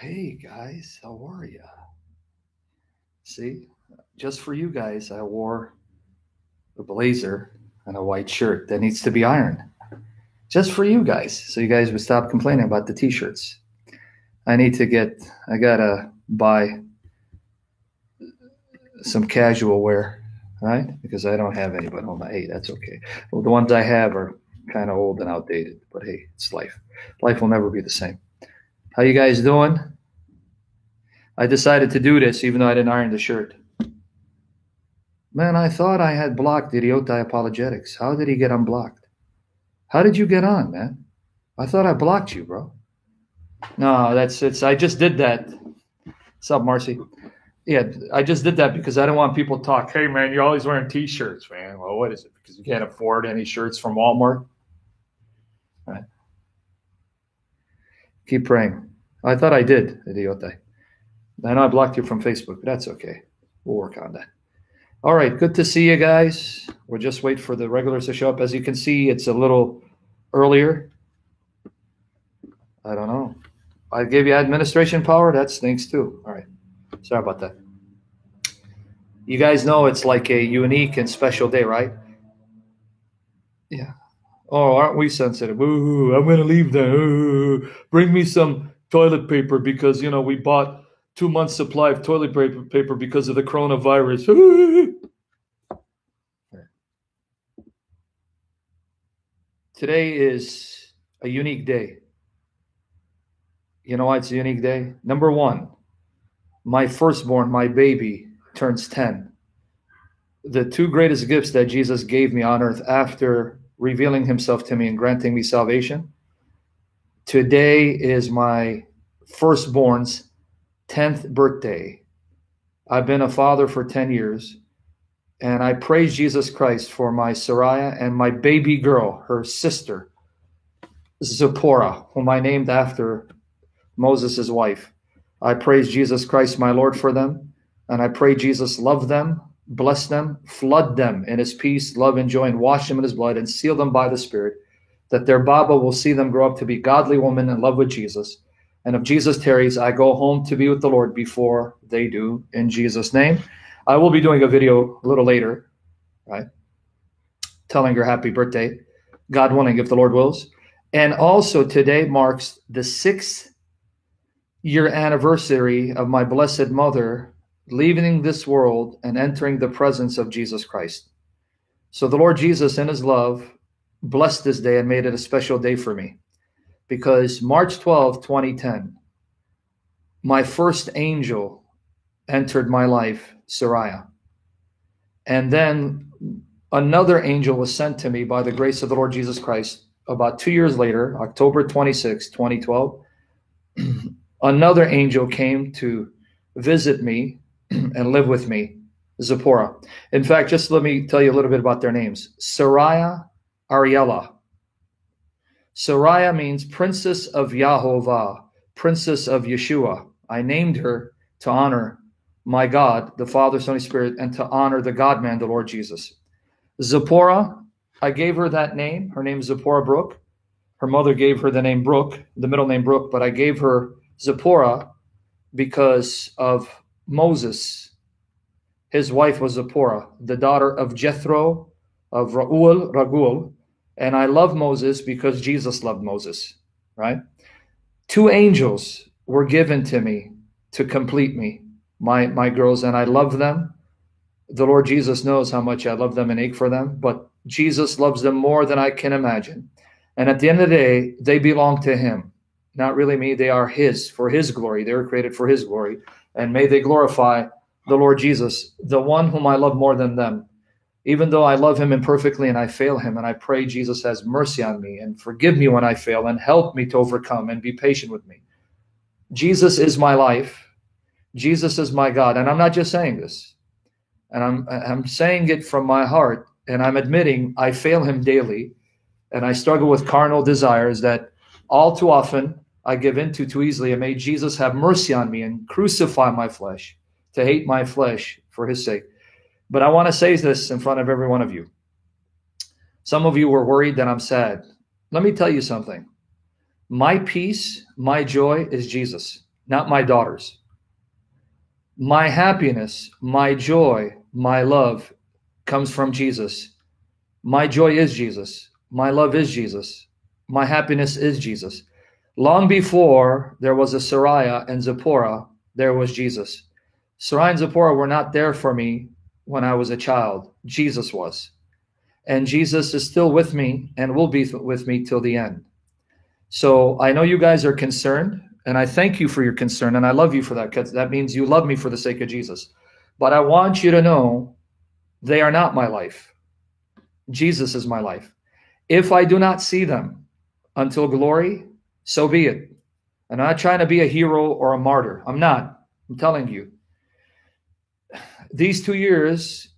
Hey guys, how are ya? See, just for you guys, I wore a blazer and a white shirt that needs to be ironed. Just for you guys, so you guys would stop complaining about the t-shirts. I need to get, I gotta buy some casual wear, right? Because I don't have any, but oh my, hey, that's okay. Well, the ones I have are kind of old and outdated, but hey, it's life. Life will never be the same. How you guys doing? I decided to do this even though I didn't iron the shirt. Man, I thought I had blocked Idiotai Apologetics. How did he get unblocked? How did you get on, man? I thought I blocked you, bro. No, that's it's I just did that. What's up, Marcy? Yeah, I just did that because I don't want people to talk. Hey, man, you're always wearing t-shirts, man. Well, what is it? Because you can't afford any shirts from Walmart. All right. Keep praying. I thought I did, idiote. I know I blocked you from Facebook, but that's okay. We'll work on that. All right, good to see you guys. We'll just wait for the regulars to show up. As you can see, it's a little earlier. I don't know. I gave you administration power. That stinks too. All right. Sorry about that. You guys know it's like a unique and special day, right? Yeah. Oh, aren't we sensitive? Ooh, I'm gonna leave them. Ooh, bring me some toilet paper because you know we bought two months supply of toilet paper because of the coronavirus. Today is a unique day. You know why it's a unique day? Number one, my firstborn, my baby, turns 10. The two greatest gifts that Jesus gave me on earth after revealing himself to me and granting me salvation. Today is my firstborn's 10th birthday. I've been a father for 10 years, and I praise Jesus Christ for my Saraya and my baby girl, her sister, Zipporah, whom I named after Moses' wife. I praise Jesus Christ, my Lord, for them, and I pray Jesus love them, bless them, flood them in his peace, love, and joy, and wash them in his blood, and seal them by the Spirit, that their Baba will see them grow up to be godly women in love with Jesus and if Jesus tarries, I go home to be with the Lord before they do in Jesus' name. I will be doing a video a little later, right? Telling her happy birthday, God willing, if the Lord wills. And also today marks the sixth year anniversary of my blessed mother leaving this world and entering the presence of Jesus Christ. So the Lord Jesus, in his love, blessed this day and made it a special day for me because March 12, 2010, my first angel entered my life, Sariah. And then another angel was sent to me by the grace of the Lord Jesus Christ about two years later, October 26, 2012. another angel came to visit me and live with me, Zipporah. In fact, just let me tell you a little bit about their names. Sariah Ariella Sariah means princess of Yahovah, princess of Yeshua. I named her to honor my God, the Father, Son, and Spirit, and to honor the God man, the Lord Jesus. Zipporah, I gave her that name. Her name is Zipporah Brooke. Her mother gave her the name Brooke, the middle name Brooke, but I gave her Zipporah because of Moses. His wife was Zipporah, the daughter of Jethro, of Reuel, Raguel, and I love Moses because Jesus loved Moses, right? Two angels were given to me to complete me, my, my girls, and I love them. The Lord Jesus knows how much I love them and ache for them, but Jesus loves them more than I can imagine. And at the end of the day, they belong to Him. Not really me, they are His for His glory. They were created for His glory. And may they glorify the Lord Jesus, the one whom I love more than them even though I love him imperfectly and I fail him, and I pray Jesus has mercy on me and forgive me when I fail and help me to overcome and be patient with me. Jesus is my life. Jesus is my God. And I'm not just saying this, and I'm, I'm saying it from my heart, and I'm admitting I fail him daily, and I struggle with carnal desires that all too often I give into too easily. And may Jesus have mercy on me and crucify my flesh to hate my flesh for his sake. But I want to say this in front of every one of you. Some of you were worried that I'm sad. Let me tell you something. My peace, my joy is Jesus. not my daughters. My happiness, my joy, my love comes from Jesus. My joy is Jesus. My love is Jesus. My happiness is Jesus. Long before there was a Sariah and Zipporah, there was Jesus. Sariah and Zipporah were not there for me when I was a child. Jesus was. And Jesus is still with me and will be with me till the end. So I know you guys are concerned, and I thank you for your concern, and I love you for that because that means you love me for the sake of Jesus. But I want you to know they are not my life. Jesus is my life. If I do not see them until glory, so be it. I'm not trying to be a hero or a martyr. I'm not. I'm telling you. These two years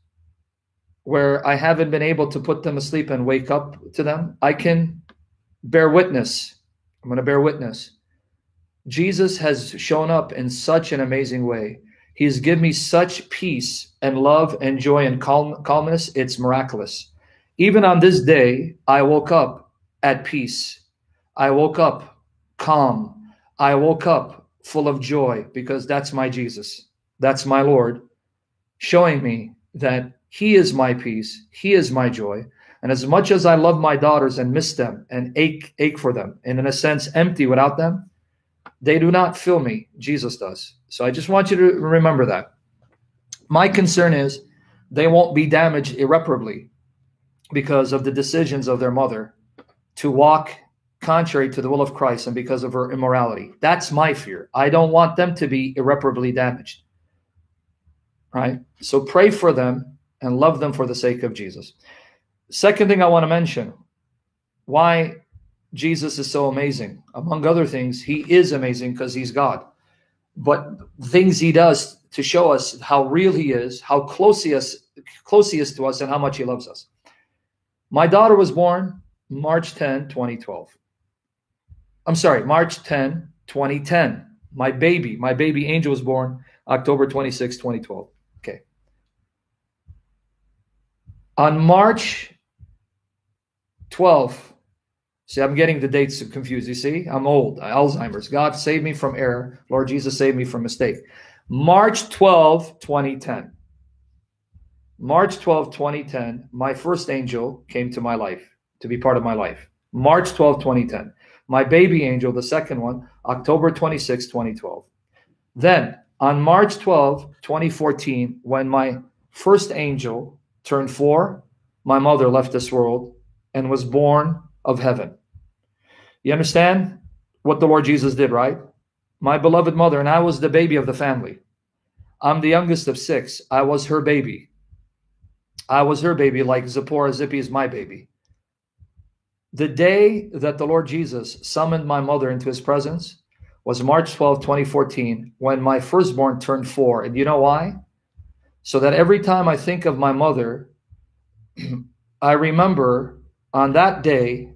where I haven't been able to put them asleep and wake up to them, I can bear witness. I'm going to bear witness. Jesus has shown up in such an amazing way. He's given me such peace and love and joy and calm, calmness. It's miraculous. Even on this day, I woke up at peace. I woke up calm. I woke up full of joy because that's my Jesus. That's my Lord showing me that He is my peace. He is my joy. And as much as I love my daughters and miss them and ache, ache for them, and in a sense, empty without them, they do not fill me. Jesus does. So I just want you to remember that. My concern is they won't be damaged irreparably because of the decisions of their mother to walk contrary to the will of Christ and because of her immorality. That's my fear. I don't want them to be irreparably damaged. Right? So pray for them and love them for the sake of Jesus. Second thing I want to mention why Jesus is so amazing. Among other things, he is amazing because he's God. But things he does to show us how real he is, how close he is, close he is to us, and how much he loves us. My daughter was born March 10, 2012. I'm sorry, March 10, 2010. My baby, my baby angel was born October 26, 2012. Okay. On March 12. See, I'm getting the dates confused. You see, I'm old. Alzheimer's. God save me from error. Lord Jesus, save me from mistake. March 12, 2010. March 12, 2010, my first angel came to my life to be part of my life. March 12, 2010. My baby angel, the second one, October 26, 2012. Then on March 12, 2014, when my first angel turned four, my mother left this world and was born of heaven. You understand what the Lord Jesus did, right? My beloved mother, and I was the baby of the family. I'm the youngest of six. I was her baby. I was her baby, like Zipporah Zippy is my baby. The day that the Lord Jesus summoned my mother into his presence was March 12, 2014, when my firstborn turned four. And you know why? So that every time I think of my mother, I remember on that day,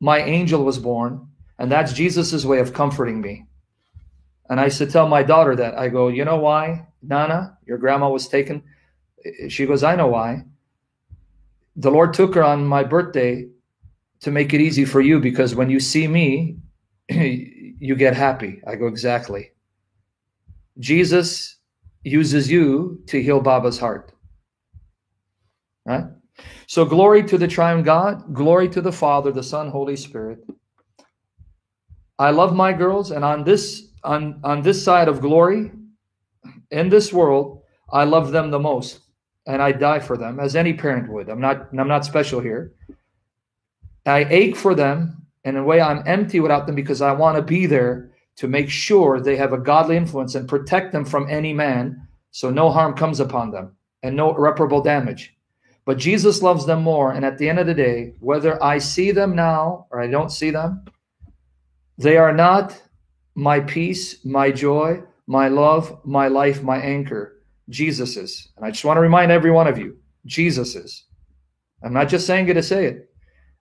my angel was born, and that's Jesus's way of comforting me. And I used to tell my daughter that. I go, you know why, Nana, your grandma was taken? She goes, I know why. The Lord took her on my birthday to make it easy for you because when you see me, you get happy. I go, exactly. Jesus uses you to heal Baba's heart. Right? So glory to the triune God, glory to the Father, the Son, Holy Spirit. I love my girls, and on this on on this side of glory, in this world, I love them the most, and I die for them as any parent would. I'm not I'm not special here. I ache for them, and in a way, I'm empty without them because I want to be there to make sure they have a godly influence and protect them from any man, so no harm comes upon them and no irreparable damage. But Jesus loves them more. And at the end of the day, whether I see them now or I don't see them, they are not my peace, my joy, my love, my life, my anchor. Jesus is. And I just want to remind every one of you Jesus is. I'm not just saying it to say it.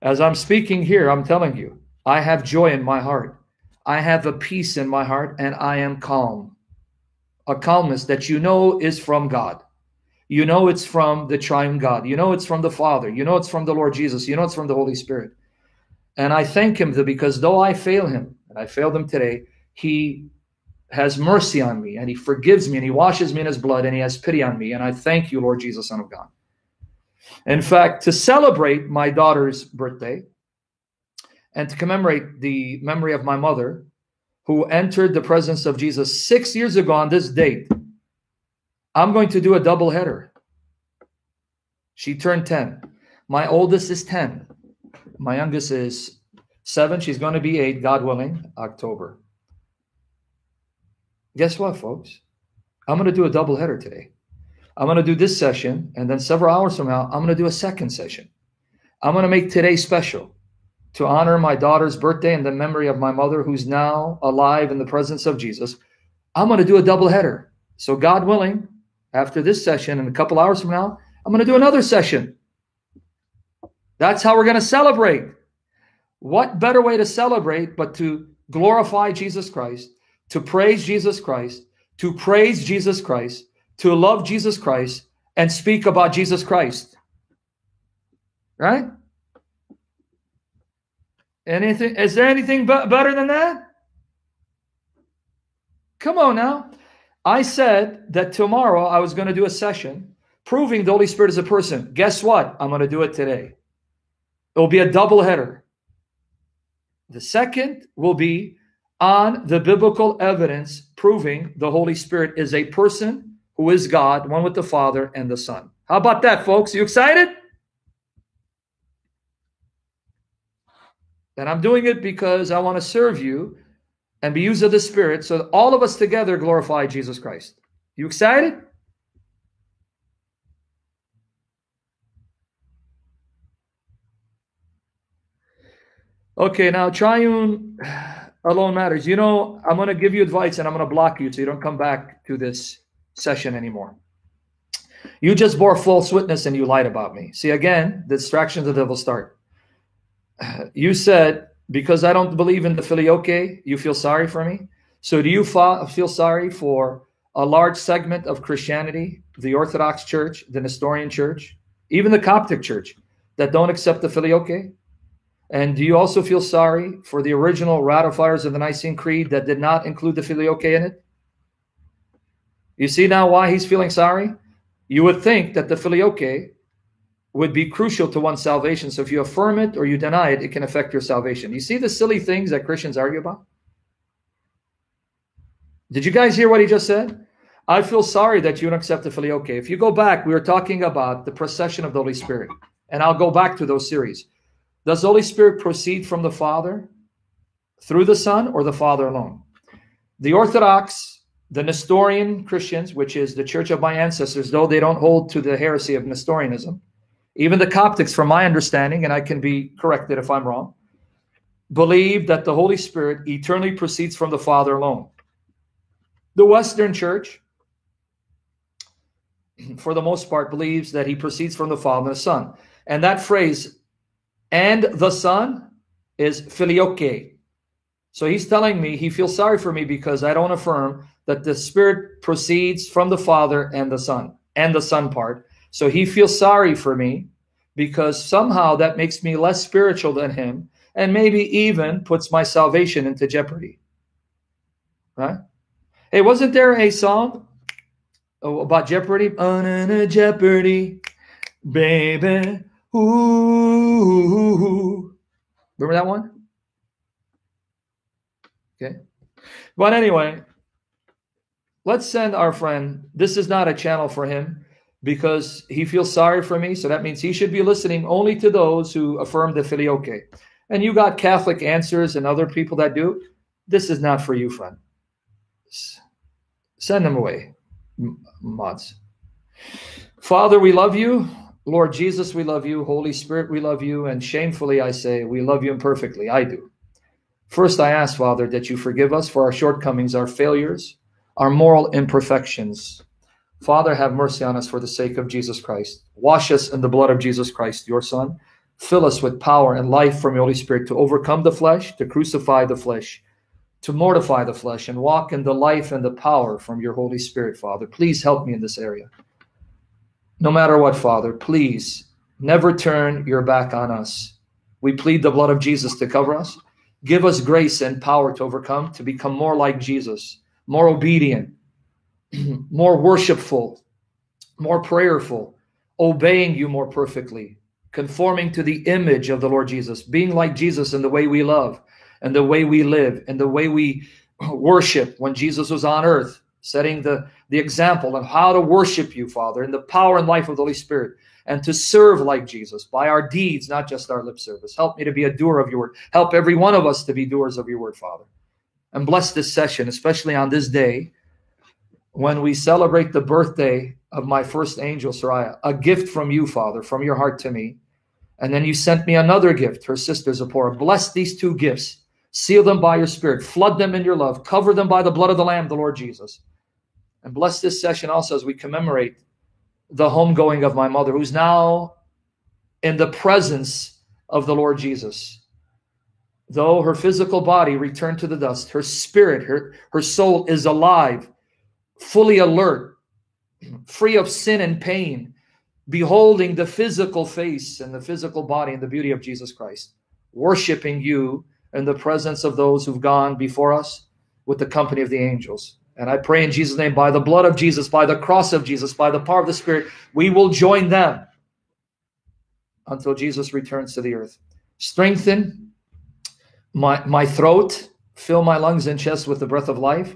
As I'm speaking here, I'm telling you, I have joy in my heart. I have a peace in my heart, and I am calm. A calmness that you know is from God. You know it's from the triune God. You know it's from the Father. You know it's from the Lord Jesus. You know it's from the Holy Spirit. And I thank him because though I fail him, and I failed him today, he has mercy on me and he forgives me and he washes me in his blood and he has pity on me. And I thank you, Lord Jesus, Son of God. In fact, to celebrate my daughter's birthday and to commemorate the memory of my mother, who entered the presence of Jesus six years ago on this date, I'm going to do a double header. She turned 10. My oldest is 10. My youngest is seven. She's going to be eight, God willing, October. Guess what, folks? I'm going to do a double header today. I'm going to do this session, and then several hours from now, I'm going to do a second session. I'm going to make today special to honor my daughter's birthday and the memory of my mother, who's now alive in the presence of Jesus, I'm going to do a double header. So, God willing, after this session and a couple hours from now, I'm going to do another session. That's how we're going to celebrate. What better way to celebrate but to glorify Jesus Christ, to praise Jesus Christ, to praise Jesus Christ, to love Jesus Christ, and speak about Jesus Christ? Right? Anything? Is there anything better than that? Come on now. I said that tomorrow I was going to do a session proving the Holy Spirit is a person. Guess what? I'm going to do it today. It will be a double header. The second will be on the biblical evidence proving the Holy Spirit is a person who is God, one with the Father and the Son. How about that, folks? You excited? And I'm doing it because I want to serve you and be used of the Spirit so that all of us together glorify Jesus Christ. You excited? Okay, now triune alone matters. You know, I'm going to give you advice and I'm going to block you so you don't come back to this session anymore. You just bore false witness and you lied about me. See, again, the distractions of the devil start you said because I don't believe in the filioque, you feel sorry for me. So do you feel sorry for a large segment of Christianity, the Orthodox Church, the Nestorian Church, even the Coptic Church that don't accept the filioque? And do you also feel sorry for the original ratifiers of the Nicene Creed that did not include the filioque in it? You see now why he's feeling sorry? You would think that the filioque would be crucial to one's salvation. So if you affirm it or you deny it, it can affect your salvation. You see the silly things that Christians argue about? Did you guys hear what he just said? I feel sorry that you don't accept the filioque. If you go back, we were talking about the procession of the Holy Spirit. And I'll go back to those series. Does the Holy Spirit proceed from the Father through the Son or the Father alone? The Orthodox, the Nestorian Christians, which is the church of my ancestors, though they don't hold to the heresy of Nestorianism, even the Coptics, from my understanding, and I can be corrected if I'm wrong, believe that the Holy Spirit eternally proceeds from the Father alone. The Western Church, for the most part, believes that he proceeds from the Father and the Son. And that phrase, and the Son, is filioque. So he's telling me he feels sorry for me because I don't affirm that the Spirit proceeds from the Father and the Son, and the Son part. So he feels sorry for me because somehow that makes me less spiritual than him and maybe even puts my salvation into jeopardy. Right? Hey, wasn't there a song about Jeopardy? On a Jeopardy, baby. Ooh. Remember that one? Okay. But anyway, let's send our friend. This is not a channel for him because he feels sorry for me. So that means he should be listening only to those who affirm the filioque. And you got Catholic answers and other people that do. This is not for you, friend. Send them away, mods. Father, we love you. Lord Jesus, we love you. Holy Spirit, we love you. And shamefully, I say, we love you imperfectly. I do. First, I ask, Father, that you forgive us for our shortcomings, our failures, our moral imperfections. Father, have mercy on us for the sake of Jesus Christ. Wash us in the blood of Jesus Christ, your Son. Fill us with power and life from your Holy Spirit to overcome the flesh, to crucify the flesh, to mortify the flesh, and walk in the life and the power from your Holy Spirit, Father. Please help me in this area. No matter what, Father, please never turn your back on us. We plead the blood of Jesus to cover us. Give us grace and power to overcome, to become more like Jesus more obedient, more worshipful, more prayerful, obeying you more perfectly, conforming to the image of the Lord Jesus, being like Jesus in the way we love and the way we live and the way we worship. When Jesus was on earth, setting the, the example of how to worship you, Father, in the power and life of the Holy Spirit, and to serve like Jesus by our deeds, not just our lip service. Help me to be a doer of your word. Help every one of us to be doers of your word, Father. And bless this session, especially on this day when we celebrate the birthday of my first angel, Soraya, a gift from you, Father, from your heart to me. And then you sent me another gift, her sister Zipporah. Bless these two gifts. Seal them by your spirit. Flood them in your love. Cover them by the blood of the Lamb, the Lord Jesus. And bless this session also as we commemorate the homegoing of my mother, who's now in the presence of the Lord Jesus. Though her physical body returned to the dust, her spirit, her, her soul is alive fully alert, free of sin and pain, beholding the physical face and the physical body and the beauty of Jesus Christ, worshiping you in the presence of those who've gone before us with the company of the angels. And I pray in Jesus' name, by the blood of Jesus, by the cross of Jesus, by the power of the Spirit, we will join them until Jesus returns to the earth. Strengthen my, my throat, fill my lungs and chest with the breath of life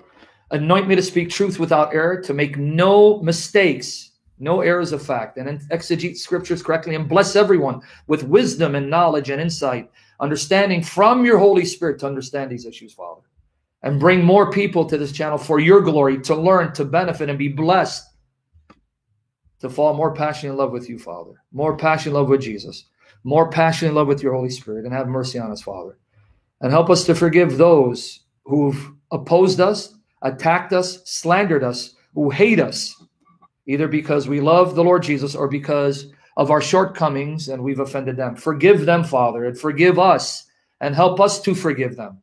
Anoint me to speak truth without error, to make no mistakes, no errors of fact, and exegete scriptures correctly, and bless everyone with wisdom and knowledge and insight, understanding from your Holy Spirit to understand these issues, Father. And bring more people to this channel for your glory, to learn, to benefit, and be blessed, to fall more passion in love with you, Father, more passion in love with Jesus, more passion in love with your Holy Spirit, and have mercy on us, Father. And help us to forgive those who've opposed us, attacked us, slandered us, who hate us, either because we love the Lord Jesus or because of our shortcomings and we've offended them. Forgive them, Father, and forgive us and help us to forgive them.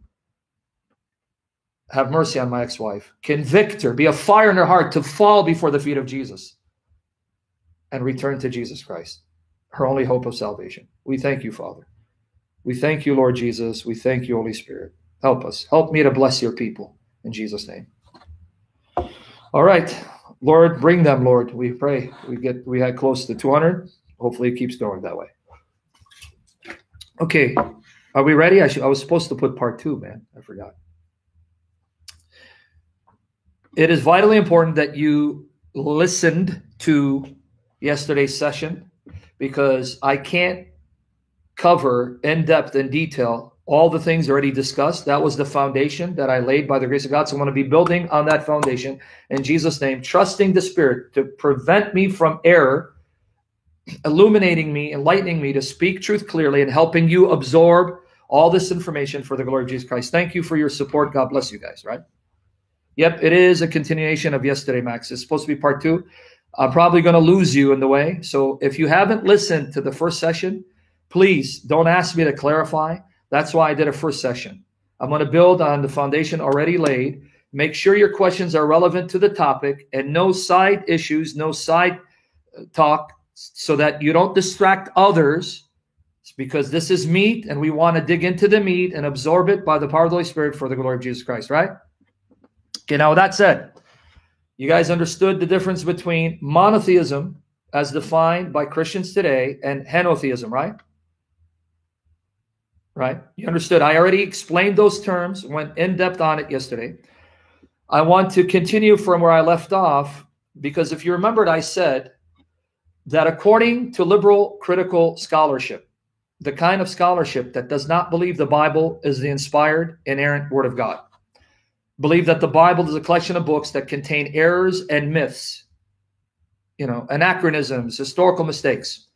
Have mercy on my ex wife. Convict her, be a fire in her heart to fall before the feet of Jesus and return to Jesus Christ, her only hope of salvation. We thank you, Father. We thank you, Lord Jesus. We thank you, Holy Spirit. Help us. Help me to bless your people in Jesus' name. All right, Lord, bring them, Lord. We pray. We get we had close to 200. Hopefully, it keeps going that way. Okay, are we ready? I, should, I was supposed to put part two, man. I forgot. It is vitally important that you listened to yesterday's session because I can't cover in depth and detail all the things already discussed. That was the foundation that I laid by the grace of God. So I want to be building on that foundation in Jesus' name, trusting the Spirit to prevent me from error, illuminating me, enlightening me to speak truth clearly, and helping you absorb all this information for the glory of Jesus Christ. Thank you for your support. God bless you guys, right? Yep, it is a continuation of yesterday, Max. It's supposed to be part two. I'm probably going to lose you in the way. So if you haven't listened to the first session, please don't ask me to clarify that's why I did a first session. I'm going to build on the foundation already laid. Make sure your questions are relevant to the topic and no side issues, no side uh, talk, so that you don't distract others. It's because this is meat and we want to dig into the meat and absorb it by the power of the Holy Spirit for the glory of Jesus Christ, right? Now that said, you guys understood the difference between monotheism as defined by Christians today and henotheism, right? right? You understood. I already explained those terms, went in depth on it yesterday. I want to continue from where I left off because if you remembered, I said that according to liberal critical scholarship, the kind of scholarship that does not believe the Bible is the inspired, inerrant Word of God, believe that the Bible is a collection of books that contain errors and myths, you know, anachronisms, historical mistakes.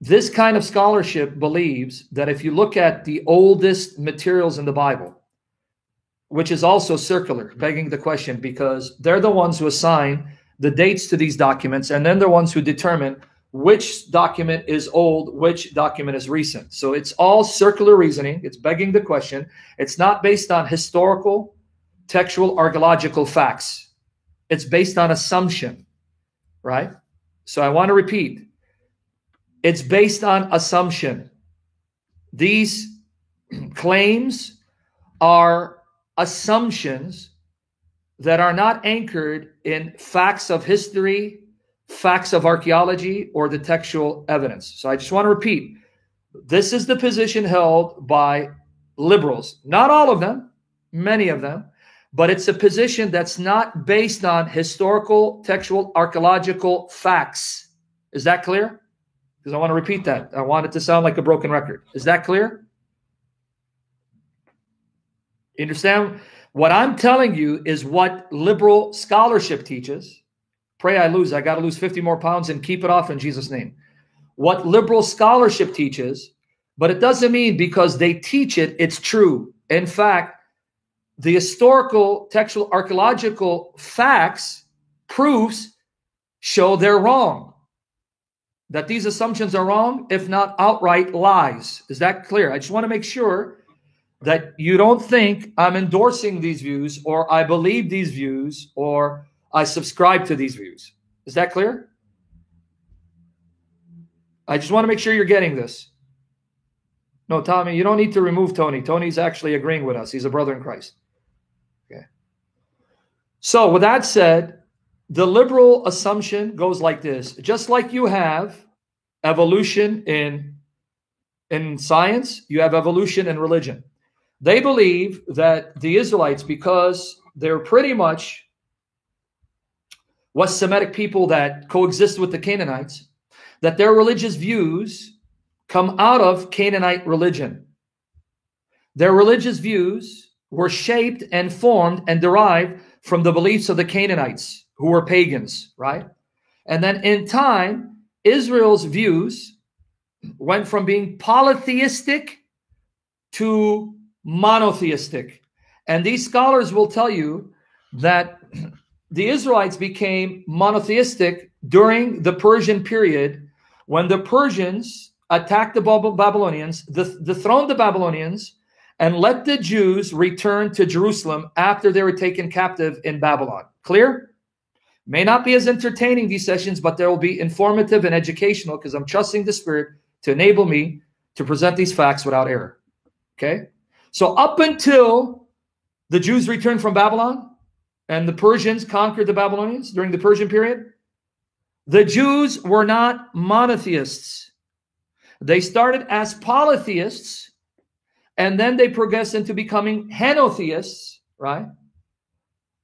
This kind of scholarship believes that if you look at the oldest materials in the Bible, which is also circular, begging the question because they're the ones who assign the dates to these documents, and then they're the ones who determine which document is old, which document is recent. So it's all circular reasoning. It's begging the question. It's not based on historical, textual, archaeological facts. It's based on assumption, right? So I want to repeat it's based on assumption. These claims are assumptions that are not anchored in facts of history, facts of archaeology, or the textual evidence. So I just want to repeat this is the position held by liberals. Not all of them, many of them, but it's a position that's not based on historical, textual, archaeological facts. Is that clear? Because I want to repeat that. I want it to sound like a broken record. Is that clear? Understand? What I'm telling you is what liberal scholarship teaches. Pray I lose. I got to lose 50 more pounds and keep it off in Jesus' name. What liberal scholarship teaches, but it doesn't mean because they teach it, it's true. In fact, the historical, textual, archaeological facts, proofs show they're wrong. That these assumptions are wrong, if not outright lies. Is that clear? I just want to make sure that you don't think I'm endorsing these views or I believe these views or I subscribe to these views. Is that clear? I just want to make sure you're getting this. No, Tommy, you don't need to remove Tony. Tony's actually agreeing with us. He's a brother in Christ. Okay. So, with that said, the liberal assumption goes like this just like you have evolution in in science, you have evolution in religion. They believe that the Israelites, because they're pretty much West Semitic people that coexist with the Canaanites, that their religious views come out of Canaanite religion. Their religious views were shaped and formed and derived from the beliefs of the Canaanites, who were pagans, right? And then in time, Israel's views went from being polytheistic to monotheistic. And these scholars will tell you that the Israelites became monotheistic during the Persian period when the Persians attacked the Babylonians, dethroned the Babylonians, and let the Jews return to Jerusalem after they were taken captive in Babylon. Clear? May not be as entertaining these sessions, but they will be informative and educational because I'm trusting the Spirit to enable me to present these facts without error. Okay? So up until the Jews returned from Babylon and the Persians conquered the Babylonians during the Persian period, the Jews were not monotheists. They started as polytheists and then they progressed into becoming henotheists, right?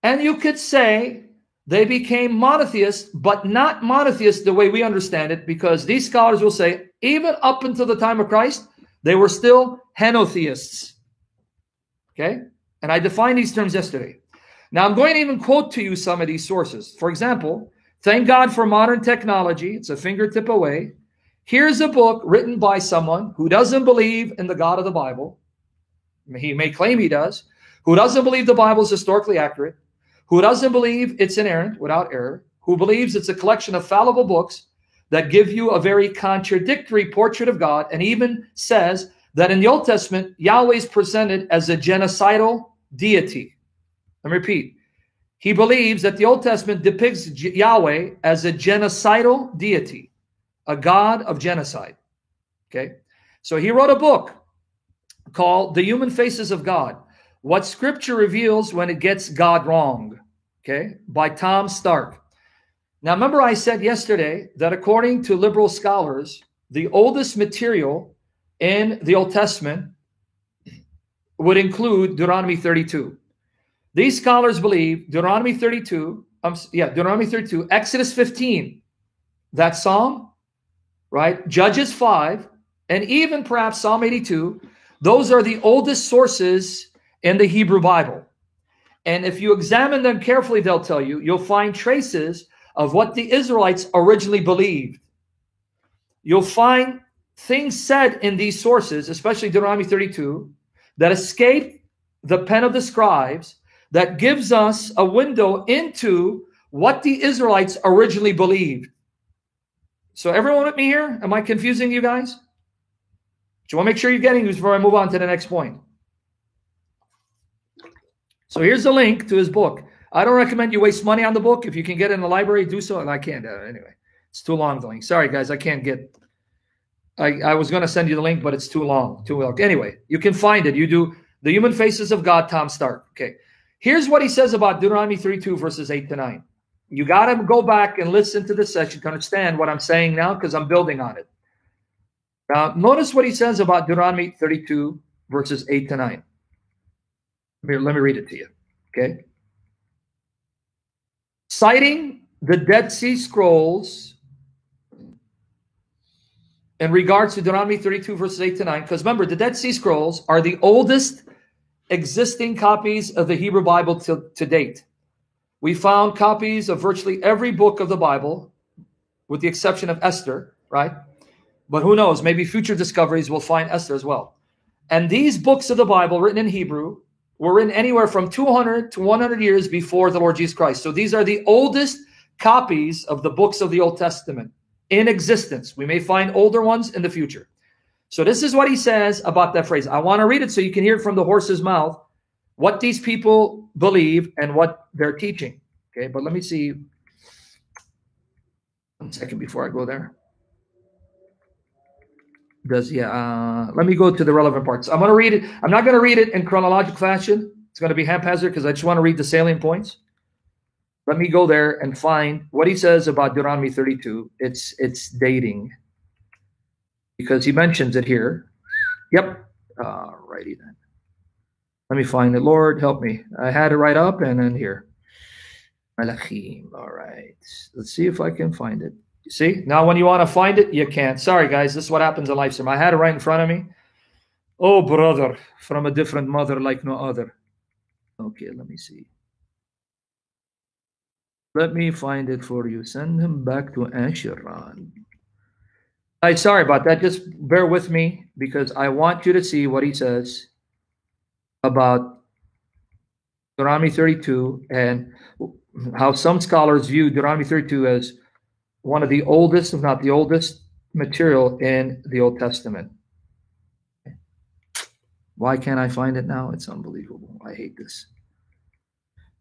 And you could say they became monotheists, but not monotheists the way we understand it, because these scholars will say even up until the time of Christ, they were still henotheists. Okay? And I defined these terms yesterday. Now I'm going to even quote to you some of these sources. For example, thank God for modern technology. It's a fingertip away. Here's a book written by someone who doesn't believe in the God of the Bible. He may claim he does. Who doesn't believe the Bible is historically accurate. Who doesn't believe it's inerrant without error. Who believes it's a collection of fallible books that give you a very contradictory portrait of God and even says that in the Old Testament, Yahweh is presented as a genocidal deity. Let me repeat. He believes that the Old Testament depicts Yahweh as a genocidal deity, a God of genocide. Okay. So he wrote a book called The Human Faces of God What Scripture Reveals When It Gets God Wrong. Okay. By Thom Stark. Now, remember, I said yesterday that according to liberal scholars, the oldest material in the Old Testament would include Deuteronomy 32. These scholars believe Deuteronomy 32, um, yeah, Deuteronomy 32, Exodus 15, that psalm, right? Judges 5, and even perhaps Psalm 82, those are the oldest sources in the Hebrew Bible. And if you examine them carefully, they'll tell you, you'll find traces of what the Israelites originally believed. You'll find things said in these sources, especially Deuteronomy 32, that escape the pen of the scribes, that gives us a window into what the Israelites originally believed. So, everyone with me here? Am I confusing you guys? Do you want to make sure you're getting this before I move on to the next point? So, here's the link to his book. I don't recommend you waste money on the book. If you can get in the library, do so. And I can't. Uh, anyway, it's too long, the link. Sorry, guys, I can't get I, I was going to send you the link, but it's too long, too long. Anyway, you can find it. You do The Human Faces of God, Thom Stark. Okay. Here's what he says about Deuteronomy 32, verses 8 to 9. You got to go back and listen to this session to understand what I'm saying now because I'm building on it. Now, notice what he says about Deuteronomy 32, verses 8 to 9. Here, let me read it to you. Okay. Citing the Dead Sea Scrolls in regards to Deuteronomy 32, verses 8 to 9, because remember, the Dead Sea Scrolls are the oldest existing copies of the Hebrew Bible to, to date. We found copies of virtually every book of the Bible, with the exception of Esther, right? But who knows? Maybe future discoveries will find Esther as well. And these books of the Bible, written in Hebrew, were written anywhere from 200 to 100 years before the Lord Jesus Christ. So these are the oldest copies of the books of the Old Testament in existence. We may find older ones in the future. So this is what he says about that phrase. I want to read it so you can hear it from the horse's mouth what these people believe and what they're teaching. Okay, but let me see one second before I go there. Does yeah? Uh, let me go to the relevant parts. I'm going to read it. I'm not going to read it in chronological fashion. It's going to be haphazard because I just want to read the salient points. Let me go there and find what he says about Deuteronomy 32. It's it's dating because he mentions it here. Yep. All righty then. Let me find it. Lord, help me. I had it right up and then here. Malachim. All right. Let's see if I can find it. You see? Now, when you want to find it, you can't. Sorry, guys. This is what happens in life. I had it right in front of me. Oh, brother, from a different mother like no other. Okay, let me see. Let me find it for you. Send him back to Asheron. I sorry about that. Just bear with me because I want you to see what he says about Deuteronomy 32 and how some scholars view Deuteronomy 32 as one of the oldest, if not the oldest, material in the Old Testament. Why can't I find it now? It's unbelievable. I hate this.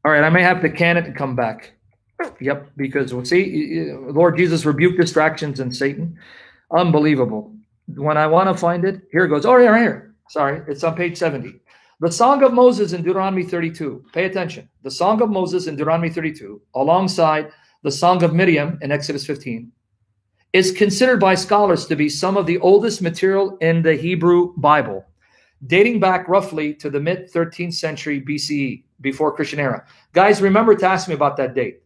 All right, I may have to can it and come back. Yep, because we'll see, Lord Jesus rebuked distractions and Satan. Unbelievable. When I want to find it, here it goes. Oh, right here. Sorry, it's on page 70. The Song of Moses in Deuteronomy 32. Pay attention. The Song of Moses in Deuteronomy 32, alongside the Song of Miriam in Exodus 15, is considered by scholars to be some of the oldest material in the Hebrew Bible, dating back roughly to the mid 13th century BCE, before Christian era. Guys, remember to ask me about that date.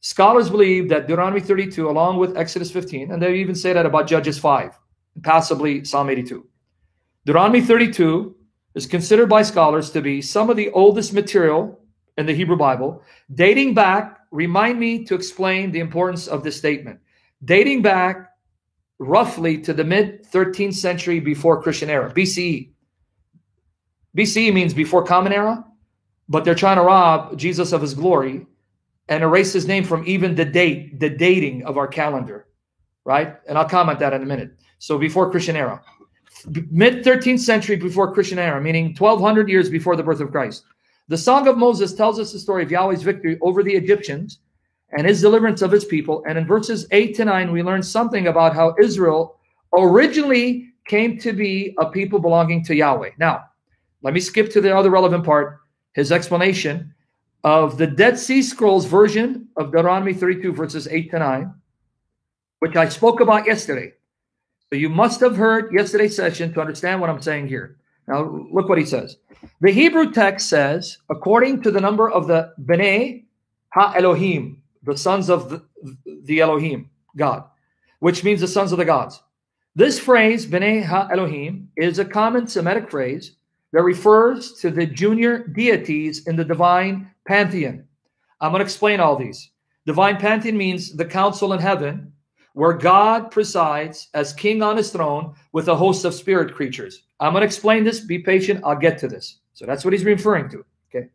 Scholars believe that Deuteronomy 32, along with Exodus 15, and they even say that about Judges 5, possibly Psalm 82. Deuteronomy 32 is considered by scholars to be some of the oldest material in the Hebrew Bible, dating back, remind me to explain the importance of this statement, dating back roughly to the mid 13th century before Christian era, BCE. BCE means before Common Era, but they're trying to rob Jesus of his glory and erase his name from even the date, the dating of our calendar, right? And I'll comment that in a minute. So before Christian era, mid 13th century before Christian era, meaning 1200 years before the birth of Christ. The Song of Moses tells us the story of Yahweh's victory over the Egyptians and his deliverance of his people. And in verses 8 to 9, we learn something about how Israel originally came to be a people belonging to Yahweh. Now, let me skip to the other relevant part, his explanation of the Dead Sea Scrolls version of Deuteronomy 32, verses 8 to 9, which I spoke about yesterday. So you must have heard yesterday's session to understand what I'm saying here. Now, look what he says. The Hebrew text says, according to the number of the B'nai Ha Elohim, the sons of the, the Elohim, God, which means the sons of the gods. This phrase, B'nai Ha Elohim, is a common Semitic phrase that refers to the junior deities in the divine pantheon. I'm going to explain all these. Divine pantheon means the council in heaven, where God presides as king on his throne with a host of spirit creatures. I'm going to explain this. Be patient. I'll get to this. So that's what he's referring to. Okay.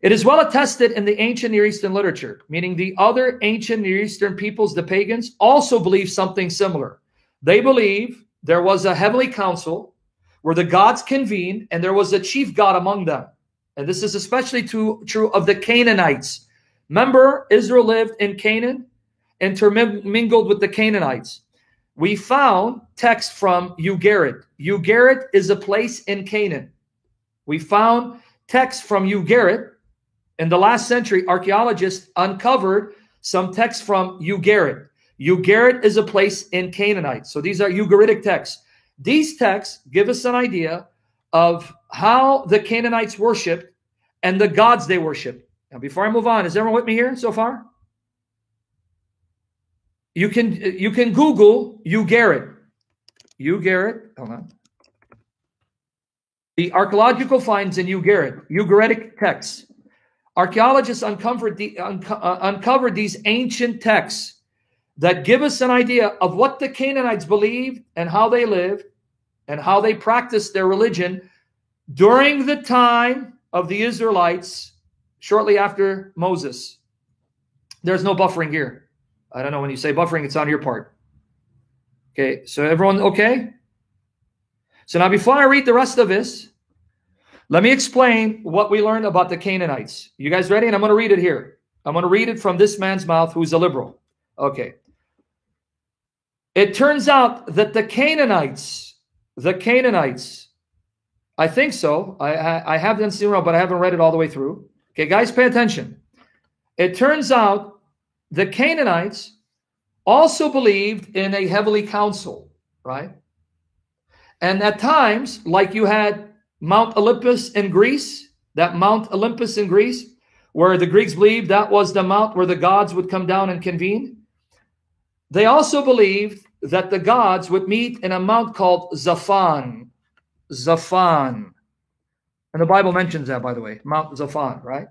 It is well attested in the ancient Near Eastern literature, meaning the other ancient Near Eastern peoples, the pagans, also believe something similar. They believe there was a heavenly council where the gods convened and there was a chief god among them. And this is especially true, of the Canaanites. Remember, Israel lived in Canaan, intermingled mingled with the Canaanites. We found text from Ugarit. Ugarit is a place in Canaan. We found texts from Ugarit. In the last century, archaeologists uncovered some texts from Ugarit. Ugarit is a place in Canaanite. So these are Ugaritic texts. These texts give us an idea of how the Canaanites worshiped and the gods they worshiped. Now, before I move on, is everyone with me here so far? You can you can Google Ugarit. Ugarit. Hold on. The archaeological finds in Ugarit, Ugaritic texts. Archaeologists uncovered, the, unco uh, uncovered these ancient texts that give us an idea of what the Canaanites believed and how they lived and how they practiced their religion during the time of the Israelites shortly after Moses. There's no buffering here. I don't know when you say buffering, it's on your part. Okay, so everyone okay? So now before I read the rest of this, let me explain what we learned about the Canaanites. You guys ready? And I'm going to read it here. I'm going to read it from this man's mouth who's a liberal. Okay. It turns out that the Canaanites, the Canaanites, I think so. I, I, I have done zero, but I haven't read it all the way through. Okay, guys, pay attention. It turns out the Canaanites also believed in a heavenly council, right? And at times, like you had Mount Olympus in Greece, that Mount Olympus in Greece, where the Greeks believed that was the mount where the gods would come down and convene. They also believed that the gods would meet in a mount called Zaphon. Zaphon. And the Bible mentions that, by the way, Mount Zaphon, right?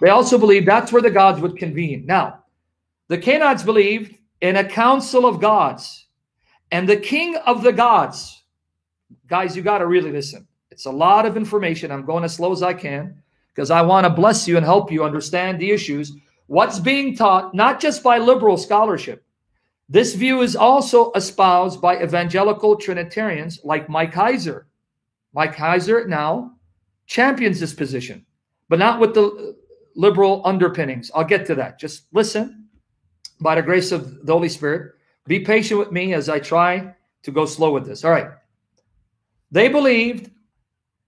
They also believed that's where the gods would convene. Now, the Canaanites believed in a council of gods, and the king of the gods, guys, you got to really listen. It's a lot of information. I'm going as slow as I can because I want to bless you and help you understand the issues. What's being taught, not just by liberal scholarship. This view is also espoused by evangelical Trinitarians like Mike Heiser. Mike Heiser now champions this position, but not with the liberal underpinnings. I'll get to that. Just listen by the grace of the Holy Spirit. Be patient with me as I try to go slow with this. All right. They believed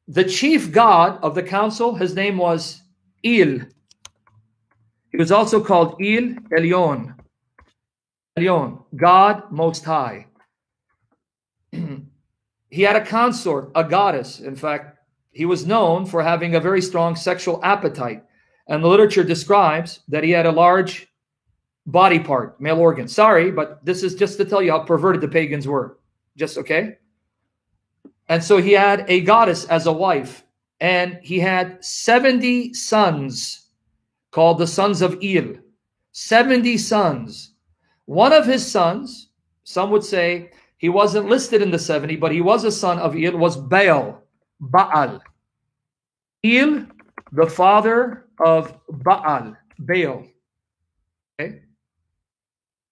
the chief god of the council, his name was Il. He was also called Il Elyon. Elyon, God Most High. he had a consort, a goddess. In fact, he was known for having a very strong sexual appetite. And the literature describes that he had a large body part, male organ. Sorry, but this is just to tell you how perverted the pagans were. Just okay? And so he had a goddess as a wife, and he had 70 sons called the sons of Il. 70 sons. One of his sons, some would say he wasn't listed in the 70, but he was a son of Il, was Baal. Baal. Il, the father of Baal. Baal. Okay.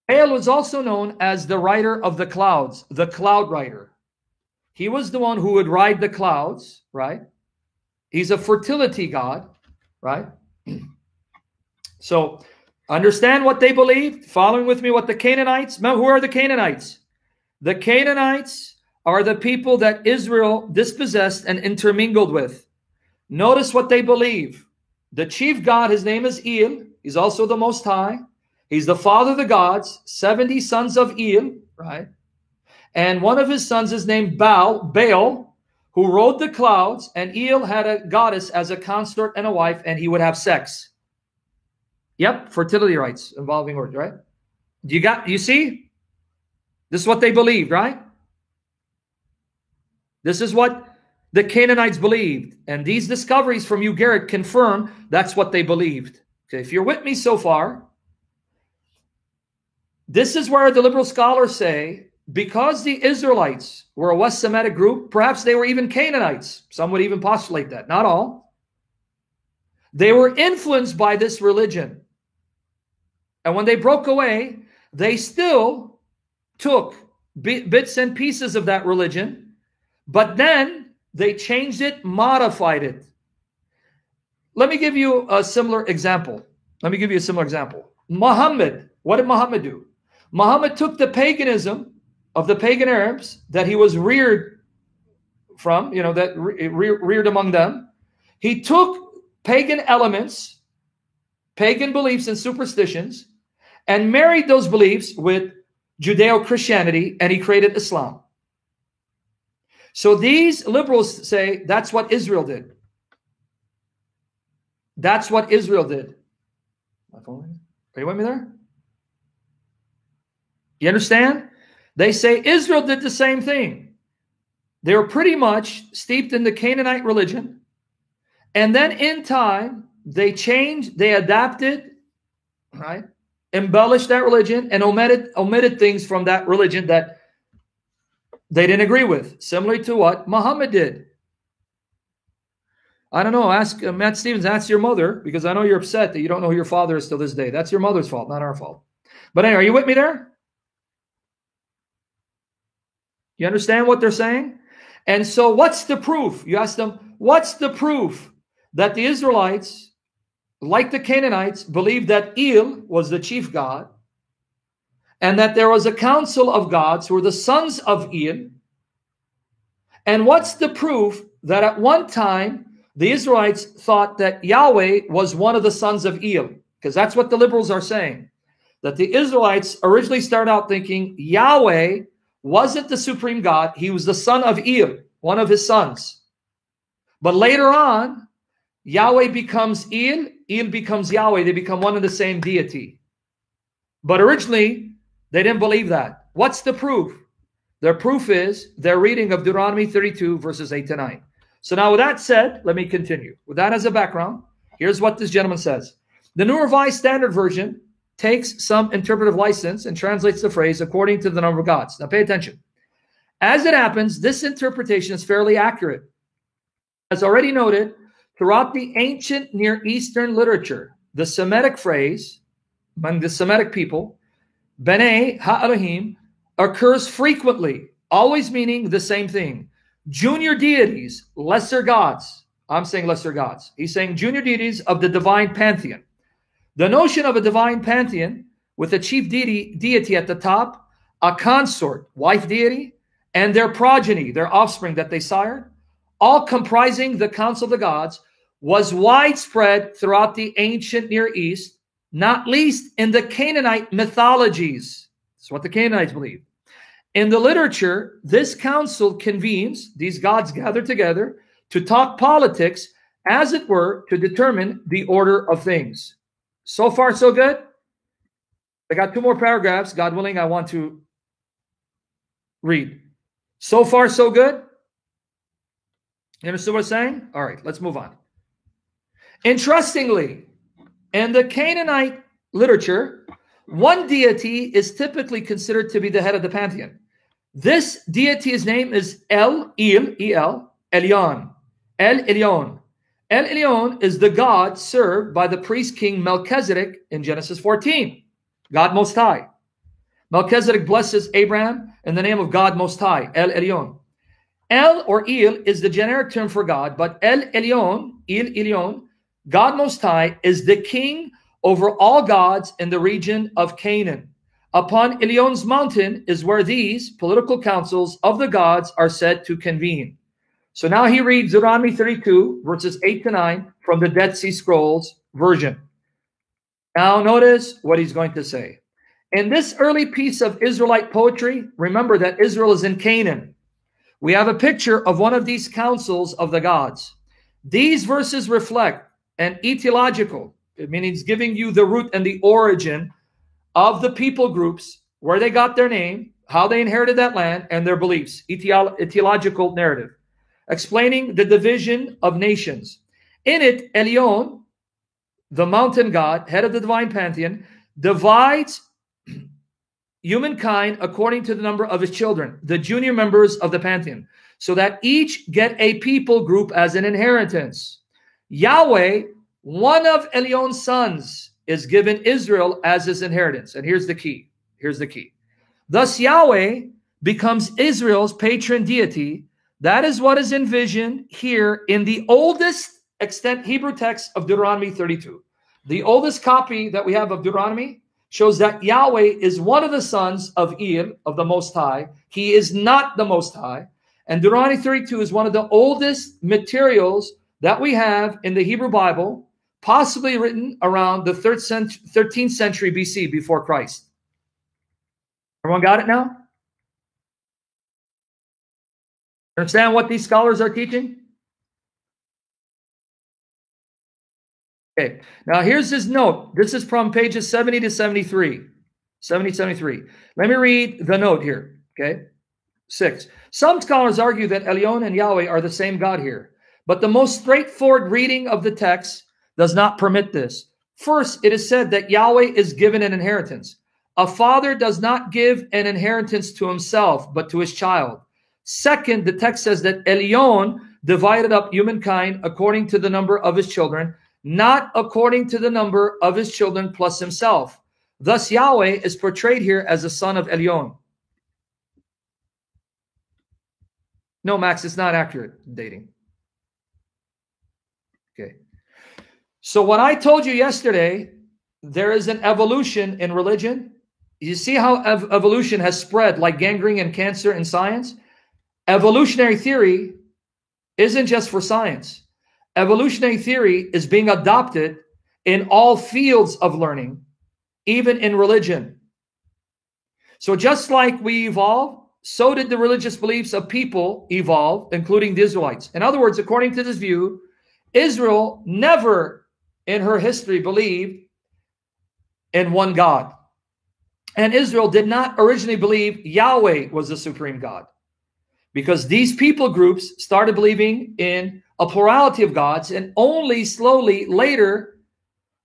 Baal was also known as the rider of the clouds, the cloud rider. He was the one who would ride the clouds, right? He's a fertility god, right? so understand what they believed, following with me what the Canaanites, who are the Canaanites? The Canaanites are the people that Israel dispossessed and intermingled with. Notice what they believe. The chief god, his name is El. He's also the Most High. He's the father of the gods, 70 sons of El, right? And one of his sons is named Baal, Baal, who rode the clouds, and El had a goddess as a consort and a wife, and he would have sex. Yep, fertility rites involving words, right? You got you see? This is what they believed, right? This is what the Canaanites believed. And these discoveries from Ugarit confirm that's what they believed. Okay, if you're with me so far, this is where the liberal scholars say because the Israelites were a West Semitic group, perhaps they were even Canaanites. Some would even postulate that, not all. They were influenced by this religion. And when they broke away, they still took bits and pieces of that religion, but then they changed it, modified it. Let me give you a similar example. Let me give you a similar example. Muhammad, what did Muhammad do? Muhammad took the paganism of the pagan Arabs that he was reared from, you know, that re reared among them, He took pagan elements, pagan beliefs and superstitions, and married those beliefs with Judeo Christianity, and he created Islam. So these liberals say that's what Israel did. That's what Israel did. Are you with me there? You understand? They say Israel did the same thing. They were pretty much steeped in the Canaanite religion. And then in time, they changed, they adapted, right? Embellished that religion and omitted omitted things from that religion that they didn't agree with, similar to what Muhammad did. I don't know. Ask uh, Matt Stevens, ask your mother, because I know you're upset that you don't know who your father is till this day. That's your mother's fault, not our fault. But anyway, are you with me there? You understand what they're saying? And so, what's the proof? You ask them, what's the proof that the Israelites, like the Canaanites, believed that El was the chief God and that there was a council of gods who were the sons of El? And what's the proof that at one time the Israelites thought that Yahweh was one of the sons of El? Because that's what the liberals are saying. That the Israelites originally started out thinking Yahweh wasn't the supreme God. He was the son of El, one of his sons. But later on, Yahweh becomes El, El becomes Yahweh. They become one and the same deity. But originally, they didn't believe that. What's the proof? Their proof is their reading of Deuteronomy 32, verses 8 to 9. So now with that said, let me continue. With that as a background, here's what this gentleman says. The New Revised Standard Version takes some interpretive license and translates the phrase according to the number of gods. Now pay attention. As it happens, this interpretation is fairly accurate. As already noted, throughout the ancient Near Eastern literature, the Semitic phrase among the Semitic people, Bene Ha-Elohim, occurs frequently, always meaning the same thing. Junior deities, lesser gods. I'm saying lesser gods. He's saying junior deities of the divine pantheon. The notion of a divine pantheon with a chief deity, deity at the top, a consort, wife deity, and their progeny, their offspring that they sired, all comprising the council of the gods, was widespread throughout the ancient Near East, not least in the Canaanite mythologies. That's what the Canaanites believe. In the literature, this council convenes, these gods gather together to talk politics, as it were, to determine the order of things. So far, so good. I got two more paragraphs. God willing, I want to read. So far, so good. You understand what I'm saying? All right, let's move on. Interestingly, in the Canaanite literature, one deity is typically considered to be the head of the pantheon. This deity's name is El El, E-L, Elyon. El Elyon. El Elyon is the God served by the priest king Melchizedek in Genesis 14, God Most High. Melchizedek blesses Abraham in the name of God Most High, El Elyon. El or El is the generic term for God, but El Elyon, El Elyon, God Most High, is the king over all gods in the region of Canaan. Upon Elyon's mountain is where these political councils of the gods are said to convene. So now he reads Deuteronomy 32, verses 8 to 9 from the Dead Sea Scrolls version. Now notice what he's going to say. In this early piece of Israelite poetry, remember that Israel is in Canaan. We have a picture of one of these councils of the gods. These verses reflect an etiological, meaning means giving you the root and the origin of the people groups, where they got their name, how they inherited that land, and their beliefs, etiological narrative explaining the division of nations. In it, Elyon, the mountain god, head of the divine pantheon, divides humankind according to the number of his children, the junior members of the pantheon, so that each get a people group as an inheritance. Yahweh, one of Elyon's sons, is given Israel as his inheritance. And here's the key. Here's the key. Thus, Yahweh becomes Israel's patron deity that is what is envisioned here in the oldest extant Hebrew text of Deuteronomy 32. The oldest copy that we have of Deuteronomy shows that Yahweh is one of the sons of El, of the Most High. He is not the Most High. And Deuteronomy 32 is one of the oldest materials that we have in the Hebrew Bible, possibly written around the 13th century BC before Christ. Everyone got it now? Understand what these scholars are teaching? Okay, now here's his note. This is from pages 70 to 73. 70 73. Let me read the note here. Okay. Six. Some scholars argue that Elyon and Yahweh are the same God here, but the most straightforward reading of the text does not permit this. First, it is said that Yahweh is given an inheritance. A father does not give an inheritance to himself, but to his child. Second, the text says that Elyon divided up humankind according to the number of his children, not according to the number of his children plus himself. Thus, Yahweh is portrayed here as the son of Elyon. No, Max, it's not accurate dating. Okay. So, what I told you yesterday, there is an evolution in religion. You see how ev evolution has spread like gangrene and cancer in science? Evolutionary theory isn't just for science. Evolutionary theory is being adopted in all fields of learning, even in religion. So just like we evolve, so did the religious beliefs of people evolve, including the Israelites. In other words, according to this view, Israel never in her history believed in one God. And Israel did not originally believe Yahweh was the supreme God because these people groups started believing in a plurality of gods, and only slowly later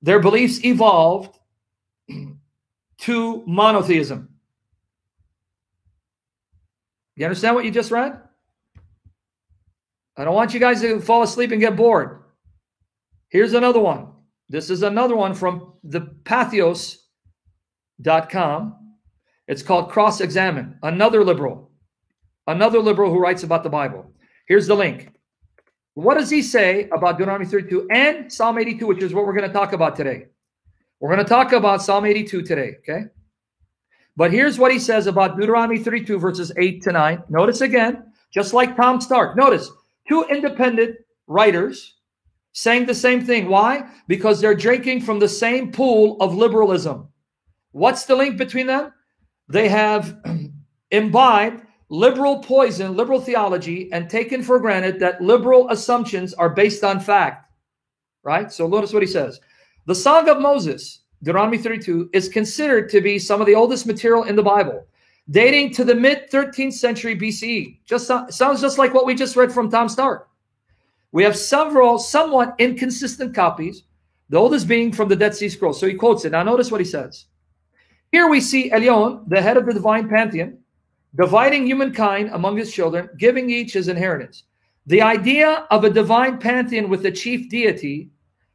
their beliefs evolved to monotheism. You understand what you just read? I don't want you guys to fall asleep and get bored. Here's another one. This is another one from the patheos.com. It's called Cross Examine, another liberal, another liberal who writes about the Bible. Here's the link. What does he say about Deuteronomy 32 and Psalm 82, which is what we're going to talk about today? We're going to talk about Psalm 82 today, okay? But here's what he says about Deuteronomy 32, verses 8 to 9. Notice again, just like Thom Stark, notice two independent writers saying the same thing. Why? Because they're drinking from the same pool of liberalism. What's the link between them? They have imbibed liberal poison, liberal theology, and taken for granted that liberal assumptions are based on fact. Right? So notice what he says. The Song of Moses, Deuteronomy 32, is considered to be some of the oldest material in the Bible, dating to the mid 13th century BCE. Just sounds just like what we just read from Thom Stark. We have several somewhat inconsistent copies, the oldest being from the Dead Sea Scrolls. So he quotes it. Now notice what he says. Here we see Elyon, the head of the divine pantheon, dividing humankind among his children, giving each his inheritance. The idea of a divine pantheon with the chief deity,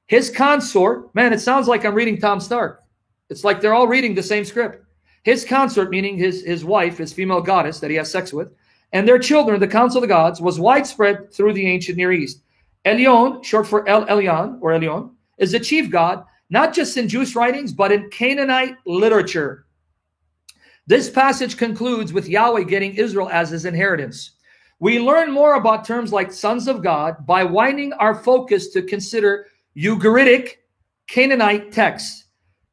his consort, man, it sounds like I'm reading Thom Stark. It's like they're all reading the same script. His consort, meaning his, his wife, his female goddess that he has sex with, and their children, the council of the gods, was widespread through the ancient Near East. Elion, short for El Elyon or Elion, is the chief god, not just in Jewish writings, but in Canaanite literature. This passage concludes with Yahweh getting Israel as his inheritance. We learn more about terms like sons of God by winding our focus to consider Ugaritic Canaanite texts.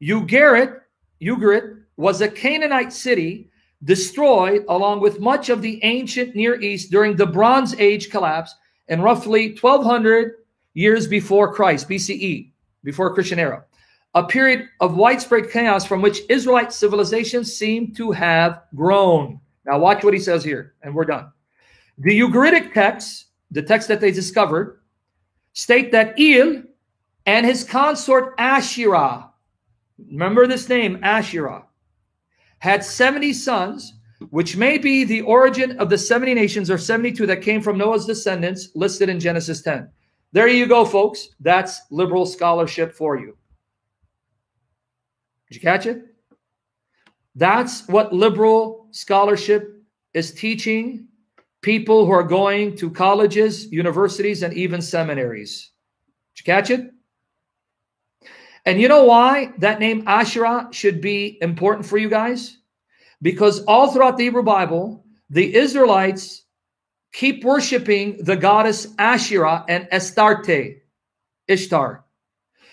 Ugarit, Ugarit was a Canaanite city destroyed along with much of the ancient Near East during the Bronze Age collapse in roughly 1200 years before Christ, BCE, before Christian era a period of widespread chaos from which Israelite civilization seemed to have grown. Now, watch what he says here, and we're done. The Ugaritic texts, the text that they discovered, state that Il and his consort Asherah, remember this name, Asherah, had 70 sons, which may be the origin of the 70 nations or 72 that came from Noah's descendants listed in Genesis 10. There you go, folks. That's liberal scholarship for you. Did you catch it? That's what liberal scholarship is teaching people who are going to colleges, universities, and even seminaries. Did you catch it? And you know why that name Asherah should be important for you guys? Because all throughout the Hebrew Bible, the Israelites keep worshiping the goddess Asherah and Astarte, Ishtar.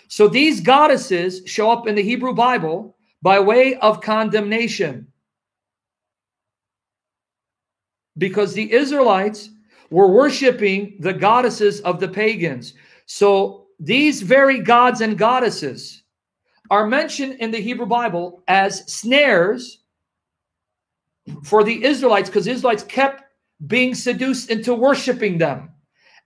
So these goddesses show up in the Hebrew Bible by way of condemnation. Because the Israelites were worshiping the goddesses of the pagans. So these very gods and goddesses are mentioned in the Hebrew Bible as snares for the Israelites because Israelites kept being seduced into worshiping them.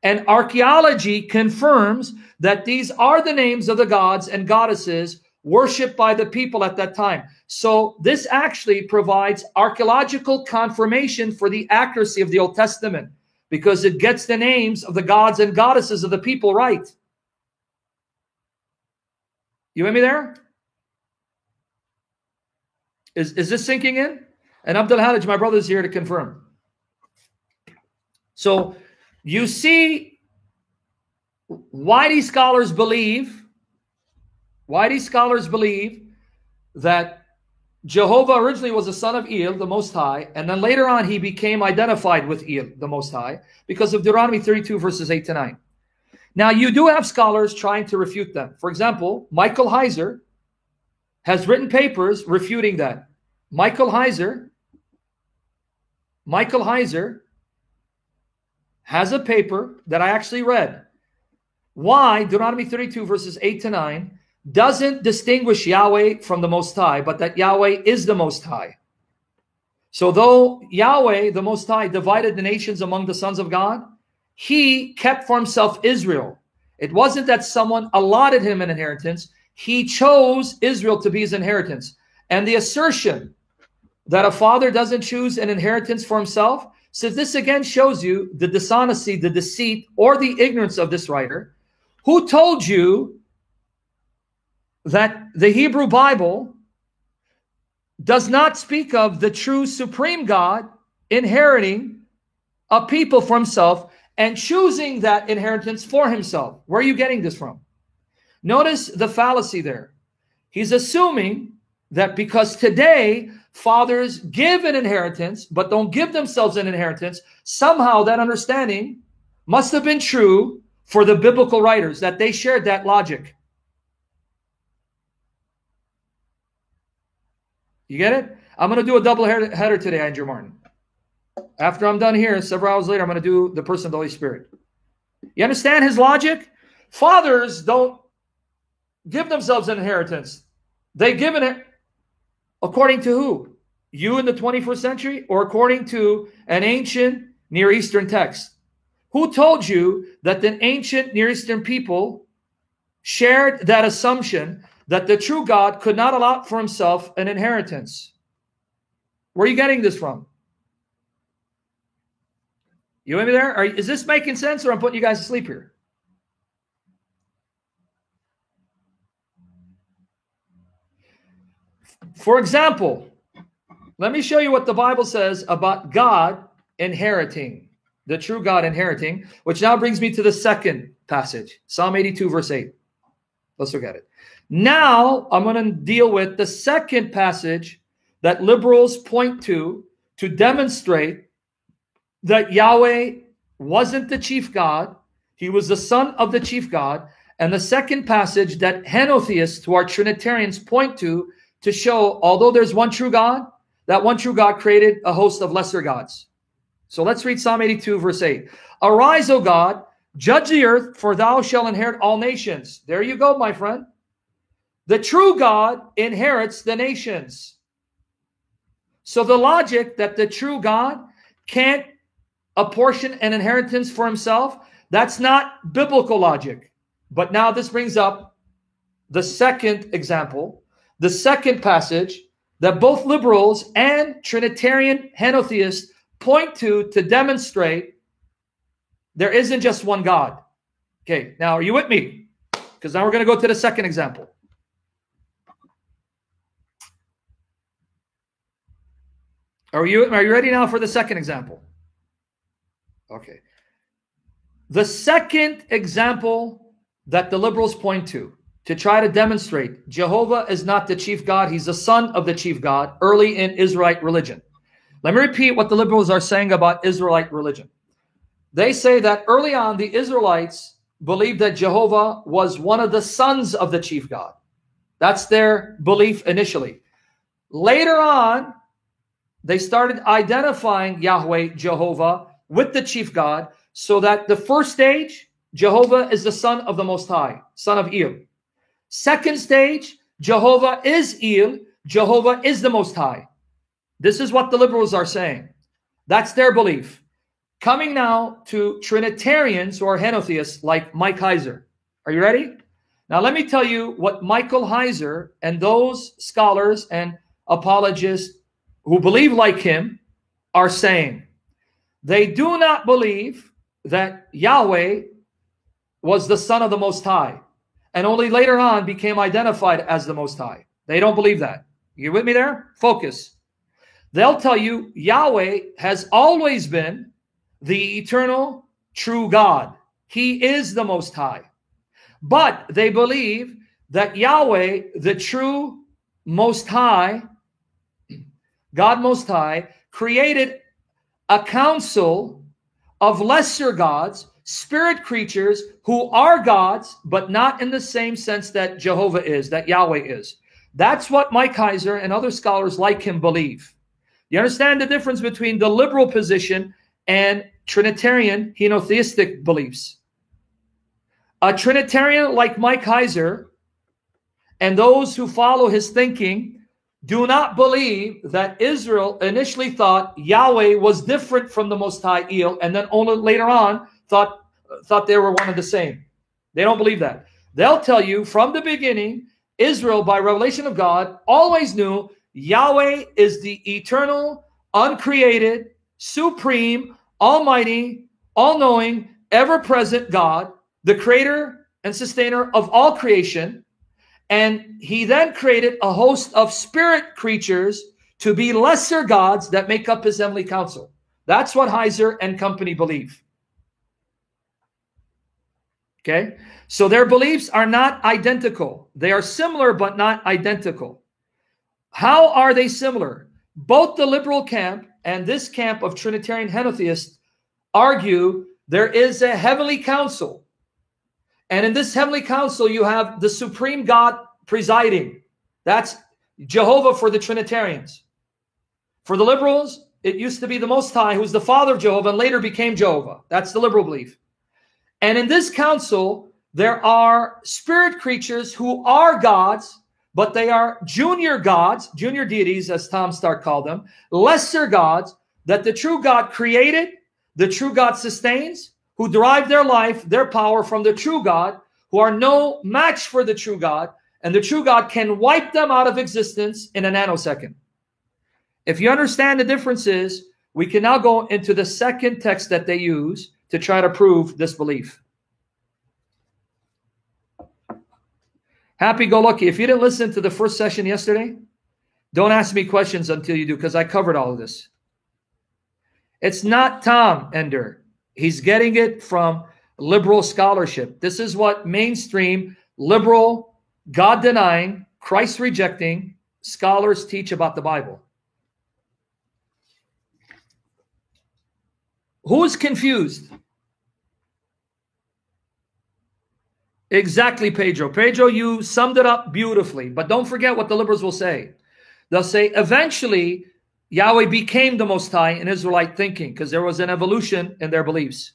And archaeology confirms that these are the names of the gods and goddesses worshipped by the people at that time. So this actually provides archaeological confirmation for the accuracy of the Old Testament because it gets the names of the gods and goddesses of the people right. You with me there? Is, is this sinking in? And Abdul Halij, my brother, is here to confirm. So you see why these scholars believe, why these scholars believe that Jehovah originally was a son of El, the Most High, and then later on he became identified with El, the Most High, because of Deuteronomy 32, verses 8 to 9. Now, you do have scholars trying to refute them. For example, Michael Heiser has written papers refuting that. Michael Heiser, Michael Heiser has a paper that I actually read. Why Deuteronomy 32, verses 8 to 9, doesn't distinguish Yahweh from the Most High, but that Yahweh is the Most High. So, though Yahweh, the Most High, divided the nations among the sons of God, he kept for himself Israel. It wasn't that someone allotted him an inheritance, he chose Israel to be his inheritance. And the assertion that a father doesn't choose an inheritance for himself so this again shows you the dishonesty, the deceit, or the ignorance of this writer. Who told you that the Hebrew Bible does not speak of the true supreme God inheriting a people for himself and choosing that inheritance for himself? Where are you getting this from? Notice the fallacy there. He's assuming that because today fathers give an inheritance, but don't give themselves an inheritance, somehow that understanding must have been true for the biblical writers, that they shared that logic. You get it? I'm going to do a double header today, Andrew Martin. After I'm done here, several hours later, I'm going to do the person of the Holy Spirit. You understand his logic? Fathers don't give themselves an inheritance. They give it According to who? You in the 21st century or according to an ancient Near Eastern text? Who told you that the ancient Near Eastern people shared that assumption that the true God could not allot for himself an inheritance? Where are you getting this from? You with me there? Are, is this making sense or I'm putting you guys to sleep here? For example, let me show you what the Bible says about God inheriting, the true God inheriting, which now brings me to the second passage, Psalm 82, verse 8. Let's look at it. Now I'm going to deal with the second passage that liberals point to to demonstrate that Yahweh wasn't the chief God, he was the son of the chief God. And the second passage that henotheists, who are Trinitarians, point to to show, although there's one true God, that one true God created a host of lesser gods. So let's read Psalm 82, verse 8. Arise, O God, judge the earth, for thou shalt inherit all nations. There you go, my friend. The true God inherits the nations. So the logic that the true God can't apportion an inheritance for himself, that's not biblical logic. But now this brings up the second example the second passage that both liberals and Trinitarian henotheists point to to demonstrate there isn't just one God. Okay, now are you with me? Because now we're going to go to the second example. Are you are you ready now for the second example? Okay. The second example that the liberals point to to try to demonstrate Jehovah is not the chief God, he's the son of the chief God early in Israelite religion. Let me repeat what the liberals are saying about Israelite religion. They say that early on the Israelites believed that Jehovah was one of the sons of the chief God. That's their belief initially. Later on, they started identifying Yahweh, Jehovah, with the chief God, so that the first stage, Jehovah is the son of the Most High, son of El. Second stage, Jehovah is El, Jehovah is the Most High. This is what the liberals are saying. That's their belief. Coming now to Trinitarians or henotheists like Mike Heiser. Are you ready? Now, let me tell you what Michael Heiser and those scholars and apologists who believe like him are saying. They do not believe that Yahweh was the Son of the Most High and only later on became identified as the Most High. They don't believe that. You with me there? Focus. They'll tell you Yahweh has always been the eternal, true God. He is the Most High. But they believe that Yahweh, the true Most High, God Most High, created a council of lesser gods, spirit creatures who are gods, but not in the same sense that Jehovah is, that Yahweh is. That's what Mike Heiser and other scholars like him believe. You understand the difference between the liberal position and Trinitarian henotheistic beliefs? A Trinitarian like Mike Heiser and those who follow his thinking do not believe that Israel initially thought Yahweh was different from the Most High El, and then only later on thought thought they were one and the same. They don't believe that. They'll tell you from the beginning, Israel, by revelation of God, always knew Yahweh is the eternal, uncreated, supreme, almighty, all-knowing, ever-present God, the creator and sustainer of all creation and he then created a host of spirit creatures to be lesser gods that make up his heavenly council. That's what Heiser and company believe. Okay? So their beliefs are not identical. They are similar, but not identical. How are they similar? Both the liberal camp and this camp of Trinitarian henotheists argue there is a heavenly council and in this heavenly council, you have the supreme God presiding. That's Jehovah for the Trinitarians. For the liberals, it used to be the Most High, who's the father of Jehovah, and later became Jehovah. That's the liberal belief. And in this council, there are spirit creatures who are gods, but they are junior gods, junior deities, as Thom Stark called them, lesser gods that the true God created, the true God sustains, who derive their life, their power from the true God, who are no match for the true God, and the true God can wipe them out of existence in a nanosecond. If you understand the differences, we can now go into the second text that they use to try to prove this belief. Happy go lucky. If you didn't listen to the first session yesterday, don't ask me questions until you do, because I covered all of this. It's not Tom Ender. He's getting it from liberal scholarship. This is what mainstream liberal, God denying, Christ rejecting scholars teach about the Bible. Who's confused? Exactly, Pedro. Pedro, you summed it up beautifully. But don't forget what the liberals will say. They'll say eventually Yahweh became the Most High in Israelite thinking because there was an evolution in their beliefs.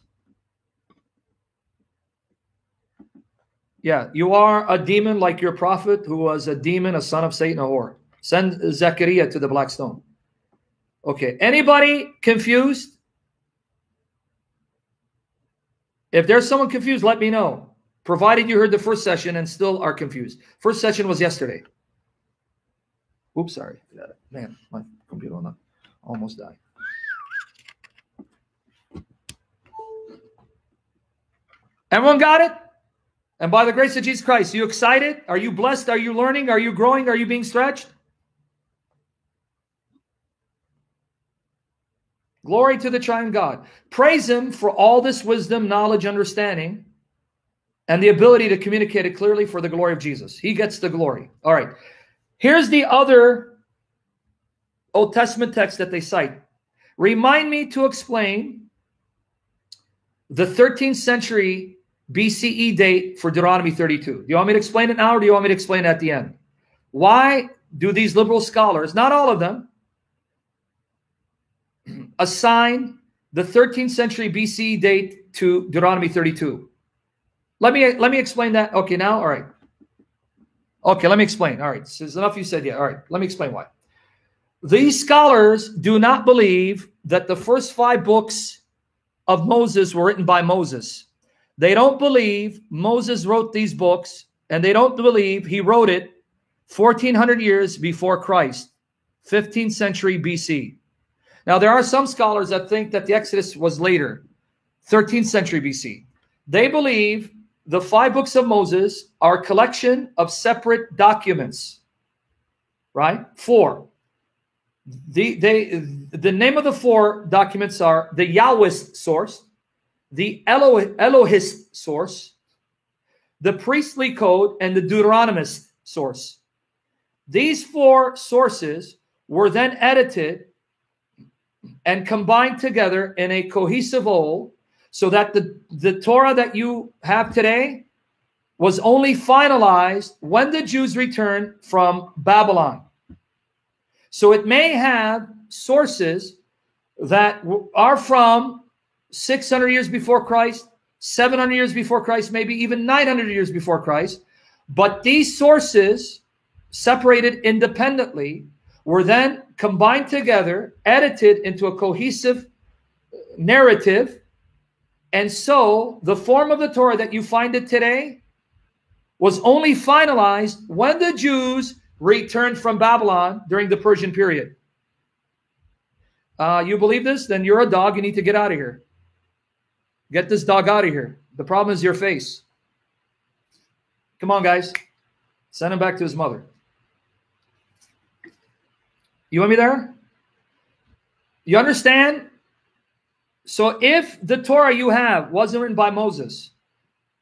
Yeah, you are a demon like your prophet who was a demon, a son of Satan, a whore. Send Zechariah to the black stone. Okay, anybody confused? If there's someone confused, let me know. Provided you heard the first session and still are confused. First session was yesterday. Oops, sorry. Man, my computer almost died. Everyone got it? And by the grace of Jesus Christ, you excited? Are you blessed? Are you learning? Are you growing? Are you being stretched? Glory to the triune God. Praise Him for all this wisdom, knowledge, understanding, and the ability to communicate it clearly for the glory of Jesus. He gets the glory. All right. Here's the other Old Testament text that they cite. Remind me to explain the 13th century BCE date for Deuteronomy 32. Do you want me to explain it now or do you want me to explain it at the end? Why do these liberal scholars, not all of them, assign the 13th century BCE date to Deuteronomy 32? Let me let me explain that. Okay, now, all right. Okay, let me explain. All right, so enough you said. Yeah, all right. Let me explain why. These scholars do not believe that the first five books of Moses were written by Moses. They don't believe Moses wrote these books, and they don't believe he wrote it 1400 years before Christ, 15th century BC. Now, there are some scholars that think that the Exodus was later, 13th century BC. They believe the five books of Moses are a collection of separate documents, right? Four. The, they, the name of the four documents are the Yahwist source, the Elo, Elohist source, the priestly code, and the Deuteronomist source. These four sources were then edited and combined together in a cohesive whole so that the, the Torah that you have today was only finalized when the Jews returned from Babylon. So it may have sources that are from 600 years before Christ, 700 years before Christ, maybe even 900 years before Christ. But these sources, separated independently, were then combined together, edited into a cohesive uh, narrative. And so the form of the Torah that you find it today was only finalized when the Jews returned from Babylon during the Persian period. Uh, you believe this? Then you're a dog. You need to get out of here. Get this dog out of here. The problem is your face. Come on, guys. Send him back to his mother. You want me there? You understand? So if the Torah you have wasn't written by Moses,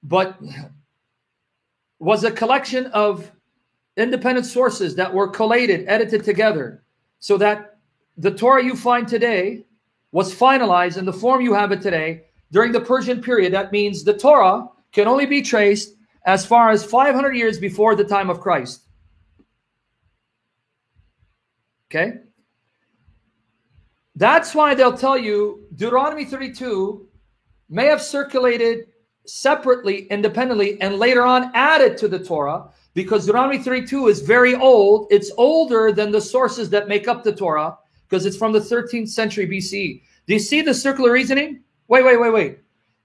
but was a collection of independent sources that were collated, edited together, so that the Torah you find today was finalized in the form you have it today during the Persian period. That means the Torah can only be traced as far as 500 years before the time of Christ. Okay? That's why they'll tell you Deuteronomy 32 may have circulated separately, independently, and later on added to the Torah because Deuteronomy 32 is very old. It's older than the sources that make up the Torah because it's from the 13th century BC. Do you see the circular reasoning? Wait, wait, wait, wait.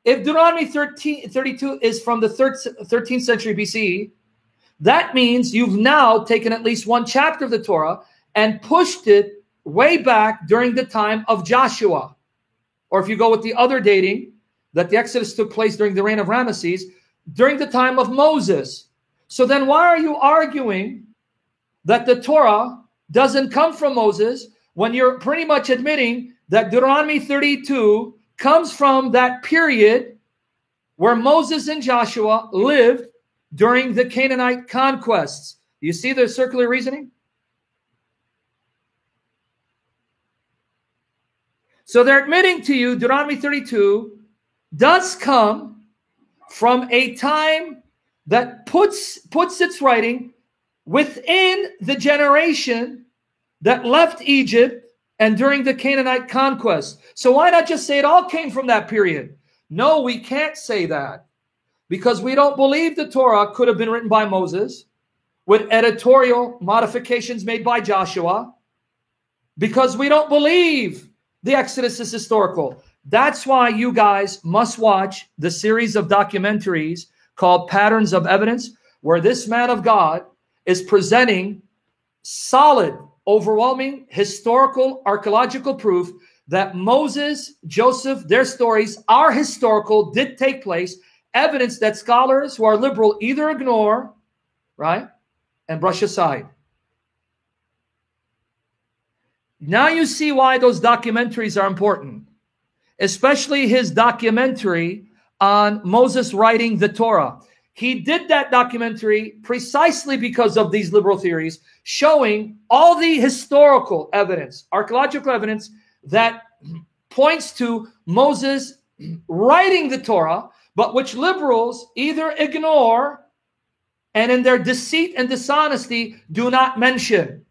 If Deuteronomy 13, 32 is from the 13th century BC, that means you've now taken at least one chapter of the Torah and pushed it way back during the time of Joshua. Or if you go with the other dating, that the Exodus took place during the reign of Ramesses, during the time of Moses. So then why are you arguing that the Torah doesn't come from Moses when you're pretty much admitting that Deuteronomy 32 comes from that period where Moses and Joshua lived during the Canaanite conquests? You see the circular reasoning? So they're admitting to you Deuteronomy 32 does come from a time that puts puts its writing within the generation that left Egypt and during the Canaanite conquest. So why not just say it all came from that period? No, we can't say that because we don't believe the Torah could have been written by Moses with editorial modifications made by Joshua because we don't believe the Exodus is historical. That's why you guys must watch the series of documentaries called Patterns of Evidence, where this man of God is presenting solid, overwhelming historical, archaeological proof that Moses, Joseph, their stories are historical, did take place, evidence that scholars who are liberal either ignore, right, and brush aside. Now you see why those documentaries are important, especially his documentary on Moses writing the Torah. He did that documentary precisely because of these liberal theories, showing all the historical evidence, archaeological evidence that points to Moses writing the Torah, but which liberals either ignore and in their deceit and dishonesty do not mention.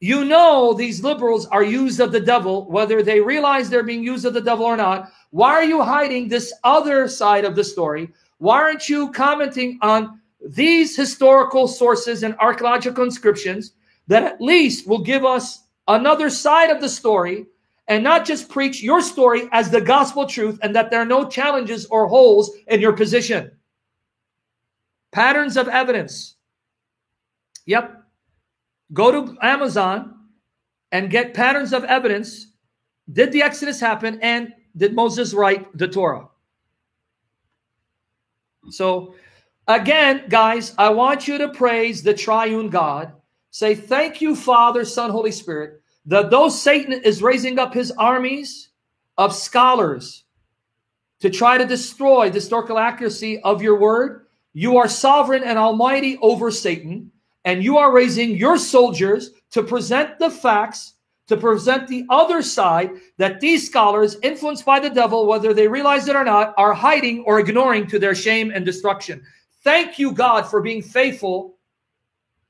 You know these liberals are used of the devil, whether they realize they're being used of the devil or not. Why are you hiding this other side of the story? Why aren't you commenting on these historical sources and archaeological inscriptions that at least will give us another side of the story and not just preach your story as the gospel truth and that there are no challenges or holes in your position. Patterns of evidence. Yep. Go to Amazon and get patterns of evidence. Did the Exodus happen and did Moses write the Torah? So, again, guys, I want you to praise the triune God. Say, Thank you, Father, Son, Holy Spirit that though Satan is raising up his armies of scholars to try to destroy the historical accuracy of your word, you are sovereign and almighty over Satan, and you are raising your soldiers to present the facts, to present the other side that these scholars, influenced by the devil, whether they realize it or not, are hiding or ignoring to their shame and destruction. Thank you, God, for being faithful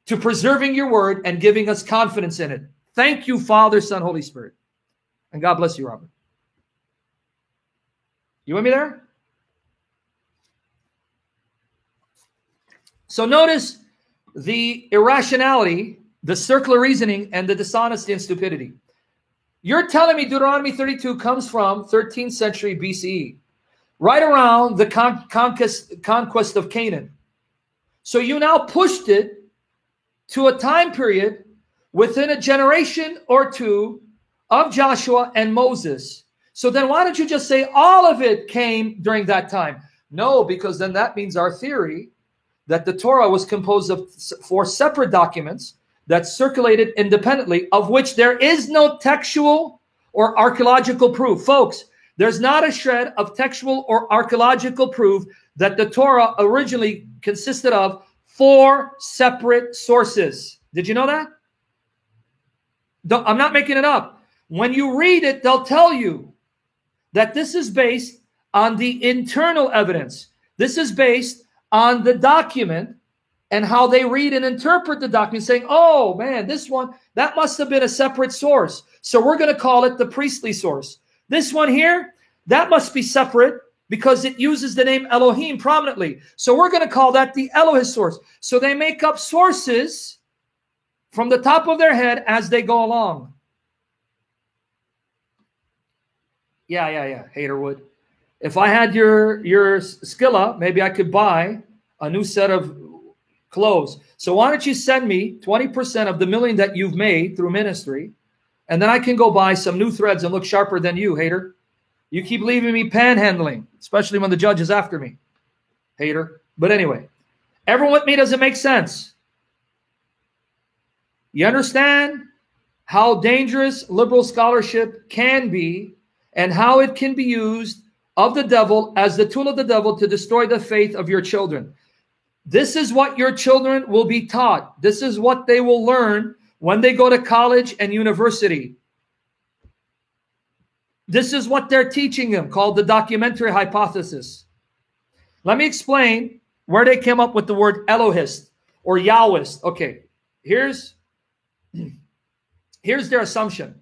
to preserving your word and giving us confidence in it. Thank you, Father, Son, Holy Spirit. And God bless you, Robert. You with me there? So notice the irrationality, the circular reasoning, and the dishonesty and stupidity. You're telling me Deuteronomy 32 comes from 13th century BCE, right around the con conquest, conquest of Canaan. So you now pushed it to a time period within a generation or two of Joshua and Moses. So then why don't you just say all of it came during that time? No, because then that means our theory that the Torah was composed of four separate documents that circulated independently, of which there is no textual or archaeological proof. Folks, there's not a shred of textual or archaeological proof that the Torah originally consisted of four separate sources. Did you know that? I'm not making it up. When you read it, they'll tell you that this is based on the internal evidence. This is based on the document and how they read and interpret the document, saying, oh man, this one, that must have been a separate source. So we're going to call it the priestly source. This one here, that must be separate because it uses the name Elohim prominently. So we're going to call that the Elohim source. So they make up sources from the top of their head as they go along. Yeah, yeah, yeah, Haterwood. If I had your your skilla, maybe I could buy a new set of clothes. So why don't you send me 20% of the million that you've made through ministry, and then I can go buy some new threads and look sharper than you, hater. You keep leaving me panhandling, especially when the judge is after me, hater. But anyway, everyone with me doesn't make sense. You understand how dangerous liberal scholarship can be and how it can be used of the devil as the tool of the devil to destroy the faith of your children. This is what your children will be taught. This is what they will learn when they go to college and university. This is what they're teaching them, called the documentary hypothesis. Let me explain where they came up with the word Elohist or Yahwist. Okay, here's Here's their assumption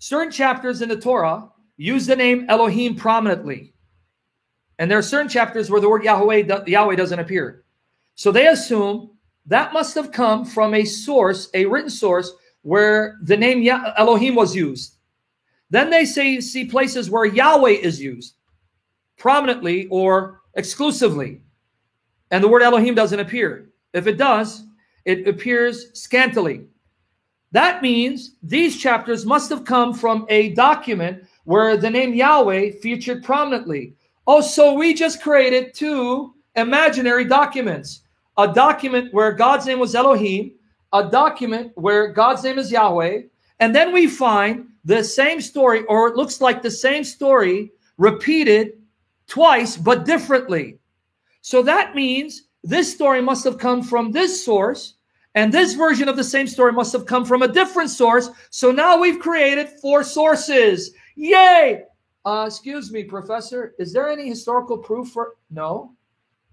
certain chapters in the Torah use the name Elohim prominently. And there are certain chapters where the word Yahweh, Yahweh doesn't appear. So they assume that must have come from a source, a written source, where the name Elohim was used. Then they say see places where Yahweh is used prominently or exclusively, and the word Elohim doesn't appear. If it does, it appears scantily. That means these chapters must have come from a document where the name Yahweh featured prominently. Oh, so we just created two imaginary documents a document where God's name was Elohim, a document where God's name is Yahweh, and then we find the same story, or it looks like the same story repeated twice, but differently. So that means this story must have come from this source and this version of the same story must have come from a different source. So now we've created four sources. Yay! Uh, excuse me, professor, is there any historical proof for no?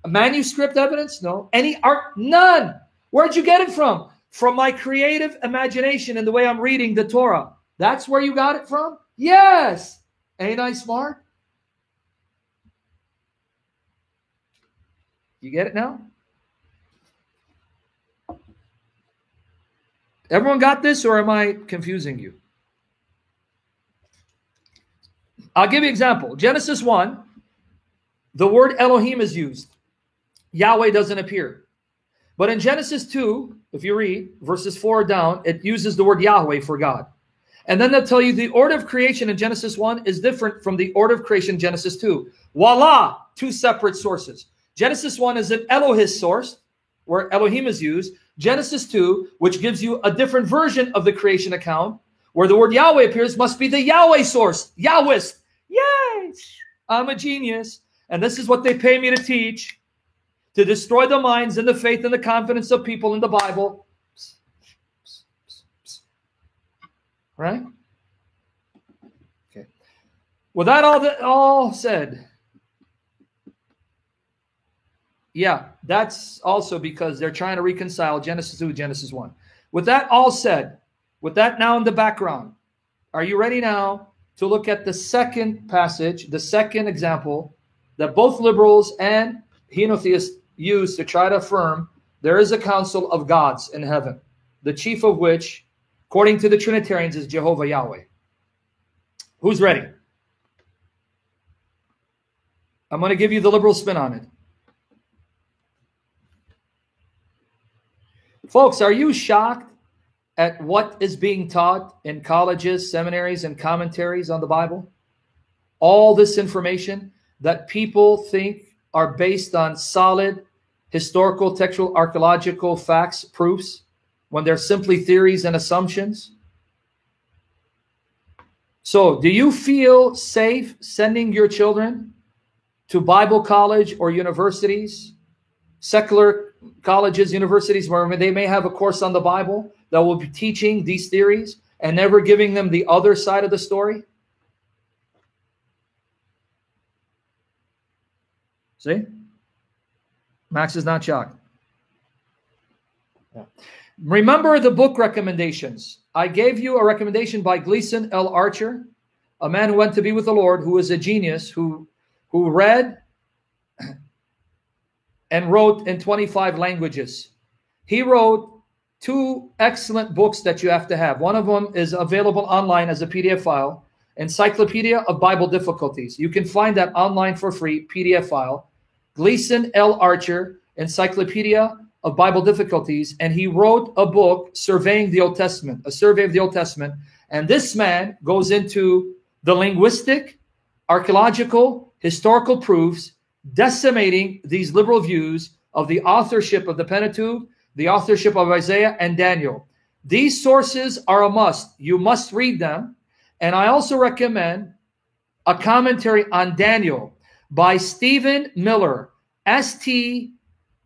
Manuscript evidence? No. Any art? None. Where'd you get it from? From my creative imagination and the way I'm reading the Torah. That's where you got it from? Yes. Ain't I smart? You get it now? Everyone got this, or am I confusing you? I'll give you an example. Genesis 1, the word Elohim is used. Yahweh doesn't appear. But in Genesis 2, if you read verses 4 down, it uses the word Yahweh for God. And then they'll tell you the order of creation in Genesis 1 is different from the order of creation Genesis 2. Voila, two separate sources. Genesis 1 is an Elohim source, where Elohim is used. Genesis 2, which gives you a different version of the creation account, where the word Yahweh appears, must be the Yahweh source. Yahwist. Yay! I'm a genius. And this is what they pay me to teach to destroy the minds and the faith and the confidence of people in the Bible. Right? Okay. With that all, that all said, Yeah, that's also because they're trying to reconcile Genesis 2, with Genesis 1. With that all said, with that now in the background, are you ready now to look at the second passage, the second example that both liberals and henotheists use to try to affirm there is a council of gods in heaven, the chief of which, according to the Trinitarians, is Jehovah Yahweh. Who's ready? I'm going to give you the liberal spin on it. Folks, are you shocked at what is being taught in colleges, seminaries, and commentaries on the Bible? All this information that people think are based on solid historical, textual, archaeological facts, proofs, when they're simply theories and assumptions? So, do you feel safe sending your children to Bible college or universities, secular colleges, universities, where they may have a course on the Bible that will be teaching these theories and never giving them the other side of the story? See? Max is not shocked. Yeah. Remember the book recommendations. I gave you a recommendation by Gleason L. Archer, a man who went to be with the Lord, who is a genius, who who read and wrote in 25 languages. He wrote two excellent books that you have to have. One of them is available online as a PDF file, Encyclopedia of Bible Difficulties. You can find that online for free, PDF file. Gleason L. Archer, Encyclopedia of Bible Difficulties, and he wrote a book surveying the Old Testament, a survey of the Old Testament. And this man goes into the linguistic, archaeological, historical proofs decimating these liberal views of the authorship of the Pentateuch, the authorship of Isaiah and Daniel. These sources are a must. You must read them. And I also recommend a commentary on Daniel by Stephen Miller, S T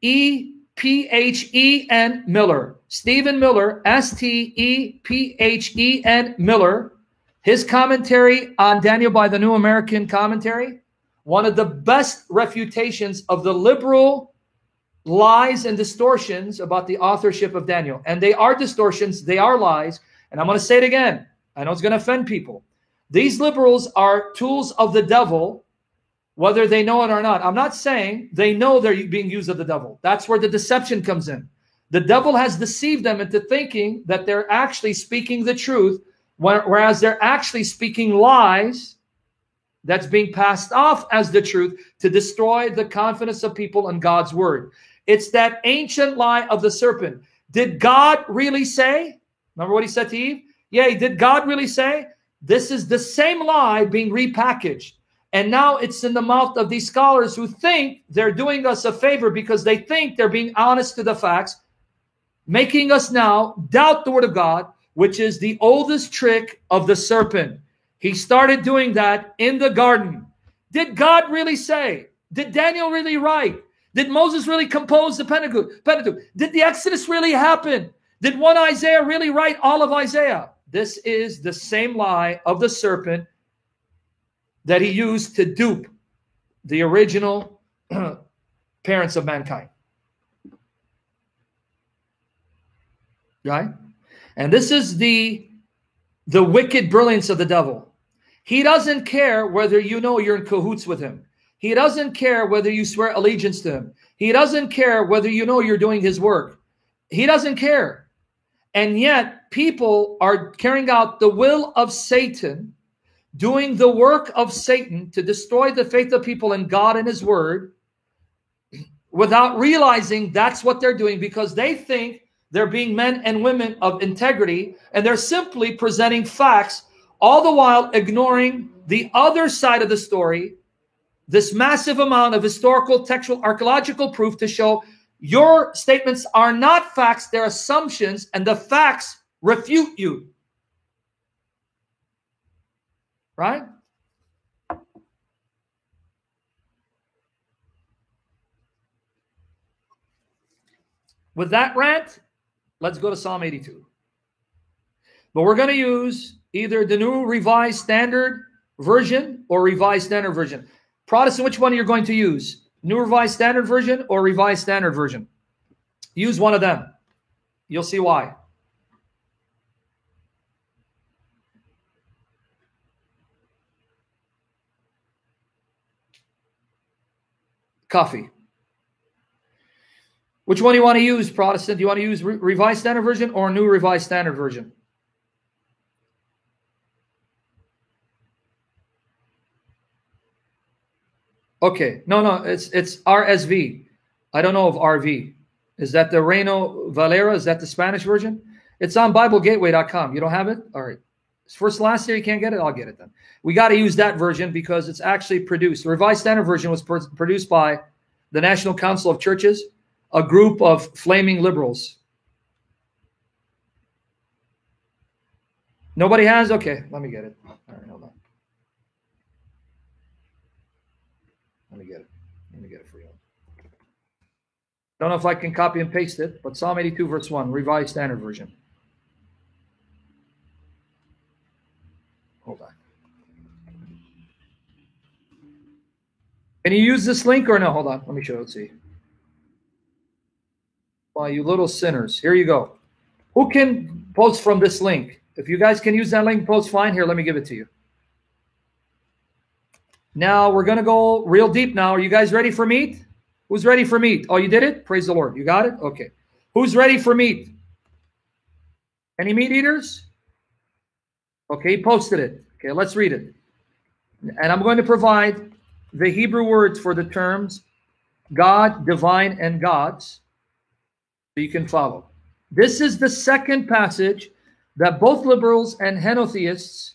E P H E N Miller. Stephen Miller, S T E P H E N Miller. His commentary on Daniel by the New American Commentary one of the best refutations of the liberal lies and distortions about the authorship of Daniel. And they are distortions, they are lies. And I'm going to say it again. I know it's going to offend people. These liberals are tools of the devil, whether they know it or not. I'm not saying they know they're being used of the devil. That's where the deception comes in. The devil has deceived them into thinking that they're actually speaking the truth, whereas they're actually speaking lies that's being passed off as the truth to destroy the confidence of people in God's word. It's that ancient lie of the serpent. Did God really say? Remember what he said to Eve? Yeah, did God really say? This is the same lie being repackaged. And now it's in the mouth of these scholars who think they're doing us a favor because they think they're being honest to the facts, making us now doubt the word of God, which is the oldest trick of the serpent. He started doing that in the garden. Did God really say? Did Daniel really write? Did Moses really compose the Pentateuch? Did the Exodus really happen? Did one Isaiah really write all of Isaiah? This is the same lie of the serpent that he used to dupe the original parents of mankind. Right? And this is the the wicked brilliance of the devil. He doesn't care whether you know you're in cahoots with him. He doesn't care whether you swear allegiance to him. He doesn't care whether you know you're doing his work. He doesn't care. And yet, people are carrying out the will of Satan, doing the work of Satan to destroy the faith of people in God and his word without realizing that's what they're doing because they think they're being men and women of integrity and they're simply presenting facts, all the while ignoring the other side of the story, this massive amount of historical, textual, archaeological proof to show your statements are not facts, they're assumptions, and the facts refute you. Right? With that rant, let's go to Psalm 82. But we're going to use either the new Revised Standard Version or Revised Standard Version. Protestant, which one are you going to use? New Revised Standard Version or Revised Standard Version? Use one of them. You'll see why. Coffee. Which one do you want to use, Protestant? Do you want to use Re Revised Standard Version or New Revised Standard Version? Okay, no, no, it's it's RSV. I don't know of RV. Is that the Reina Valera? Is that the Spanish version? It's on BibleGateway.com. You don't have it? All right. First last year you can't get it. I'll get it then. We got to use that version because it's actually produced. The Revised Standard Version was produced by the National Council of Churches, a group of flaming liberals. Nobody has? Okay, let me get it. All right, hold on. Let me get it. Let me get it for you. Don't know if I can copy and paste it, but Psalm 82, verse 1, Revised Standard Version. Hold on. Can you use this link or no? Hold on. Let me show. Let's see. Why, you little sinners. Here you go. Who can post from this link? If you guys can use that link, post fine. Here, let me give it to you. Now we're going to go real deep now. Are you guys ready for meat? Who's ready for meat? Oh, you did it? Praise the Lord. You got it? Okay. Who's ready for meat? Any meat eaters? Okay, he posted it. Okay, let's read it. And I'm going to provide the Hebrew words for the terms God, divine, and gods so you can follow. This is the second passage that both liberals and henotheists,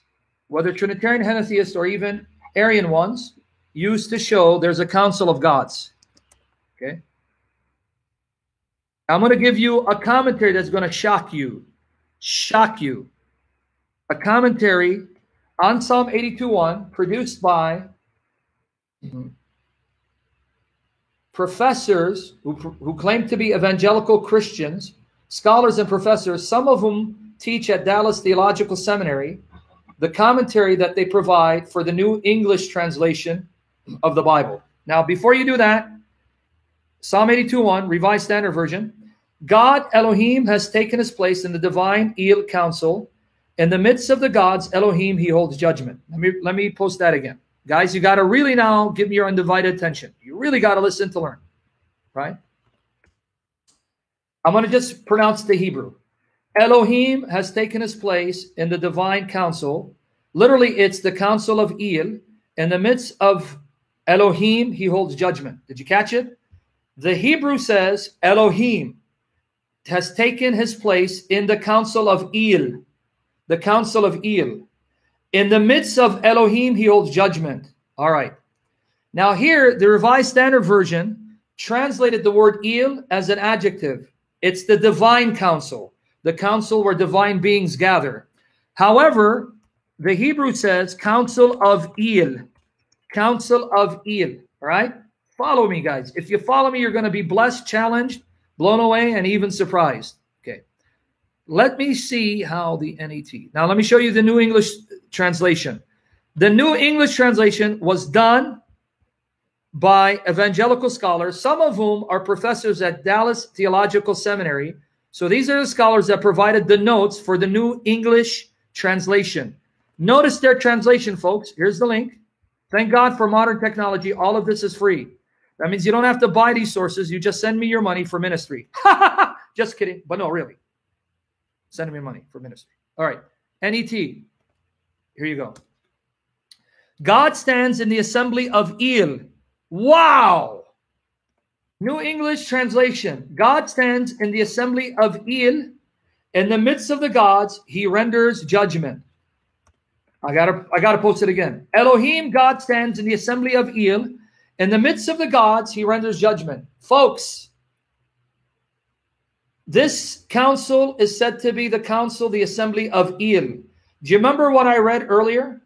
whether Trinitarian henotheists or even Arian ones used to show there's a council of gods. Okay. I'm going to give you a commentary that's going to shock you. Shock you. A commentary on Psalm 82.1 produced by Mm-hmm. professors who, who claim to be evangelical Christians, scholars and professors, some of whom teach at Dallas Theological Seminary, the commentary that they provide for the New English translation of the Bible. Now, before you do that, Psalm 82:1, Revised Standard Version, God Elohim has taken his place in the divine El council. In the midst of the gods, Elohim, he holds judgment. Let me let me post that again. Guys, you got to really now give me your undivided attention. You really got to listen to learn, right? I'm going to just pronounce the Hebrew. Elohim has taken his place in the divine council. Literally, it's the council of El. In the midst of Elohim, he holds judgment. Did you catch it? The Hebrew says Elohim has taken his place in the council of El, the council of El. In the midst of Elohim, he holds judgment. All right. Now, here, the Revised Standard Version translated the word El as an adjective. It's the divine council the council where divine beings gather. However, the Hebrew says council of El, council of El, all right? Follow me, guys. If you follow me, you're going to be blessed, challenged, blown away, and even surprised. Okay. Let me see how the NET. Now, let me show you the New English translation. The New English translation was done by evangelical scholars, some of whom are professors at Dallas Theological Seminary. So these are the scholars that provided the notes for the New English translation. Notice their translation, folks. Here's the link. Thank God for modern technology. All of this is free. That means you don't have to buy these sources. You just send me your money for ministry. just kidding. But no, really. Send me money for ministry. All right. NET. Here you go. God stands in the assembly of Il. Wow. New English translation. God stands in the assembly of Il. In the midst of the gods, he renders judgment. I gotta I gotta post it again. Elohim, God stands in the assembly of Il. In the midst of the gods, he renders judgment. Folks, this council is said to be the council, the assembly of Il. Do you remember what I read earlier?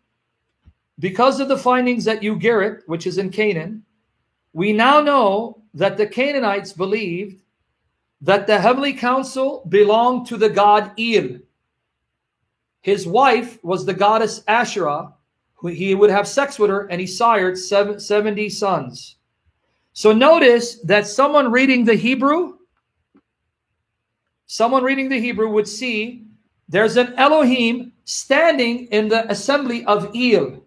Because of the findings at Ugarit, which is in Canaan, we now know that the Canaanites believed that the heavenly council belonged to the god Il. His wife was the goddess Asherah. He would have sex with her and he sired 70 sons. So notice that someone reading the Hebrew, someone reading the Hebrew would see there's an Elohim standing in the assembly of Il.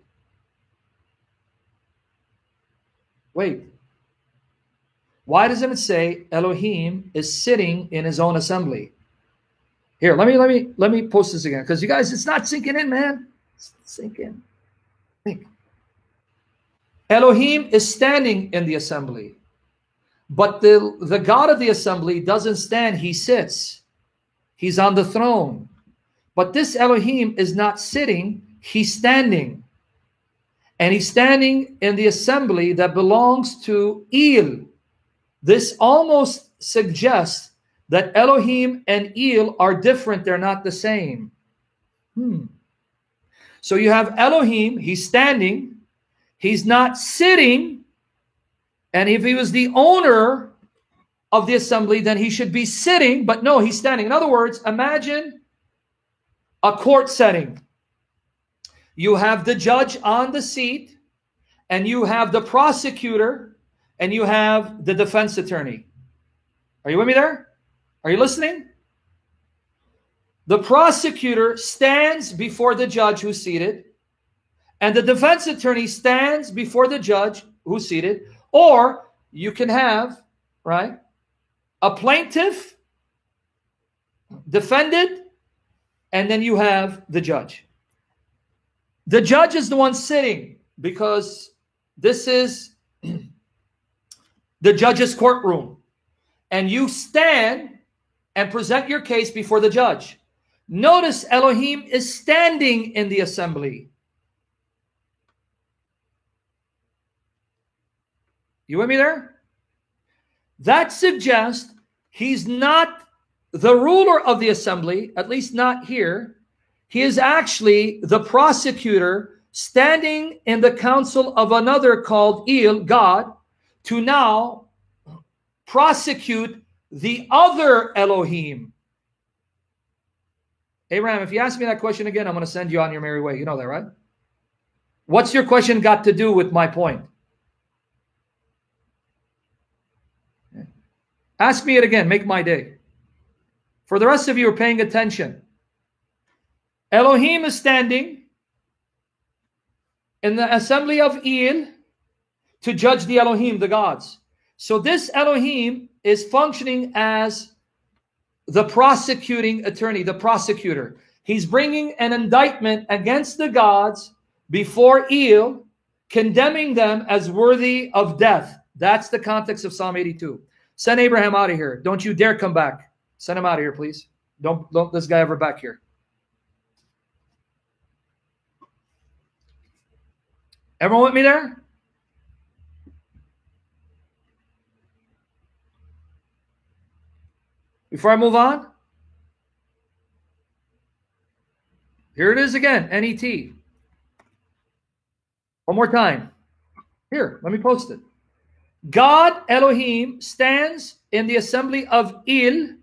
Wait. Why doesn't it say Elohim is sitting in his own assembly? Here, let me let me let me post this again because you guys, it's not sinking in, man. It's sinking. Think. Elohim is standing in the assembly, but the the God of the assembly doesn't stand; he sits. He's on the throne. But this Elohim is not sitting; he's standing, and he's standing in the assembly that belongs to Il. This almost suggests that Elohim and El are different, they're not the same. Hmm. So you have Elohim, he's standing, he's not sitting, and if he was the owner of the assembly, then he should be sitting, but no, he's standing. In other words, imagine a court setting. You have the judge on the seat, and you have the prosecutor, and you have the defense attorney. Are you with me there? Are you listening? The prosecutor stands before the judge who's seated, and the defense attorney stands before the judge who's seated. Or you can have, right, a plaintiff, defended, and then you have the judge. The judge is the one sitting because this is the judge's courtroom. And you stand and present your case before the judge. Notice Elohim is standing in the assembly. You with me there? That suggests he's not the ruler of the assembly, at least not here. He is actually the prosecutor standing in the council of another called Il, God, to now prosecute the other Elohim. Abraham, if you ask me that question again, I'm going to send you on your merry way. You know that, right? What's your question got to do with my point? Ask me it again. Make my day. For the rest of you are paying attention. Elohim is standing in the assembly of Il to judge the Elohim, the gods. So this Elohim is functioning as the prosecuting attorney, the prosecutor. He's bringing an indictment against the gods before Il, condemning them as worthy of death. That's the context of Psalm 82. Send Abraham out of here. Don't you dare come back. Send him out of here, please. Don't, don't this guy ever back here. Everyone with me there? Before I move on, here it is again, NET. One more time. Here, let me post it. God Elohim stands in the assembly of Il.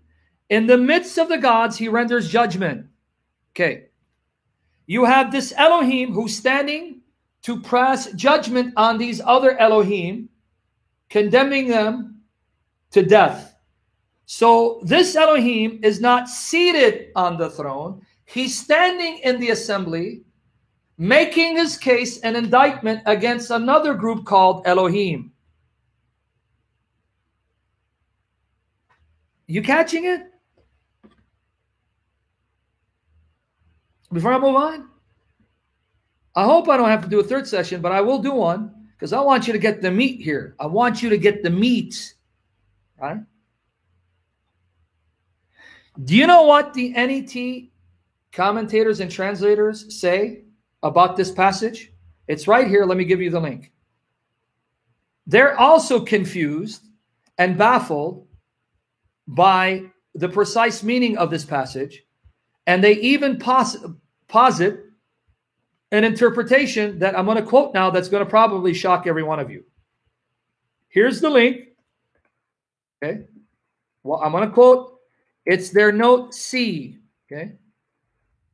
In the midst of the gods, he renders judgment. Okay. You have this Elohim who's standing to pass judgment on these other Elohim, condemning them to death. So this Elohim is not seated on the throne. He's standing in the assembly, making his case an indictment against another group called Elohim. You catching it? Before I move on, I hope I don't have to do a third session, but I will do one because I want you to get the meat here. I want you to get the meat, right? Do you know what the NET commentators and translators say about this passage? It's right here. Let me give you the link. They're also confused and baffled by the precise meaning of this passage, and they even pos- posit an interpretation that I'm going to quote now that's going to probably shock every one of you. Here's the link. Okay. Well, I'm going to quote. It's their note C. Okay.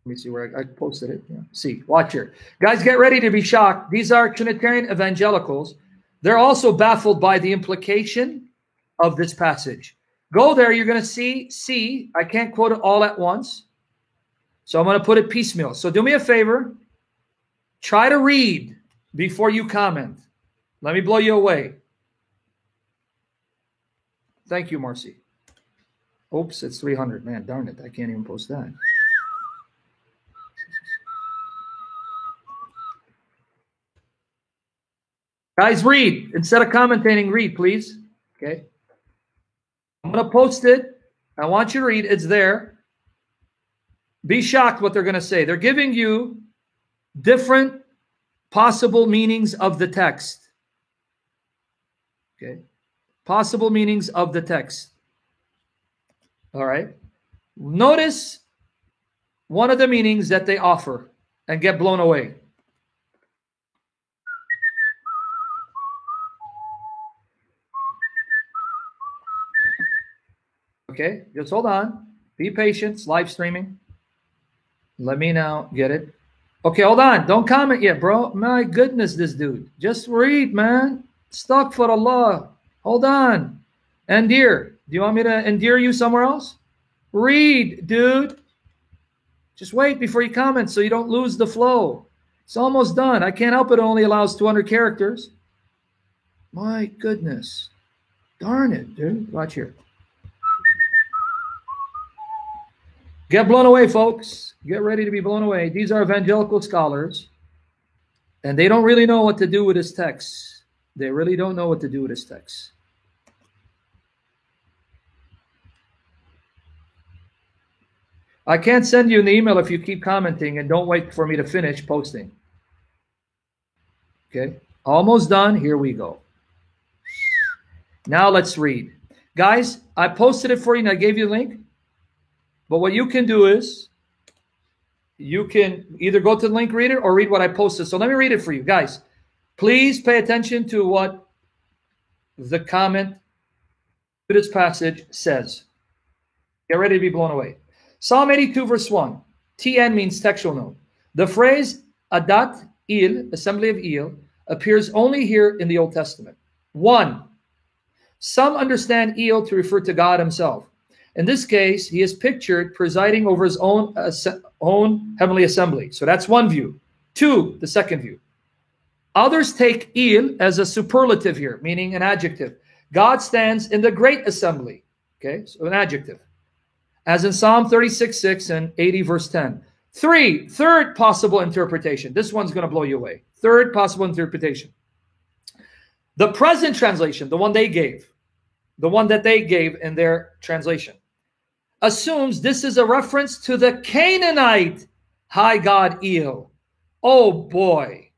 Let me see where I, I posted it. Yeah. C. Watch here. Guys, get ready to be shocked. These are Trinitarian evangelicals. They're also baffled by the implication of this passage. Go there. You're going to see C. I can't quote it all at once. So I'm going to put it piecemeal. So do me a favor. Try to read before you comment. Let me blow you away. Thank you, Marcy. Oops, it's 300. Man, darn it. I can't even post that. Guys, read. Instead of commentating, read, please. Okay. I'm going to post it. I want you to read. It's there. Be shocked what they're going to say. They're giving you different possible meanings of the text. Okay. Possible meanings of the text. All right. Notice one of the meanings that they offer and get blown away. Okay, just hold on. Be patient. Live streaming. Let me now get it. Okay, hold on. Don't comment yet, bro. My goodness, this dude. Just read, man. Stuck for Allah. Hold on. Endear. Do you want me to endear you somewhere else? Read, dude. Just wait before you comment so you don't lose the flow. It's almost done. I can't help it. It only allows 200 characters. My goodness. Darn it, dude. Watch here. Get blown away, folks. Get ready to be blown away. These are evangelical scholars, and they don't really know what to do with this text. They really don't know what to do with this text. I can't send you an email if you keep commenting and don't wait for me to finish posting. Okay, almost done. Here we go. Now let's read. Guys, I posted it for you and I gave you a link. But what you can do is you can either go to the link, read it, or read what I posted. So let me read it for you. Guys, please pay attention to what the comment to this passage says. Get ready to be blown away. Psalm 82, verse 1. TN means textual note. The phrase Adat Il, assembly of Il, appears only here in the Old Testament. One, some understand Il to refer to God himself. In this case, he is pictured presiding over his own, uh, own heavenly assembly. So that's one view. Two, the second view. Others take il as a superlative here, meaning an adjective. God stands in the great assembly. Okay, so an adjective. As in Psalm 36, 6 and 80, verse 10. Three, third possible interpretation. This one's going to blow you away. Third possible interpretation. The present translation, the one they gave, the one that they gave in their translation assumes this is a reference to the Canaanite high god El. Oh boy.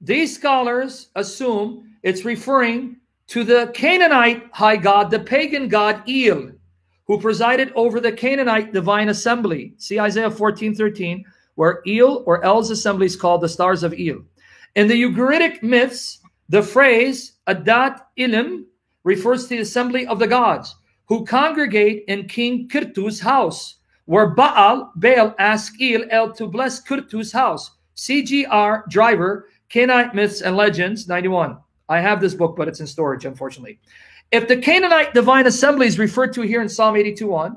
These scholars assume it's referring to the Canaanite high god, the pagan god El, who presided over the Canaanite divine assembly. See Isaiah 14 13, where El or El's assembly is called the stars of El. In the Ugaritic myths, the phrase Adat Ilim refers to the assembly of the gods who congregate in King Kirtu's house, where Baal, Baal asked Il El to bless Kirtu's house. see G.R. Driver Canaanite Myths and Legends, 91. I have this book, but it's in storage, unfortunately. If the Canaanite divine assembly is referred to here in Psalm 82:1,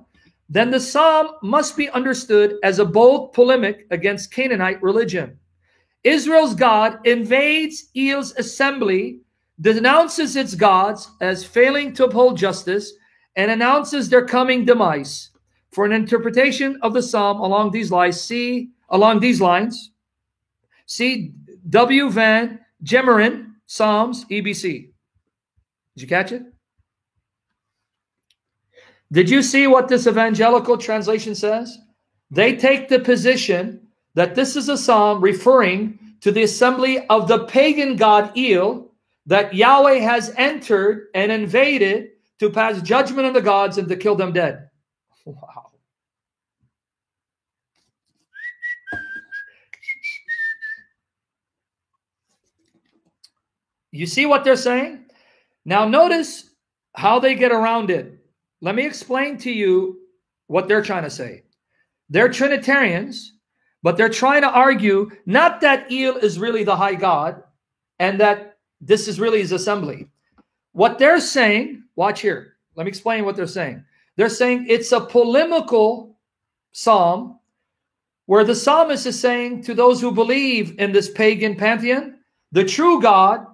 then the psalm must be understood as a bold polemic against Canaanite religion. Israel's God invades Il's assembly, denounces its gods as failing to uphold justice, and announces their coming demise. For an interpretation of the psalm along these lines, see along these lines, see W. Van Gemeren, Psalms, EBC. Did you catch it? Did you see what this evangelical translation says? They take the position that this is a psalm referring to the assembly of the pagan god Il that Yahweh has entered and invaded to pass judgment on the gods and to kill them dead. Wow. You see what they're saying? Now, notice how they get around it. Let me explain to you what they're trying to say. They're Trinitarians, but they're trying to argue not that Il is really the high God and that this is really his assembly. What they're saying, watch here. Let me explain what they're saying. They're saying it's a polemical psalm where the psalmist is saying to those who believe in this pagan pantheon, the true God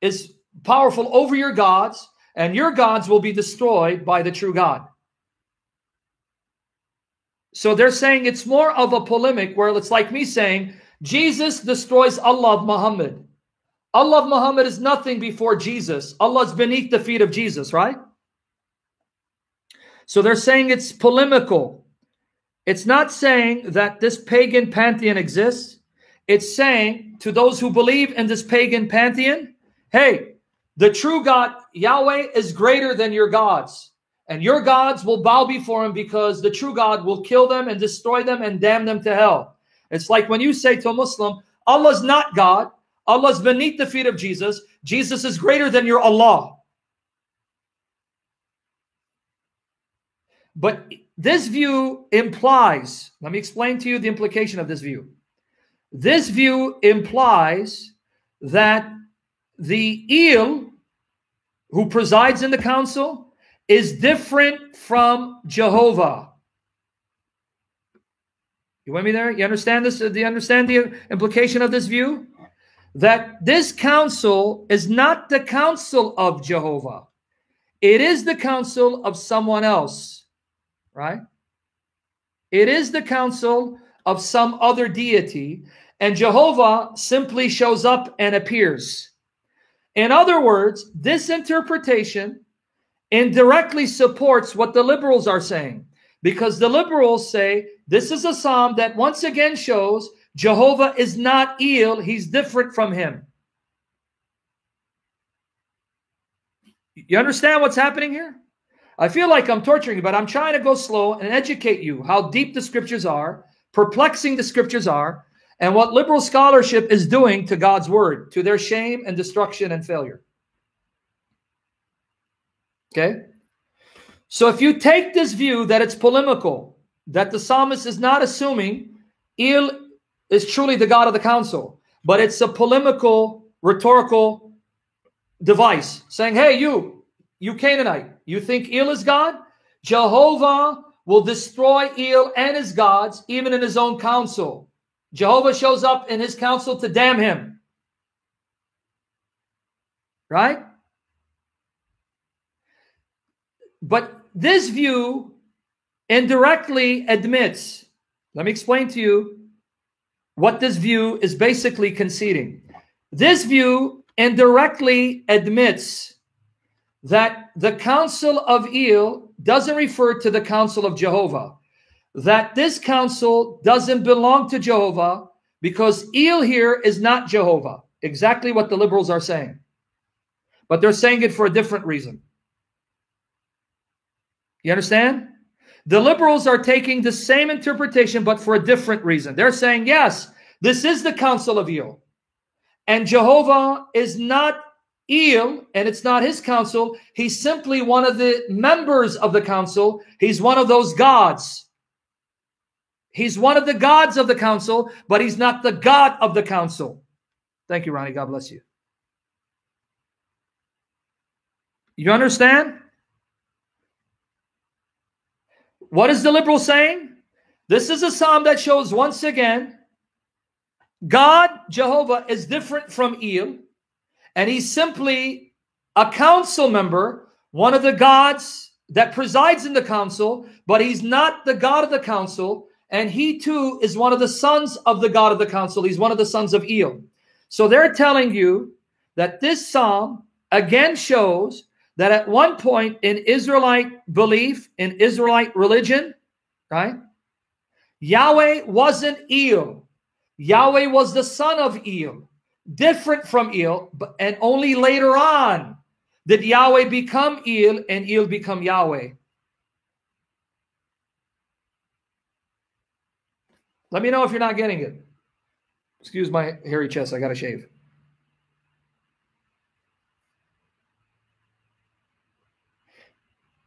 is powerful over your gods, and your gods will be destroyed by the true God. So they're saying it's more of a polemic where it's like me saying, Jesus destroys Allah of Muhammad. Allah of Muhammad is nothing before Jesus. Allah is beneath the feet of Jesus, right? So they're saying it's polemical. It's not saying that this pagan pantheon exists. It's saying to those who believe in this pagan pantheon, hey, the true God, Yahweh, is greater than your gods. And your gods will bow before him because the true God will kill them and destroy them and damn them to hell. It's like when you say to a Muslim, Allah's not God. Allah's beneath the feet of Jesus. Jesus is greater than your Allah. But this view implies, let me explain to you the implication of this view. This view implies that the Il who presides in the council is different from Jehovah. You want me there? You understand this? Do you understand the implication of this view? That this council is not the council of Jehovah. It is the council of someone else, right? It is the council of some other deity, and Jehovah simply shows up and appears. In other words, this interpretation indirectly supports what the liberals are saying because the liberals say this is a psalm that once again shows Jehovah is not Il, he's different from him. You understand what's happening here? I feel like I'm torturing you, but I'm trying to go slow and educate you how deep the scriptures are, perplexing the scriptures are, and what liberal scholarship is doing to God's word, to their shame and destruction and failure. Okay? So if you take this view that it's polemical, that the psalmist is not assuming Il is truly the God of the council, but it's a polemical, rhetorical device saying, hey, you, you Canaanite, you think Il is God? Jehovah will destroy Il and his gods, even in his own council. Jehovah shows up in his council to damn him. Right? But this view indirectly admits, let me explain to you what this view is basically conceding. This view indirectly admits that the council of Il doesn't refer to the council of Jehovah that this council doesn't belong to Jehovah because Il here is not Jehovah. Exactly what the liberals are saying. But they're saying it for a different reason. You understand? The liberals are taking the same interpretation, but for a different reason. They're saying, yes, this is the council of Il. And Jehovah is not Il, and it's not his council. He's simply one of the members of the council. He's one of those gods. He's one of the gods of the council, but he's not the God of the council. Thank you, Ronnie. God bless you. You understand? What is the liberal saying? This is a psalm that shows once again God, Jehovah, is different from El, and he's simply a council member, one of the gods that presides in the council, but he's not the God of the council. And he too is one of the sons of the God of the council. He's one of the sons of El. So they're telling you that this psalm again shows that at one point in Israelite belief, in Israelite religion, right? Yahweh wasn't El. Yahweh was the son of El, different from El, but, and only later on did Yahweh become El and El become Yahweh. Let me know if you're not getting it. Excuse my hairy chest. I got to shave.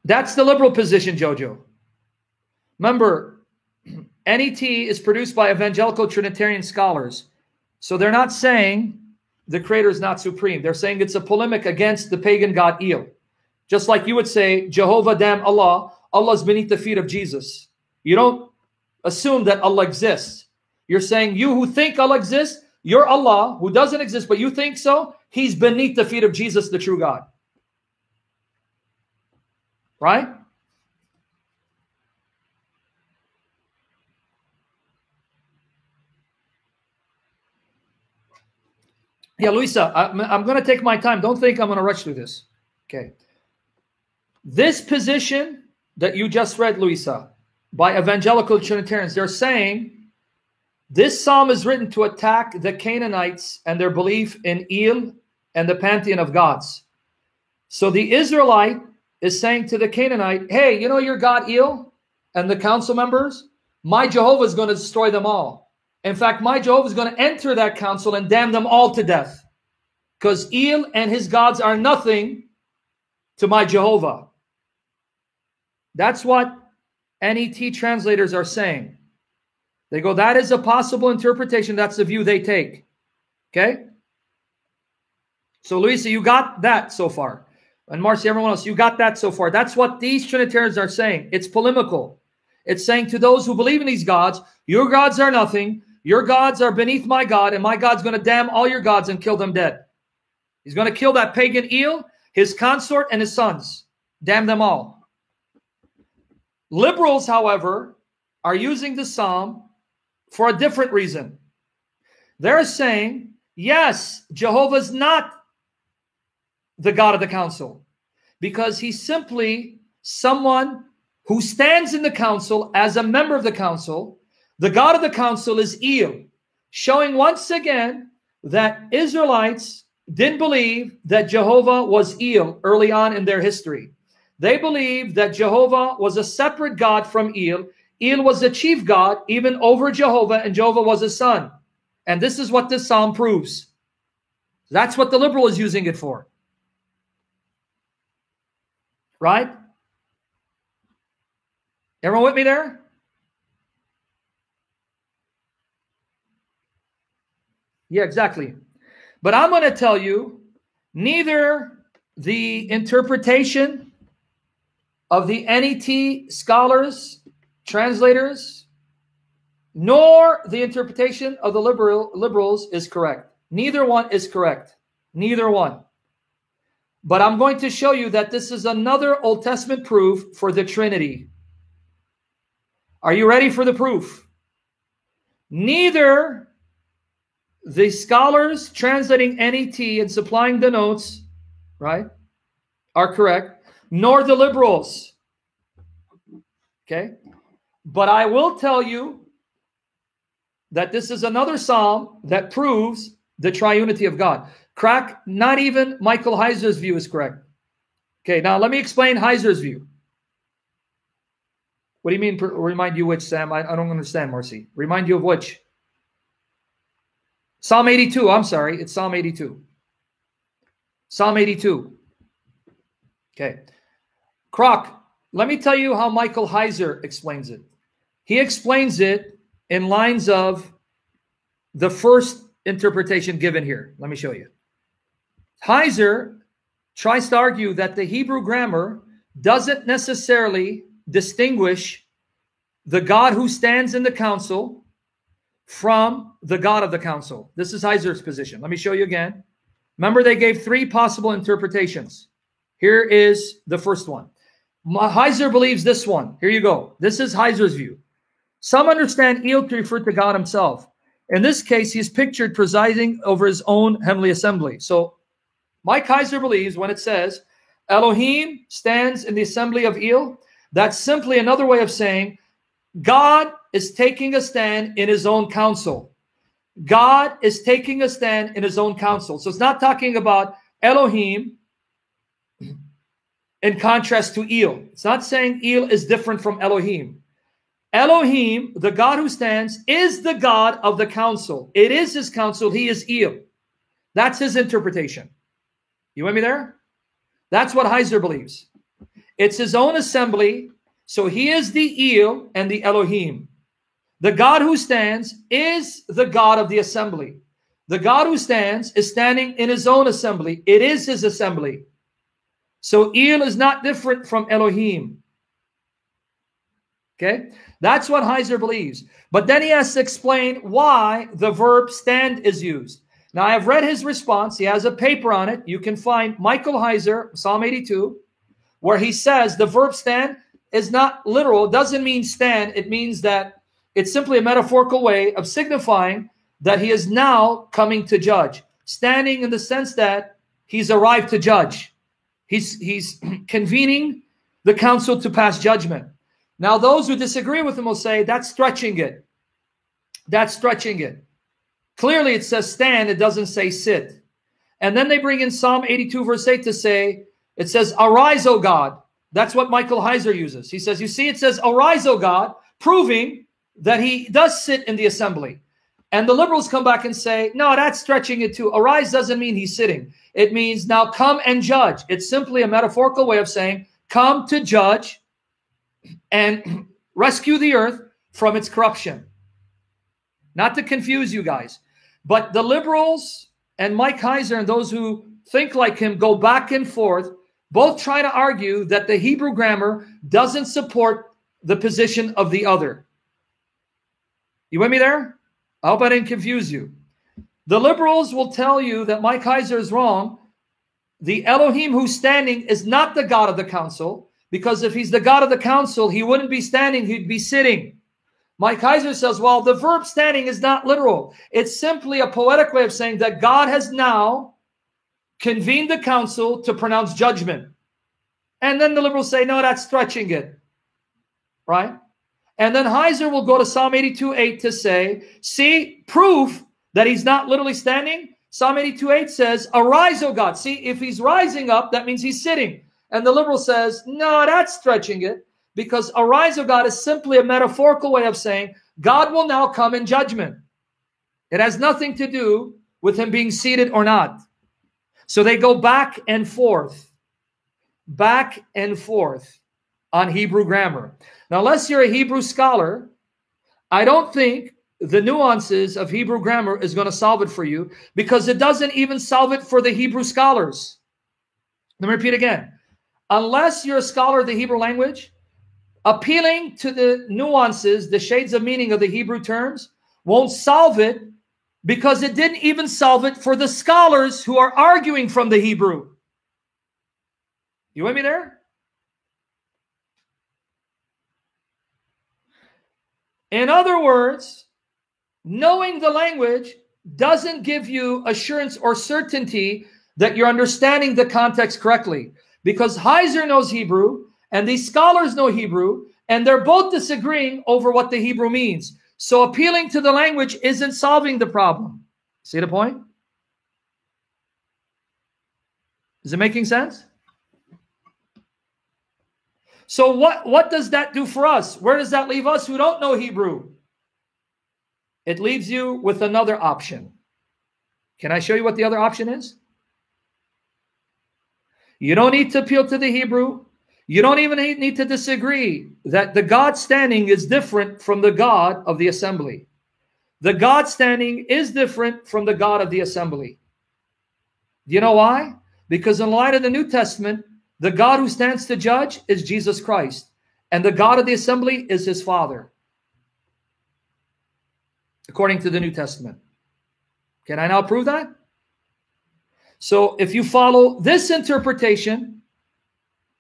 That's the liberal position, Jojo. Remember, NET is produced by evangelical Trinitarian scholars. So they're not saying the creator is not supreme. They're saying it's a polemic against the pagan god El. Just like you would say, Jehovah damn Allah, Allah's beneath the feet of Jesus. You don't assume that Allah exists. You're saying you who think Allah exists, you're Allah who doesn't exist, but you think so, he's beneath the feet of Jesus, the true God. Right? Yeah, Luisa, I'm, I'm going to take my time. Don't think I'm going to rush through this. Okay. This position that you just read, Luisa, by evangelical Trinitarians, they're saying this psalm is written to attack the Canaanites and their belief in El and the pantheon of gods. So the Israelite is saying to the Canaanite, hey, you know your God El and the council members? My Jehovah is going to destroy them all. In fact, my Jehovah is going to enter that council and damn them all to death. Because El and his gods are nothing to my Jehovah. That's what NET translators are saying. They go, that is a possible interpretation. That's the view they take. Okay? So, Luisa, you got that so far. And Marcy, everyone else, you got that so far. That's what these Trinitarians are saying. It's polemical. It's saying to those who believe in these gods, your gods are nothing. Your gods are beneath my God, and my God's going to damn all your gods and kill them dead. He's going to kill that pagan Il, his consort, and his sons. Damn them all. Liberals, however, are using the psalm for a different reason. They're saying, yes, Jehovah's not the God of the council because he's simply someone who stands in the council as a member of the council the God of the council is El, showing once again that Israelites didn't believe that Jehovah was El early on in their history. They believed that Jehovah was a separate God from El. El was the chief God, even over Jehovah, and Jehovah was his son. And this is what this psalm proves. That's what the liberal is using it for. Right? Everyone with me there? Yeah, exactly. But I'm going to tell you neither the interpretation of the NET scholars, translators, nor the interpretation of the liberal liberals is correct. Neither one is correct. Neither one. But I'm going to show you that this is another Old Testament proof for the Trinity. Are you ready for the proof? Neither the scholars translating NET and supplying the notes, right, are correct, nor the liberals. Okay? But I will tell you that this is another psalm that proves the triunity of God. Crack, not even Michael Heiser's view is correct. Okay, now let me explain Heiser's view. What do you mean, remind you which, Sam? I, I don't understand, Marcy. Remind you of which? Psalm 82, I'm sorry, it's Psalm 82. Psalm 82. Okay. Croc, let me tell you how Michael Heiser explains it. He explains it in lines of the first interpretation given here. Let me show you. Heiser tries to argue that the Hebrew grammar doesn't necessarily distinguish the God who stands in the council from the God of the council. This is Heiser's position. Let me show you again. Remember, they gave three possible interpretations. Here is the first one. Heiser believes this one. Here you go. This is Heiser's view. Some understand El to refer to God himself. In this case, he's pictured presiding over his own heavenly assembly. So Mike Heiser believes when it says Elohim stands in the assembly of El, that's simply another way of saying God is taking a stand in his own council. God is taking a stand in his own council. So it's not talking about Elohim in contrast to El. It's not saying El is different from Elohim. Elohim, the God who stands, is the God of the council. It is his council. He is El. That's his interpretation. You with me there? That's what Heiser believes. It's his own assembly. So he is the El and the Elohim. The God who stands is the God of the assembly. The God who stands is standing in his own assembly. It is his assembly. So El is not different from Elohim. Okay, that's what Heiser believes. But then he has to explain why the verb stand is used. Now, I have read his response. He has a paper on it. You can find Michael Heiser, Psalm 82, where he says the verb stand is not literal. It doesn't mean stand. It means that it's simply a metaphorical way of signifying that he is now coming to judge. Standing in the sense that he's arrived to judge. He's, he's convening the council to pass judgment. Now, those who disagree with him will say that's stretching it. That's stretching it. Clearly, it says stand, it doesn't say sit. And then they bring in Psalm 82, verse 8 to say, it says, Arise, O God. That's what Michael Heiser uses. He says, You see, it says, Arise, O God, proving that he does sit in the assembly. And the liberals come back and say, No, that's stretching it too. Arise doesn't mean he's sitting, it means now come and judge. It's simply a metaphorical way of saying, Come to judge and rescue the earth from its corruption. Not to confuse you guys. But the liberals and Mike Heiser and those who think like him go back and forth, both try to argue that the Hebrew grammar doesn't support the position of the other. You with me there? I hope I didn't confuse you. The liberals will tell you that Mike Heiser is wrong. The Elohim who's standing is not the God of the council, because if he's the God of the council, he wouldn't be standing, he'd be sitting. Mike Heiser says, well, the verb standing is not literal. It's simply a poetic way of saying that God has now convened the council to pronounce judgment. And then the liberals say, no, that's stretching it. Right? And then Heiser will go to Psalm 82 8 to say, see, proof that he's not literally standing. Psalm 82 8 says, Arise, O God. See, if he's rising up, that means he's sitting. And the liberal says, no, that's stretching it because arise, O God, is simply a metaphorical way of saying God will now come in judgment. It has nothing to do with him being seated or not. So they go back and forth, back and forth on Hebrew grammar. Now, unless you're a Hebrew scholar, I don't think the nuances of Hebrew grammar is going to solve it for you because it doesn't even solve it for the Hebrew scholars. Let me repeat again. Unless you're a scholar of the Hebrew language, appealing to the nuances, the shades of meaning of the Hebrew terms, won't solve it because it didn't even solve it for the scholars who are arguing from the Hebrew. You with me there? In other words, knowing the language doesn't give you assurance or certainty that you're understanding the context correctly. Because Heiser knows Hebrew, and these scholars know Hebrew, and they're both disagreeing over what the Hebrew means. So appealing to the language isn't solving the problem. See the point? Is it making sense? So what, what does that do for us? Where does that leave us who don't know Hebrew? It leaves you with another option. Can I show you what the other option is? You don't need to appeal to the Hebrew. You don't even need to disagree that the God standing is different from the God of the assembly. the God standing is different from the God of the assembly. Do you know why? Because in light of the New Testament, the God who stands to judge is Jesus Christ, and the God of the assembly is his Father, according to the New Testament. Can I now prove that? So if you follow this interpretation,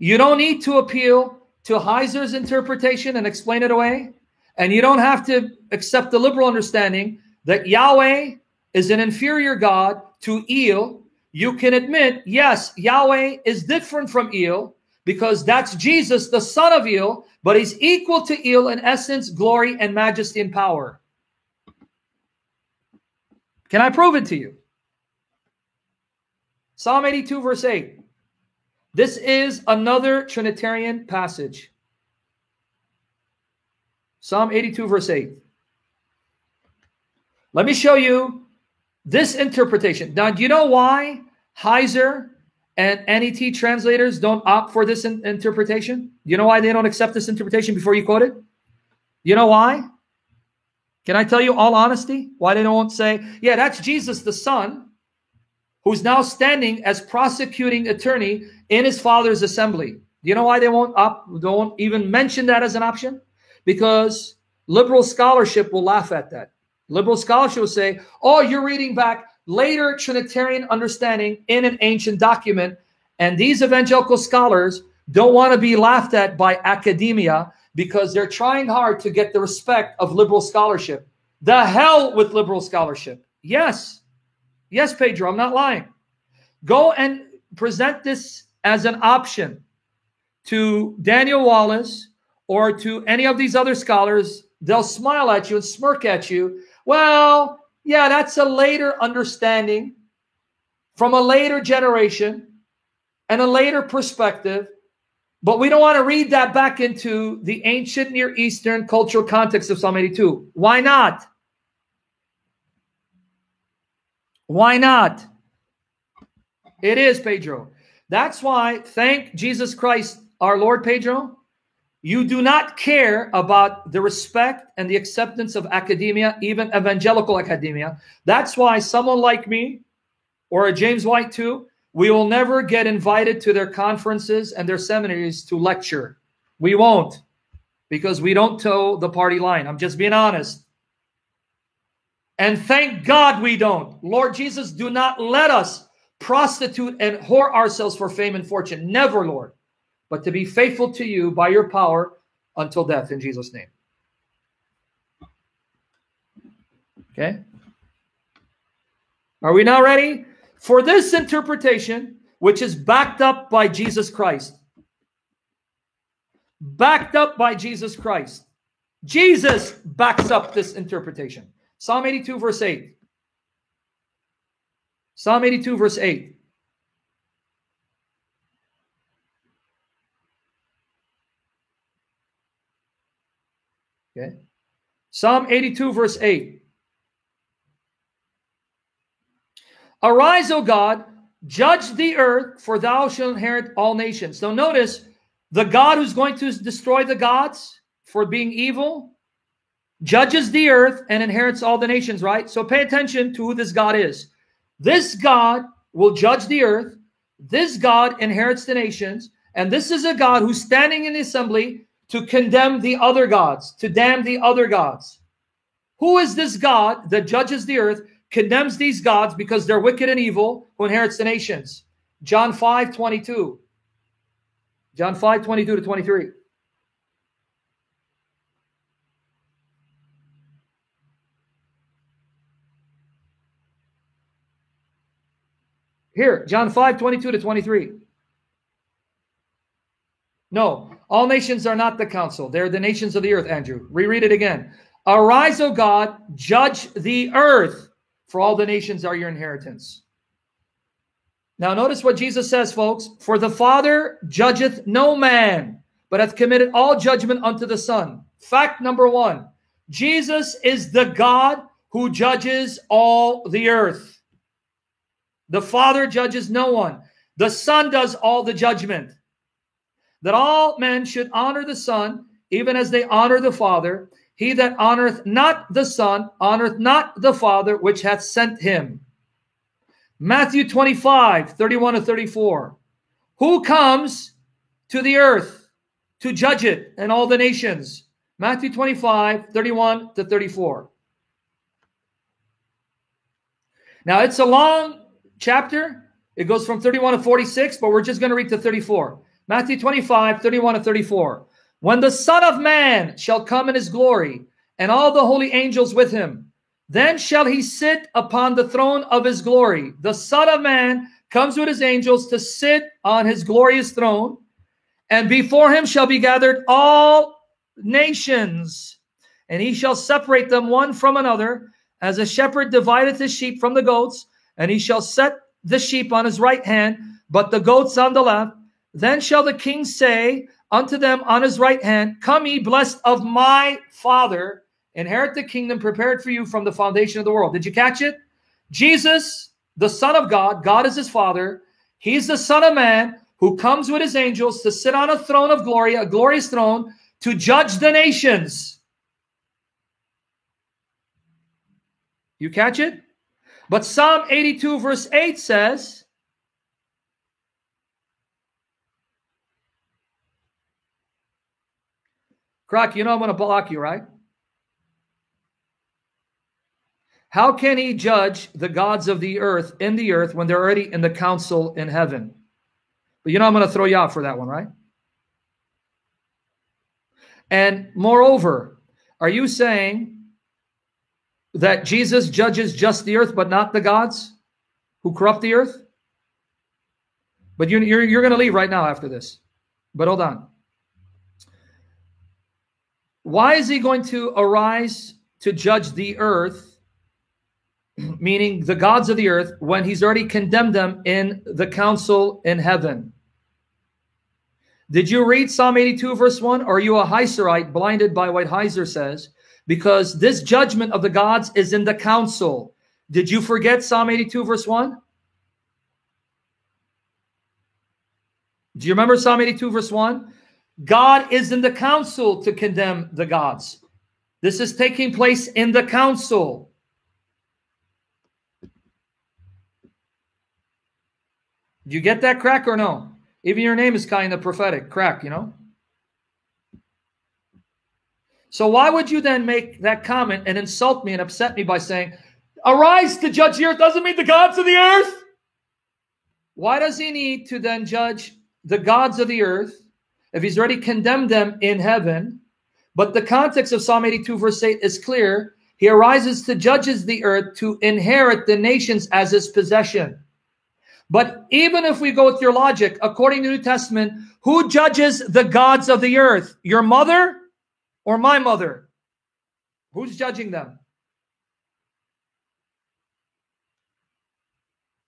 you don't need to appeal to Heiser's interpretation and explain it away. And you don't have to accept the liberal understanding that Yahweh is an inferior God to El. You can admit, yes, Yahweh is different from El because that's Jesus, the son of El, but he's equal to El in essence, glory, and majesty and power. Can I prove it to you? Psalm 82, verse 8. This is another Trinitarian passage. Psalm 82, verse 8. Let me show you this interpretation. Now, do you know why Heiser and NET translators don't opt for this in interpretation? Do you know why they don't accept this interpretation before you quote it? You know why? Can I tell you all honesty? Why they don't say, yeah, that's Jesus the Son, who's now standing as prosecuting attorney in his father's assembly. Do you know why they won't up, don't even mention that as an option? Because liberal scholarship will laugh at that. Liberal scholarship will say, oh, you're reading back later Trinitarian understanding in an ancient document. And these evangelical scholars don't want to be laughed at by academia because they're trying hard to get the respect of liberal scholarship. The hell with liberal scholarship. Yes. Yes, Pedro, I'm not lying. Go and present this as an option to Daniel Wallace or to any of these other scholars, they'll smile at you and smirk at you. Well, yeah, that's a later understanding from a later generation and a later perspective. But we don't want to read that back into the ancient Near Eastern cultural context of Psalm 82. Why not? Why not? It is, Pedro. That's why, thank Jesus Christ, our Lord Pedro, you do not care about the respect and the acceptance of academia, even evangelical academia. That's why someone like me, or a James White too, we will never get invited to their conferences and their seminaries to lecture. We won't, because we don't toe the party line. I'm just being honest. And thank God we don't. Lord Jesus, do not let us prostitute and whore ourselves for fame and fortune. Never, Lord. But to be faithful to you by your power until death in Jesus' name. Okay? Are we now ready? For this interpretation, which is backed up by Jesus Christ. Backed up by Jesus Christ. Jesus backs up this interpretation. Psalm 82, verse 8. Psalm 82, verse 8. Okay. Psalm 82, verse 8. Arise, O God, judge the earth, for thou shalt inherit all nations. So notice the God who's going to destroy the gods for being evil judges the earth and inherits all the nations, right? So pay attention to who this God is. This God will judge the earth. This God inherits the nations. And this is a God who's standing in the assembly to condemn the other gods, to damn the other gods. Who is this God that judges the earth, condemns these gods because they're wicked and evil, who inherits the nations? John 5 22. John 5 22 to 23. Here, John 5, 22 to 23. No, all nations are not the council. They're the nations of the earth, Andrew. Reread it again. Arise, O God, judge the earth, for all the nations are your inheritance. Now, notice what Jesus says, folks. For the Father judgeth no man, but hath committed all judgment unto the Son. Fact number one Jesus is the God who judges all the earth. The Father judges no one. The Son does all the judgment. That all men should honor the Son, even as they honor the Father. He that honoreth not the Son honoreth not the Father which hath sent him. Matthew 25, 31 to 34. Who comes to the earth to judge it and all the nations? Matthew 25, 31 to 34. Now, it's a long chapter. It goes from 31 to 46, but we're just going to read to 34. Matthew 25, 31 to 34. When the Son of Man shall come in his glory, and all the holy angels with him, then shall he sit upon the throne of his glory. The Son of Man comes with his angels to sit on his glorious throne, and before him shall be gathered all nations, and he shall separate them one from another, as a shepherd divideth his sheep from the goats, and he shall set the sheep on his right hand, but the goats on the left. Then shall the king say unto them on his right hand, Come ye blessed of my father, inherit the kingdom prepared for you from the foundation of the world. Did you catch it? Jesus, the Son of God, God is his Father. He's the Son of Man who comes with his angels to sit on a throne of glory, a glorious throne, to judge the nations. You catch it? But Psalm 82, verse 8 says, Croc, you know I'm going to block you, right? How can he judge the gods of the earth in the earth when they're already in the council in heaven? But you know I'm going to throw you out for that one, right? And moreover, are you saying that Jesus judges just the earth but not the gods who corrupt the earth? But you, you're, you're going to leave right now after this. But hold on. Why is he going to arise to judge the earth, meaning the gods of the earth, when he's already condemned them in the council in heaven? Did you read Psalm 82, verse 1? Or are you a Heiserite blinded by what Heiser says? Because this judgment of the gods is in the council. Did you forget Psalm 82, verse 1? Do you remember Psalm 82, verse 1? God is in the council to condemn the gods. This is taking place in the council. Do you get that crack or no? Even your name is kind of prophetic, crack, you know? So why would you then make that comment and insult me and upset me by saying, arise to judge the earth doesn't mean the gods of the earth? Why does he need to then judge the gods of the earth if he's already condemned them in heaven. But the context of Psalm 82, verse 8 is clear. He arises to judges the earth to inherit the nations as his possession. But even if we go with your logic, according to the New Testament, who judges the gods of the earth? Your mother or my mother? Who's judging them?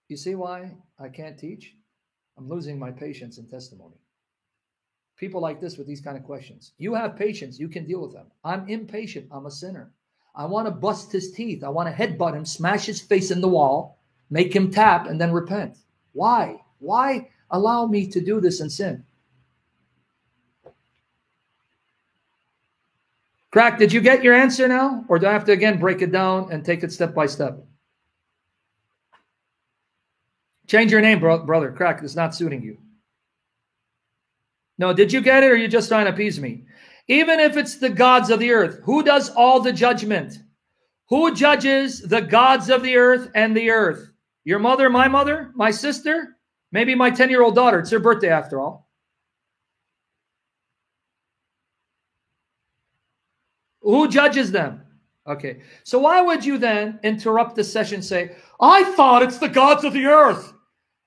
You see why I can't teach? I'm losing my patience and testimony people like this with these kind of questions. You have patience, you can deal with them. I'm impatient, I'm a sinner. I want to bust his teeth. I want to headbutt him, smash his face in the wall, make him tap, and then repent. Why? Why allow me to do this and sin? Crack, did you get your answer now? Or do I have to again break it down and take it step by step? Change your name, bro- brother. Crack, it's not suiting you. No, did you get it or you just trying to appease me? Even if it's the gods of the earth, who does all the judgment? Who judges the gods of the earth and the earth? Your mother, my mother, my sister, maybe my 10 year old daughter. It's her birthday after all. Who judges them? Okay. So why would you then interrupt the session say, I thought it's the gods of the earth?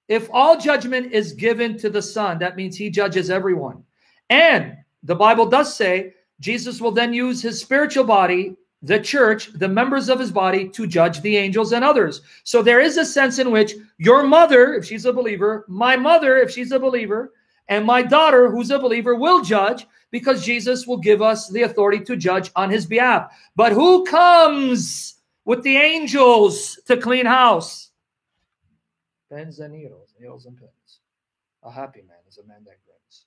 If all judgment is given to the Son, that means he judges everyone. And the Bible does say Jesus will then use his spiritual body, the church, the members of his body, to judge the angels and others. So there is a sense in which your mother, if she's a believer, my mother, if she's a believer, and my daughter, who's a believer, will judge because Jesus will give us the authority to judge on his behalf. But who comes with the angels to clean house? Pins and needles, needles and pins. A happy man is a man that grins.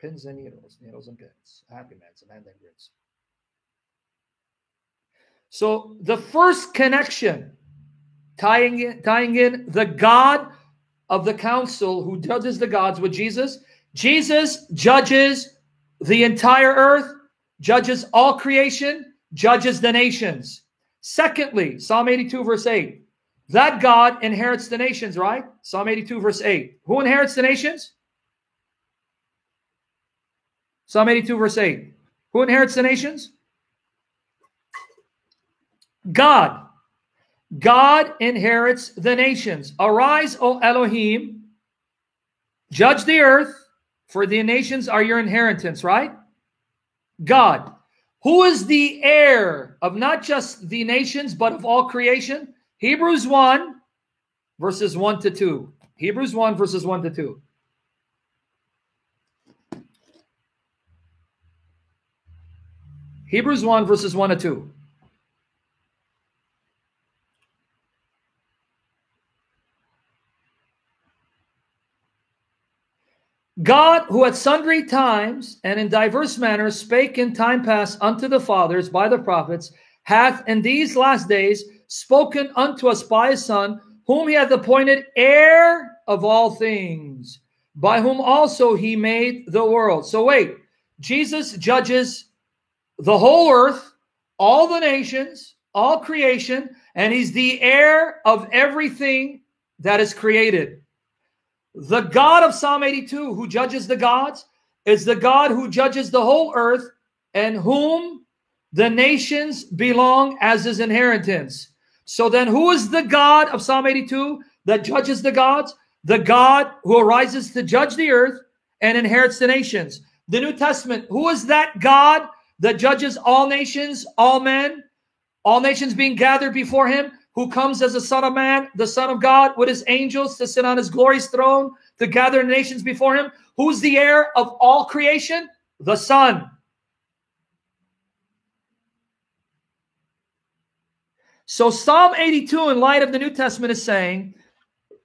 Pins and needles, needles and pins. A happy man is a man that grins. So the first connection, tying in, tying in the God of the council who judges the gods with Jesus. Jesus judges the entire earth, judges all creation, judges the nations. Secondly, Psalm 82, verse 8. That God inherits the nations, right? Psalm 82, verse 8. Who inherits the nations? Psalm 82, verse 8. Who inherits the nations? God. God inherits the nations. Arise, O Elohim, judge the earth, for the nations are your inheritance, right? God. Who is the heir of not just the nations, but of all creation? Hebrews 1, verses 1 to 2. Hebrews 1, verses 1 to 2. Hebrews 1, verses 1 to 2. God, who at sundry times and in diverse manners spake in time past unto the fathers by the prophets, hath in these last days spoken unto us by his Son, whom he hath appointed heir of all things, by whom also he made the world. So wait, Jesus judges the whole earth, all the nations, all creation, and he's the heir of everything that is created. The God of Psalm 82, who judges the gods, is the God who judges the whole earth and whom the nations belong as his inheritance. So then, who is the God of Psalm 82 that judges the gods? The God who arises to judge the earth and inherits the nations. The New Testament, who is that God that judges all nations, all men, all nations being gathered before him? Who comes as a son of man, the son of God, with his angels to sit on his glorious throne, to gather nations before him. Who's the heir of all creation? The Son. So Psalm 82, in light of the New Testament, is saying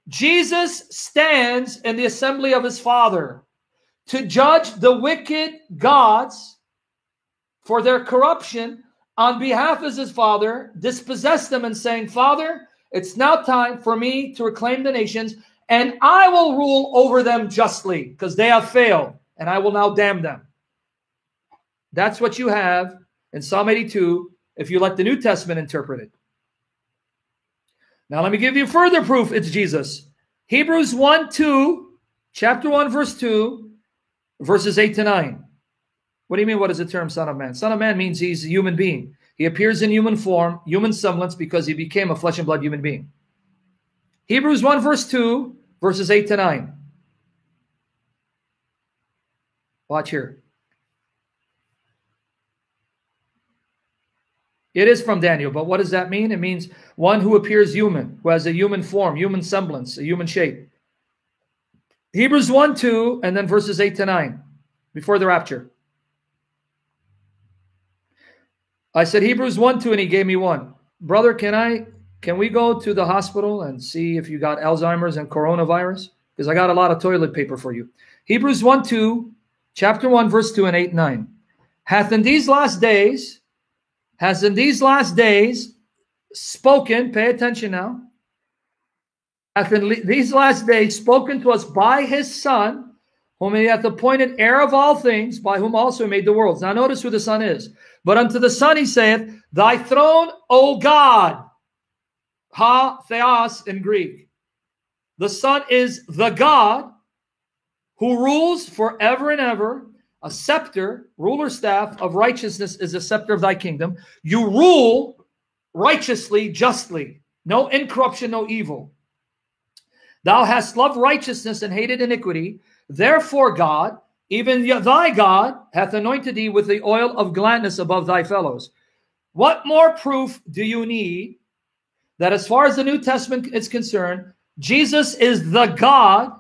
Jesus stands in the assembly of his Father to judge the wicked gods for their corruption on behalf of his father, dispossess them and saying, Father, it's now time for me to reclaim the nations, and I will rule over them justly, because they have failed, and I will now damn them. That's what you have in Psalm 82 if you let the New Testament interpret it. Now, let me give you further proof it's Jesus. Hebrews 1 2, chapter 1, verse 2, verses 8 to 9. What do you mean? What is the term son of man? Son of man means he's a human being. He appears in human form, human semblance, because he became a flesh and blood human being. Hebrews 1, verse 2, verses 8 to 9. Watch here. It is from Daniel, but what does that mean? It means one who appears human, who has a human form, human semblance, a human shape. Hebrews 1, 2, and then verses 8 to 9, before the rapture. I said Hebrews 1 2 and he gave me one. Brother, can I can we go to the hospital and see if you got Alzheimer's and coronavirus? Because I got a lot of toilet paper for you. Hebrews 1 2, chapter 1, verse 2 and 8 9. Hath in these last days, has in these last days spoken, pay attention now, hath in these last days spoken to us by his Son, whom he hath appointed heir of all things, by whom also he made the worlds. Now notice who the Son is. But unto the Son he saith, Thy throne, O God. Ha theos in Greek. The Son is the God who rules forever and ever. A scepter, ruler staff of righteousness is a scepter of thy kingdom. You rule righteously, justly. No incorruption, no evil. Thou hast loved righteousness and hated iniquity. Therefore, God, even thy God hath anointed thee with the oil of gladness above thy fellows. What more proof do you need that as far as the New Testament is concerned, Jesus is the God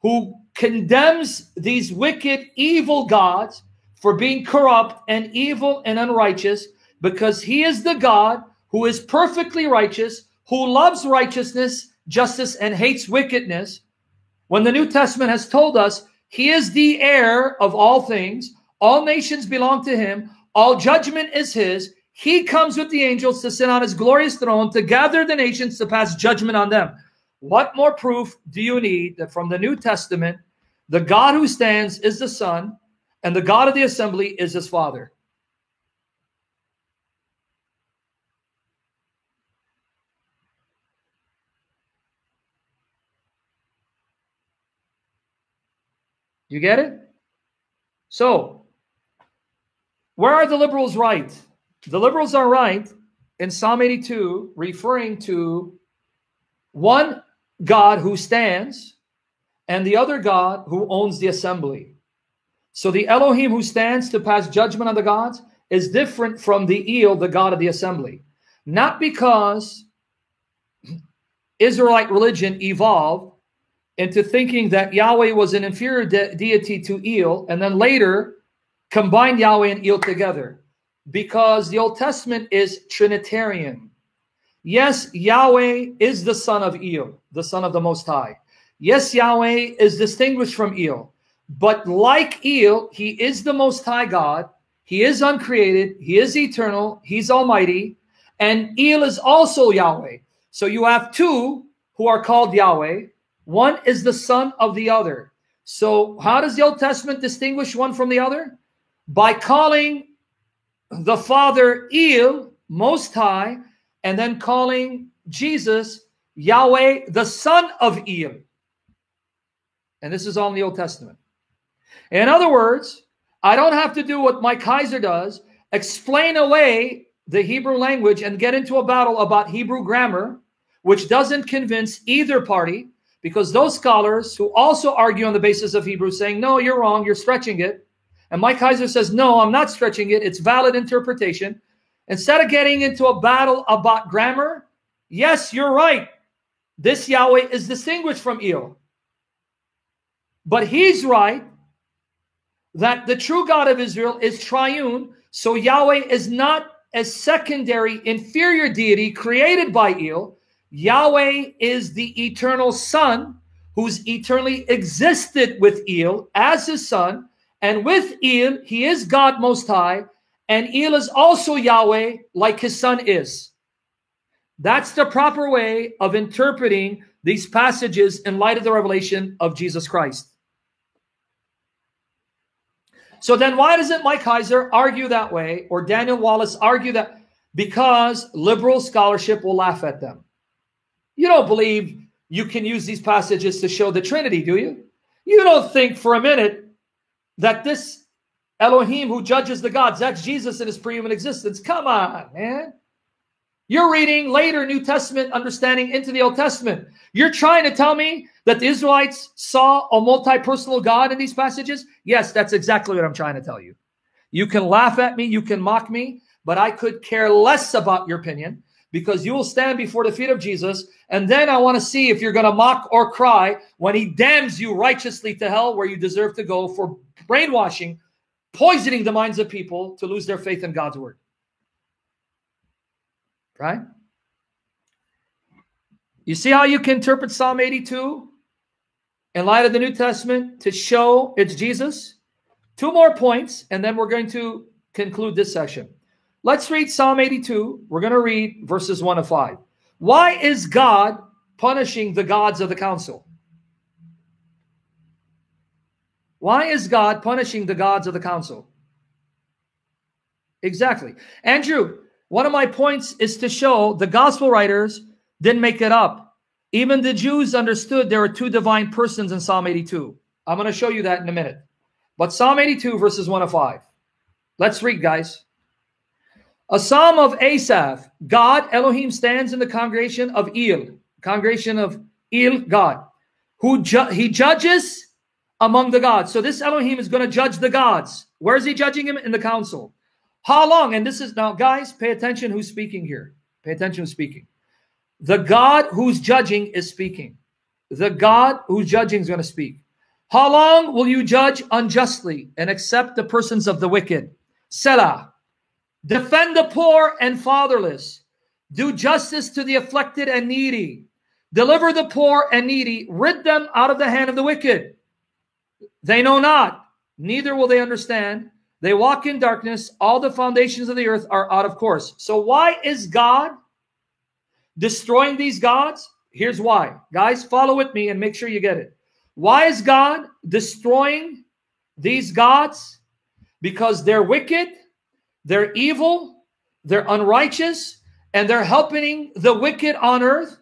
who condemns these wicked, evil gods for being corrupt and evil and unrighteous because he is the God who is perfectly righteous, who loves righteousness, justice, and hates wickedness. When the New Testament has told us he is the heir of all things. All nations belong to him. All judgment is his. He comes with the angels to sit on his glorious throne to gather the nations to pass judgment on them. What more proof do you need that from the New Testament, the God who stands is the Son, and the God of the assembly is his Father? You get it? So, where are the liberals right? The liberals are right in Psalm 82, referring to one God who stands and the other God who owns the assembly. So the Elohim who stands to pass judgment on the gods is different from the Il, the God of the assembly. Not because Israelite religion evolved into thinking that Yahweh was an inferior de deity to El, and then later combined Yahweh and El together. Because the Old Testament is Trinitarian. Yes, Yahweh is the son of El, the son of the Most High. Yes, Yahweh is distinguished from El. But like El, he is the Most High God. He is uncreated. He is eternal. He's almighty. And El is also Yahweh. So you have two who are called Yahweh. One is the son of the other. So how does the Old Testament distinguish one from the other? By calling the Father El, Most High, and then calling Jesus Yahweh, the son of El. And this is all in the Old Testament. In other words, I don't have to do what Mike Heiser does, explain away the Hebrew language and get into a battle about Hebrew grammar, which doesn't convince either party because those scholars who also argue on the basis of Hebrew saying, no, you're wrong, you're stretching it. And Mike Heiser says, no, I'm not stretching it. It's valid interpretation. Instead of getting into a battle about grammar, yes, you're right. This Yahweh is distinguished from El. But he's right that the true God of Israel is triune. So Yahweh is not a secondary, inferior deity created by El. Yahweh is the eternal Son who's eternally existed with El as his Son. And with El, he is God Most High. And El is also Yahweh like his Son is. That's the proper way of interpreting these passages in light of the revelation of Jesus Christ. So then why doesn't Mike Heiser argue that way or Daniel Wallace argue that? Because liberal scholarship will laugh at them. You don't believe you can use these passages to show the Trinity, do you? You don't think for a minute that this Elohim who judges the gods, that's Jesus in his pre-human existence. Come on, man. You're reading later New Testament understanding into the Old Testament. You're trying to tell me that the Israelites saw a multi-personal God in these passages? Yes, that's exactly what I'm trying to tell you. You can laugh at me, you can mock me, but I could care less about your opinion because you will stand before the feet of Jesus. And then I want to see if you're going to mock or cry when he damns you righteously to hell where you deserve to go for brainwashing, poisoning the minds of people to lose their faith in God's word. Right? You see how you can interpret Psalm 82 in light of the New Testament to show it's Jesus? Two more points, and then we're going to conclude this session. Let's read Psalm 82. We're going to read verses 1 to 5. Why is God punishing the gods of the council? Why is God punishing the gods of the council? Exactly. Andrew, one of my points is to show the gospel writers didn't make it up. Even the Jews understood there are two divine persons in Psalm 82. I'm going to show you that in a minute. But Psalm 82, verses 1 to 5. Let's read, guys. A psalm of Asaph. God, Elohim, stands in the congregation of El, congregation of El, God, who ju he judges among the gods. So this Elohim is going to judge the gods. Where is he judging him? In the council. How long? And this is now, guys, pay attention who's speaking here. Pay attention who's speaking. The God who's judging is speaking. The God who's judging is going to speak. How long will you judge unjustly and accept the persons of the wicked? Selah. Defend the poor and fatherless. Do justice to the afflicted and needy. Deliver the poor and needy. Rid them out of the hand of the wicked. They know not, neither will they understand. They walk in darkness. All the foundations of the earth are out of course. So, why is God destroying these gods? Here's why. Guys, follow with me and make sure you get it. Why is God destroying these gods? Because they're wicked, they're evil, they're unrighteous, and they're helping the wicked on earth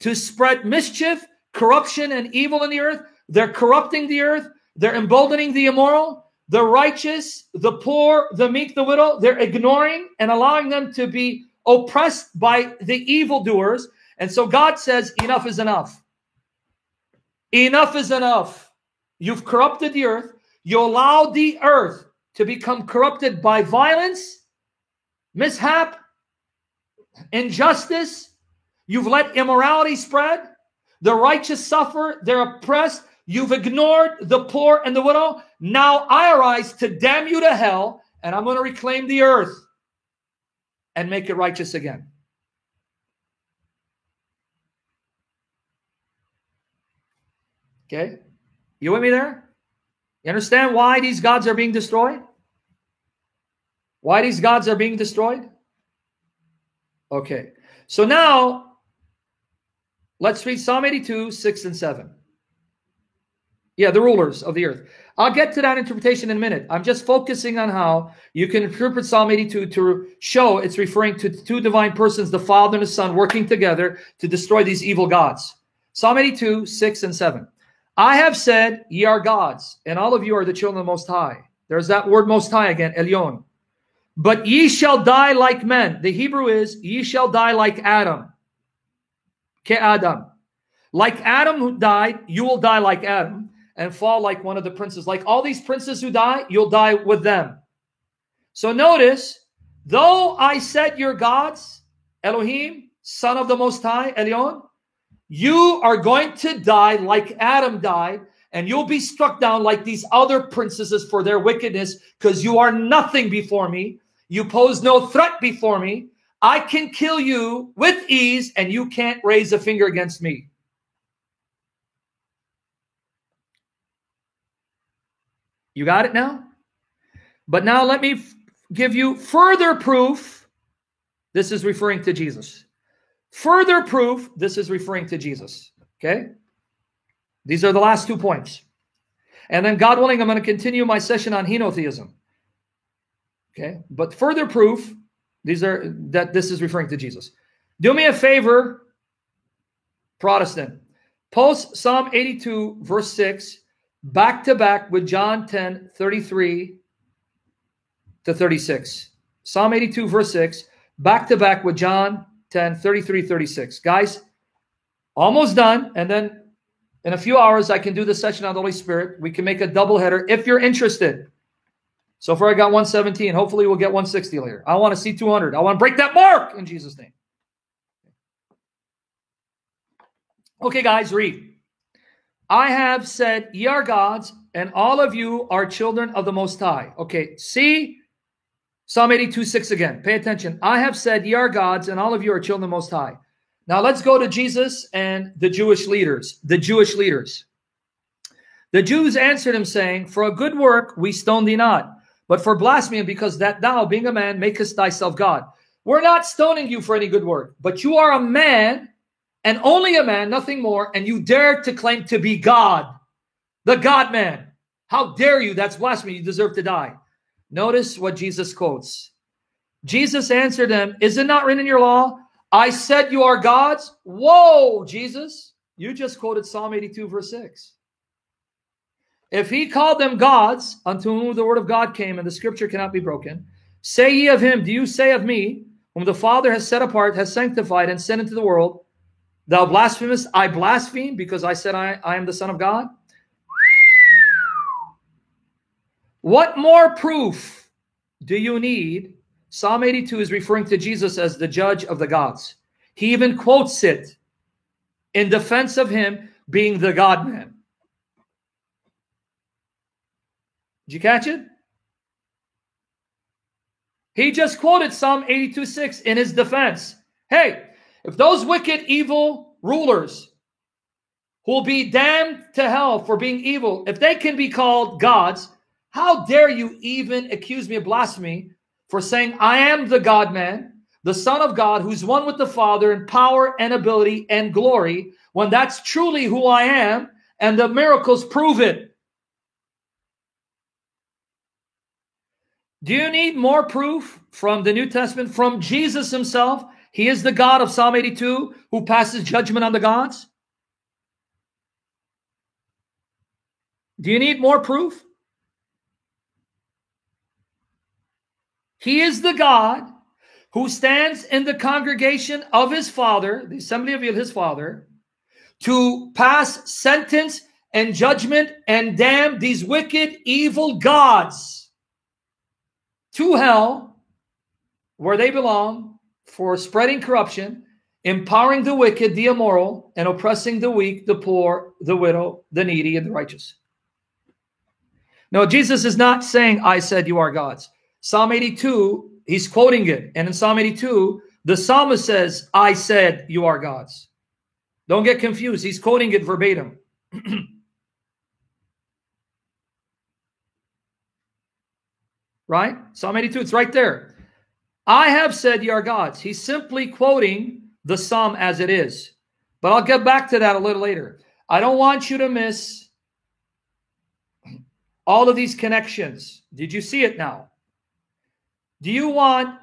to spread mischief, corruption, and evil in the earth. They're corrupting the earth, they're emboldening the immoral, the righteous, the poor, the meek, the widow. They're ignoring and allowing them to be oppressed by the evildoers. And so God says, enough is enough. Enough is enough. You've corrupted the earth. You allow the earth to become corrupted by violence, mishap, injustice. You've let immorality spread. The righteous suffer. They're oppressed. You've ignored the poor and the widow. Now I arise to damn you to hell, and I'm going to reclaim the earth and make it righteous again. Okay? You with me there? You understand why these gods are being destroyed? Why these gods are being destroyed? Okay. So now let's read Psalm 82, 6 and 7. Yeah, the rulers of the earth. I'll get to that interpretation in a minute. I'm just focusing on how you can interpret Psalm 82 to show it's referring to two divine persons, the Father and the Son, working together to destroy these evil gods. Psalm 82, 6 and 7. I have said, ye are gods, and all of you are the children of the Most High. There's that word Most High again, Elyon. But ye shall die like men. The Hebrew is, ye shall die like Adam. Ke Adam. Like Adam who died, you will die like Adam and fall like one of the princes. Like all these princes who die, you'll die with them. So notice, though I said your gods, Elohim, son of the Most High, Elyon, you are going to die like Adam died, and you'll be struck down like these other princesses for their wickedness, because you are nothing before me. You pose no threat before me. I can kill you with ease, and you can't raise a finger against me. You got it now? But now let me give you further proof. This is referring to Jesus. Further proof, this is referring to Jesus. Okay? These are the last two points. And then, God willing, I'm going to continue my session on henotheism. Okay? But further proof, these are that this is referring to Jesus. Do me a favor, Protestant. Post Psalm 82, verse 6, back to back with John 10, 33 to 36. Psalm 82, verse 6, back to back with John 10, 33, 36. Guys, almost done. And then in a few hours, I can do the session on the Holy Spirit. We can make a double header if you're interested. So far, I got 117. Hopefully, we'll get 160 later. I want to see 200. I want to break that mark in Jesus' name. Okay, guys, read. I have said, Ye are gods, and all of you are children of the Most High. Okay, see Psalm 82, 6 again. Pay attention. I have said, Ye are gods, and all of you are children of the Most High. Now let's go to Jesus and the Jewish leaders. The Jewish leaders. The Jews answered him, saying, For a good work we stone thee not, but for blasphemy, because that thou, being a man, makest thyself God. We're not stoning you for any good work, but you are a man, and only a man, nothing more, and you dare to claim to be God, the God man. How dare you? That's blasphemy. You deserve to die. Notice what Jesus quotes. Jesus answered them, Is it not written in your law? I said you are gods? Whoa, Jesus. You just quoted Psalm 82, verse 6. If he called them gods, unto whom the word of God came, and the scripture cannot be broken, say ye of him, do you say of me, whom the Father has set apart, has sanctified, and sent into the world, thou blasphemest, I blaspheme, because I said I, I am the Son of God? What more proof do you need? Psalm 82 is referring to Jesus as the judge of the gods. He even quotes it in defense of him being the God man. Did you catch it? He just quoted Psalm 82 6 in his defense. Hey, if those wicked, evil rulers who will be damned to hell for being evil, if they can be called gods, How dare you even accuse me of blasphemy for saying I am the God man, the Son of God, who's one with the Father in power and ability and glory, when that's truly who I am, and the miracles prove it. Do you need more proof from the New Testament, from Jesus himself? He is the God of Psalm 82 who passes judgment on the gods. Do you need more proof? He is the God who stands in the congregation of his father, the assembly of his father, to pass sentence and judgment and damn these wicked, evil gods to hell where they belong for spreading corruption, empowering the wicked, the immoral, and oppressing the weak, the poor, the widow, the needy, and the righteous. No, Jesus is not saying, I said you are gods. Psalm 82, he's quoting it. And in Psalm 82, the psalmist says, I said you are gods. Don't get confused. He's quoting it verbatim. right? Psalm 82, it's right there. I have said You are gods. He's simply quoting the psalm as it is. But I'll get back to that a little later. I don't want you to miss all of these connections. Did you see it now? Do you want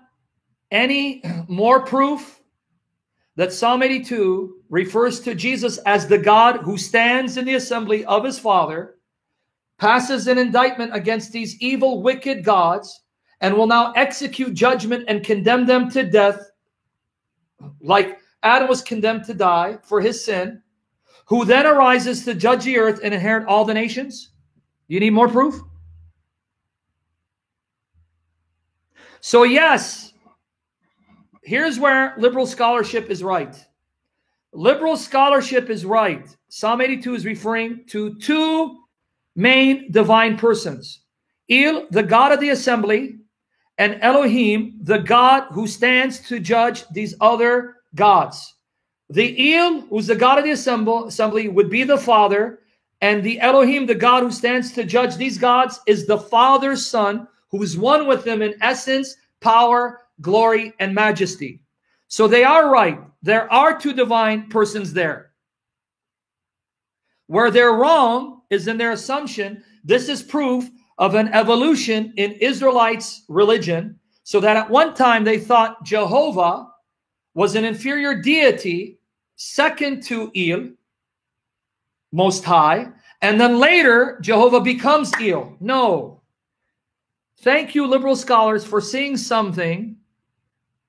any more proof that Psalm 82 refers to Jesus as the God who stands in the assembly of his Father, passes an indictment against these evil, wicked gods, and will now execute judgment and condemn them to death, like Adam was condemned to die for his sin, who then arises to judge the earth and inherit all the nations? You need more proof? So, yes, here's where liberal scholarship is right. Liberal scholarship is right. Psalm 82 is referring to two main divine persons Il, the God of the assembly, and Elohim, the God who stands to judge these other gods. The Il, who's the God of the assembly, would be the Father, and the Elohim, the God who stands to judge these gods, is the Father's Son, who is one with them in essence, power, glory, and majesty. So they are right. There are two divine persons there. Where they're wrong is in their assumption. This is proof of an evolution in Israelites' religion, so that at one time they thought Jehovah was an inferior deity, second to Il, Most High, and then later Jehovah becomes Il. No, Thank you, liberal scholars, for seeing something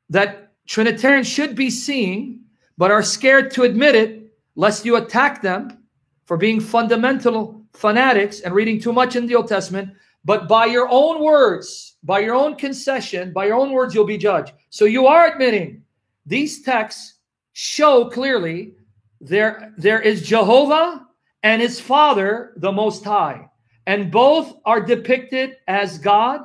that Trinitarians should be seeing, but are scared to admit it, lest you attack them for being fundamental fanatics and reading too much in the Old Testament. But by your own words, by your own concession, by your own words, you'll be judged. So you are admitting these texts show clearly there, there is Jehovah and his Father, the Most High and both are depicted as God.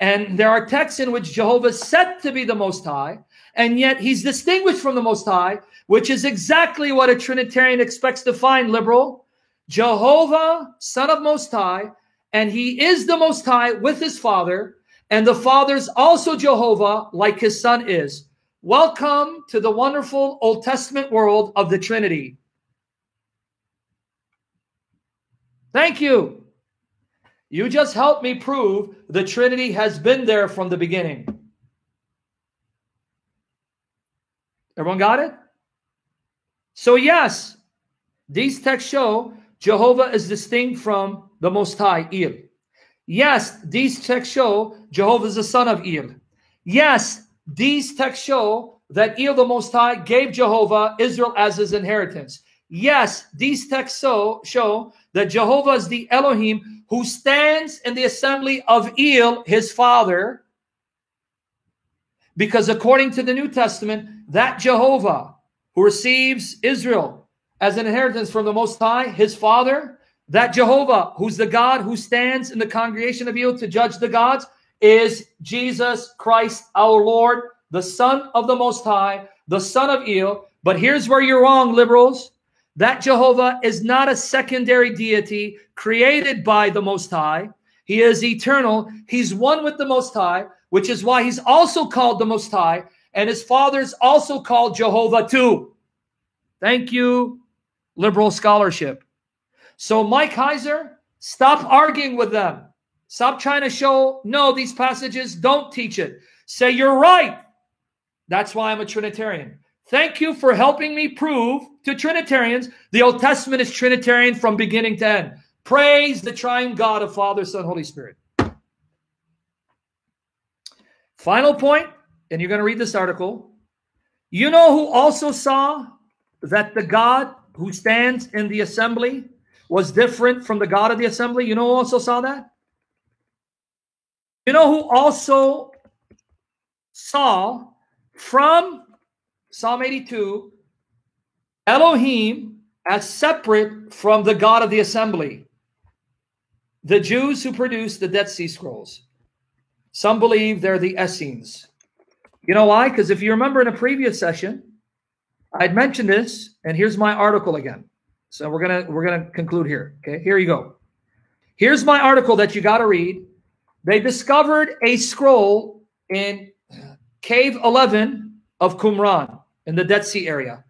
And there are texts in which Jehovah is said to be the Most High, and yet he's distinguished from the Most High, which is exactly what a Trinitarian expects to find, liberal. Jehovah, Son of Most High, and he is the Most High with his Father, and the Father's also Jehovah, like his Son is. Welcome to the wonderful Old Testament world of the Trinity. Thank you. You just helped me prove the Trinity has been there from the beginning. Everyone got it? So, yes, these texts show Jehovah is distinct from the Most High, El. Yes, these texts show Jehovah is the son of El. Yes, these texts show that El, the Most High, gave Jehovah Israel as his inheritance. Yes, these texts show that Jehovah is the Elohim who stands in the assembly of El, his father. Because according to the New Testament, that Jehovah who receives Israel as an inheritance from the Most High, his father, that Jehovah who's the God who stands in the congregation of El to judge the gods, is Jesus Christ our Lord, the Son of the Most High, the Son of El. But here's where you're wrong, liberals. That Jehovah is not a secondary deity created by the Most High. He is eternal. He's one with the Most High, which is why he's also called the Most High. And his father's also called Jehovah too. Thank you, liberal scholarship. So, Mike Heiser, stop arguing with them. Stop trying to show, no, these passages don't teach it. Say, you're right. That's why I'm a Trinitarian. Thank you for helping me prove to Trinitarians the Old Testament is Trinitarian from beginning to end. Praise the triune God of Father, Son, Holy Spirit. Final point, and you're going to read this article. You know who also saw that the God who stands in the assembly was different from the God of the assembly? You know who also saw that? You know who also saw from Psalm 82 Elohim as separate from the God of the assembly? The Jews who produced the Dead Sea Scrolls. Some believe they're the Essenes. You know why? Because if you remember in a previous session, I'd mentioned this, and here's my article again. So we're gonna we're gonna conclude here. Okay, here you go. Here's my article that you got to read. They discovered a scroll in Cave 11 of Qumran in the Dead Sea area.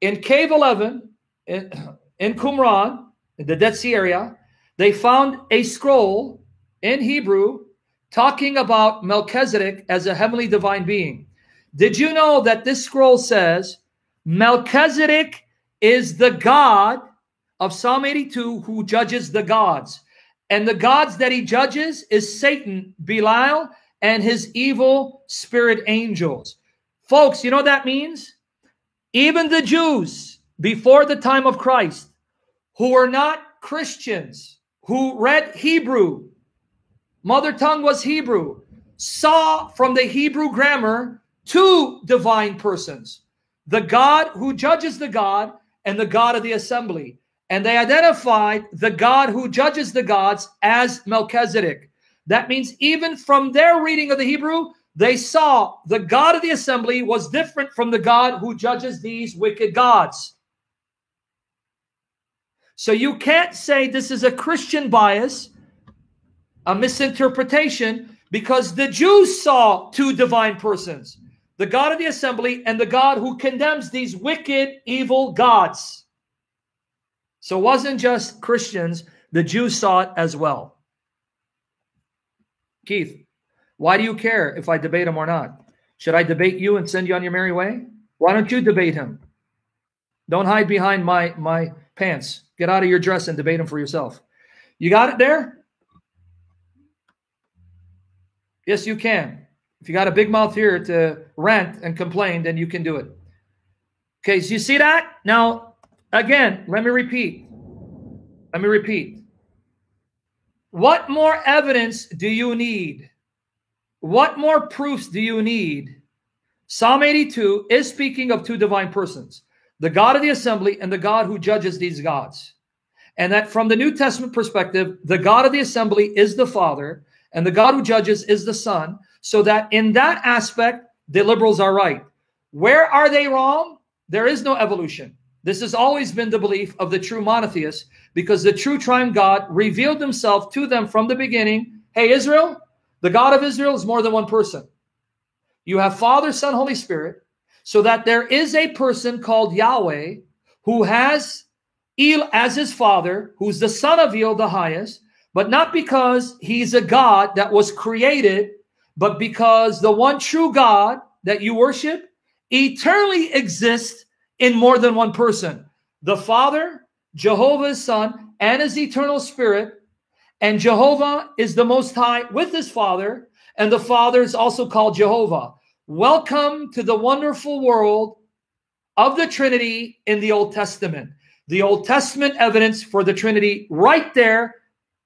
In Cave 11 in, in Qumran, in the Dead Sea area, they found a scroll in Hebrew talking about Melchizedek as a heavenly divine being. Did you know that this scroll says Melchizedek is the God of Psalm 82 who judges the gods? And the gods that he judges is Satan, Belial, and his evil spirit angels. Folks, you know what that means? Even the Jews before the time of Christ who were not Christians, who read Hebrew, mother tongue was Hebrew, saw from the Hebrew grammar two divine persons the God who judges the God and the God of the assembly. And they identified the God who judges the gods as Melchizedek. That means even from their reading of the Hebrew, they saw the God of the assembly was different from the God who judges these wicked gods. So you can't say this is a Christian bias, a misinterpretation, because the Jews saw two divine persons the God of the assembly and the God who condemns these wicked, evil gods. So it wasn't just Christians, the Jews saw it as well. Keith, why do you care if I debate him or not? Should I debate you and send you on your merry way? Why don't you debate him? Don't hide behind my my pants. Get out of your dress and debate him for yourself. You got it there? Yes, you can. If you got a big mouth here to rant and complain, then you can do it. Okay, so you see that? Now, again, let me repeat. Let me repeat. What more evidence do you need? What more proofs do you need? Psalm 82 is speaking of two divine persons the God of the assembly and the God who judges these gods. And that from the New Testament perspective, the God of the assembly is the Father, and the God who judges is the Son. So that in that aspect, the liberals are right. Where are they wrong? There is no evolution. This has always been the belief of the true monotheists because the true triune God revealed himself to them from the beginning. Hey, Israel, the God of Israel is more than one person. You have Father, Son, Holy Spirit so that there is a person called Yahweh who has El as his father, who's the son of El, the highest, but not because he's a God that was created, but because the one true God that you worship eternally exists in more than one person. The Father, Jehovah's Son, and his eternal spirit. And Jehovah is the most high with his Father, and the Father is also called Jehovah. Welcome to the wonderful world of the Trinity in the Old Testament. The Old Testament evidence for the Trinity right there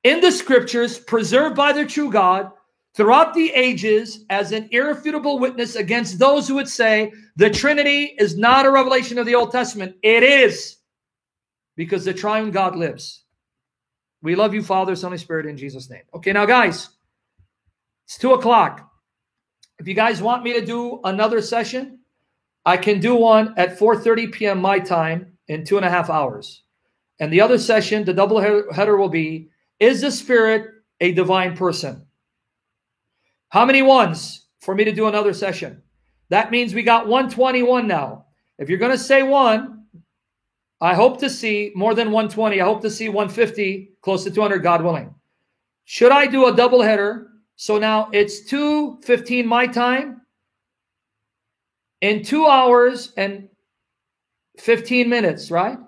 in the scriptures, preserved by the true God throughout the ages as an irrefutable witness against those who would say the Trinity is not a revelation of the Old Testament. It is because the triune God lives. We love you, Father, Son, and Spirit, in Jesus' name. Okay, now, guys, it's two o'clock. If you guys want me to do another session, I can do one at 4.30 p.m. my time in two and a half hours. And the other session, the double header will be, is the spirit a divine person. How many ones for me to do another session? That means we got 121 now. If you're going to say one, I hope to see more than 120. I hope to see 150, close to 200, God willing. Should I do a double header? So now it's 2.15 my time. In two hours and 15 minutes, right?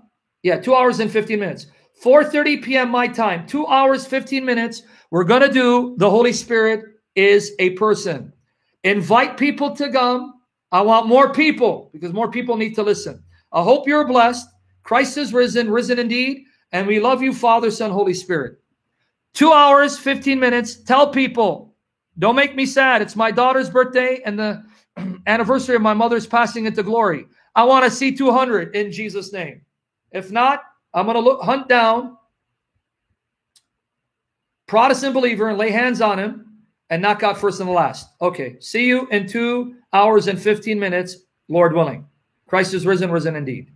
Yeah, two hours and 15 minutes. 4.30 p.m. my time, two hours, 15 minutes. We're going to do the Holy Spirit is a person. Invite people to come. I want more people because more people need to listen. I hope you're blessed. Christ is risen, risen indeed. And we love you, Father, Son, Holy Spirit. Two hours, 15 minutes. Tell people, don't make me sad. It's my daughter's birthday and the anniversary of my mother's passing into glory. I want to see 200 in Jesus' name. If not, I'm going to look, hunt down Protestant believer and lay hands on him and knock out first and the last. Okay. See you in two hours and 15 minutes, Lord willing. Christ is risen, risen indeed.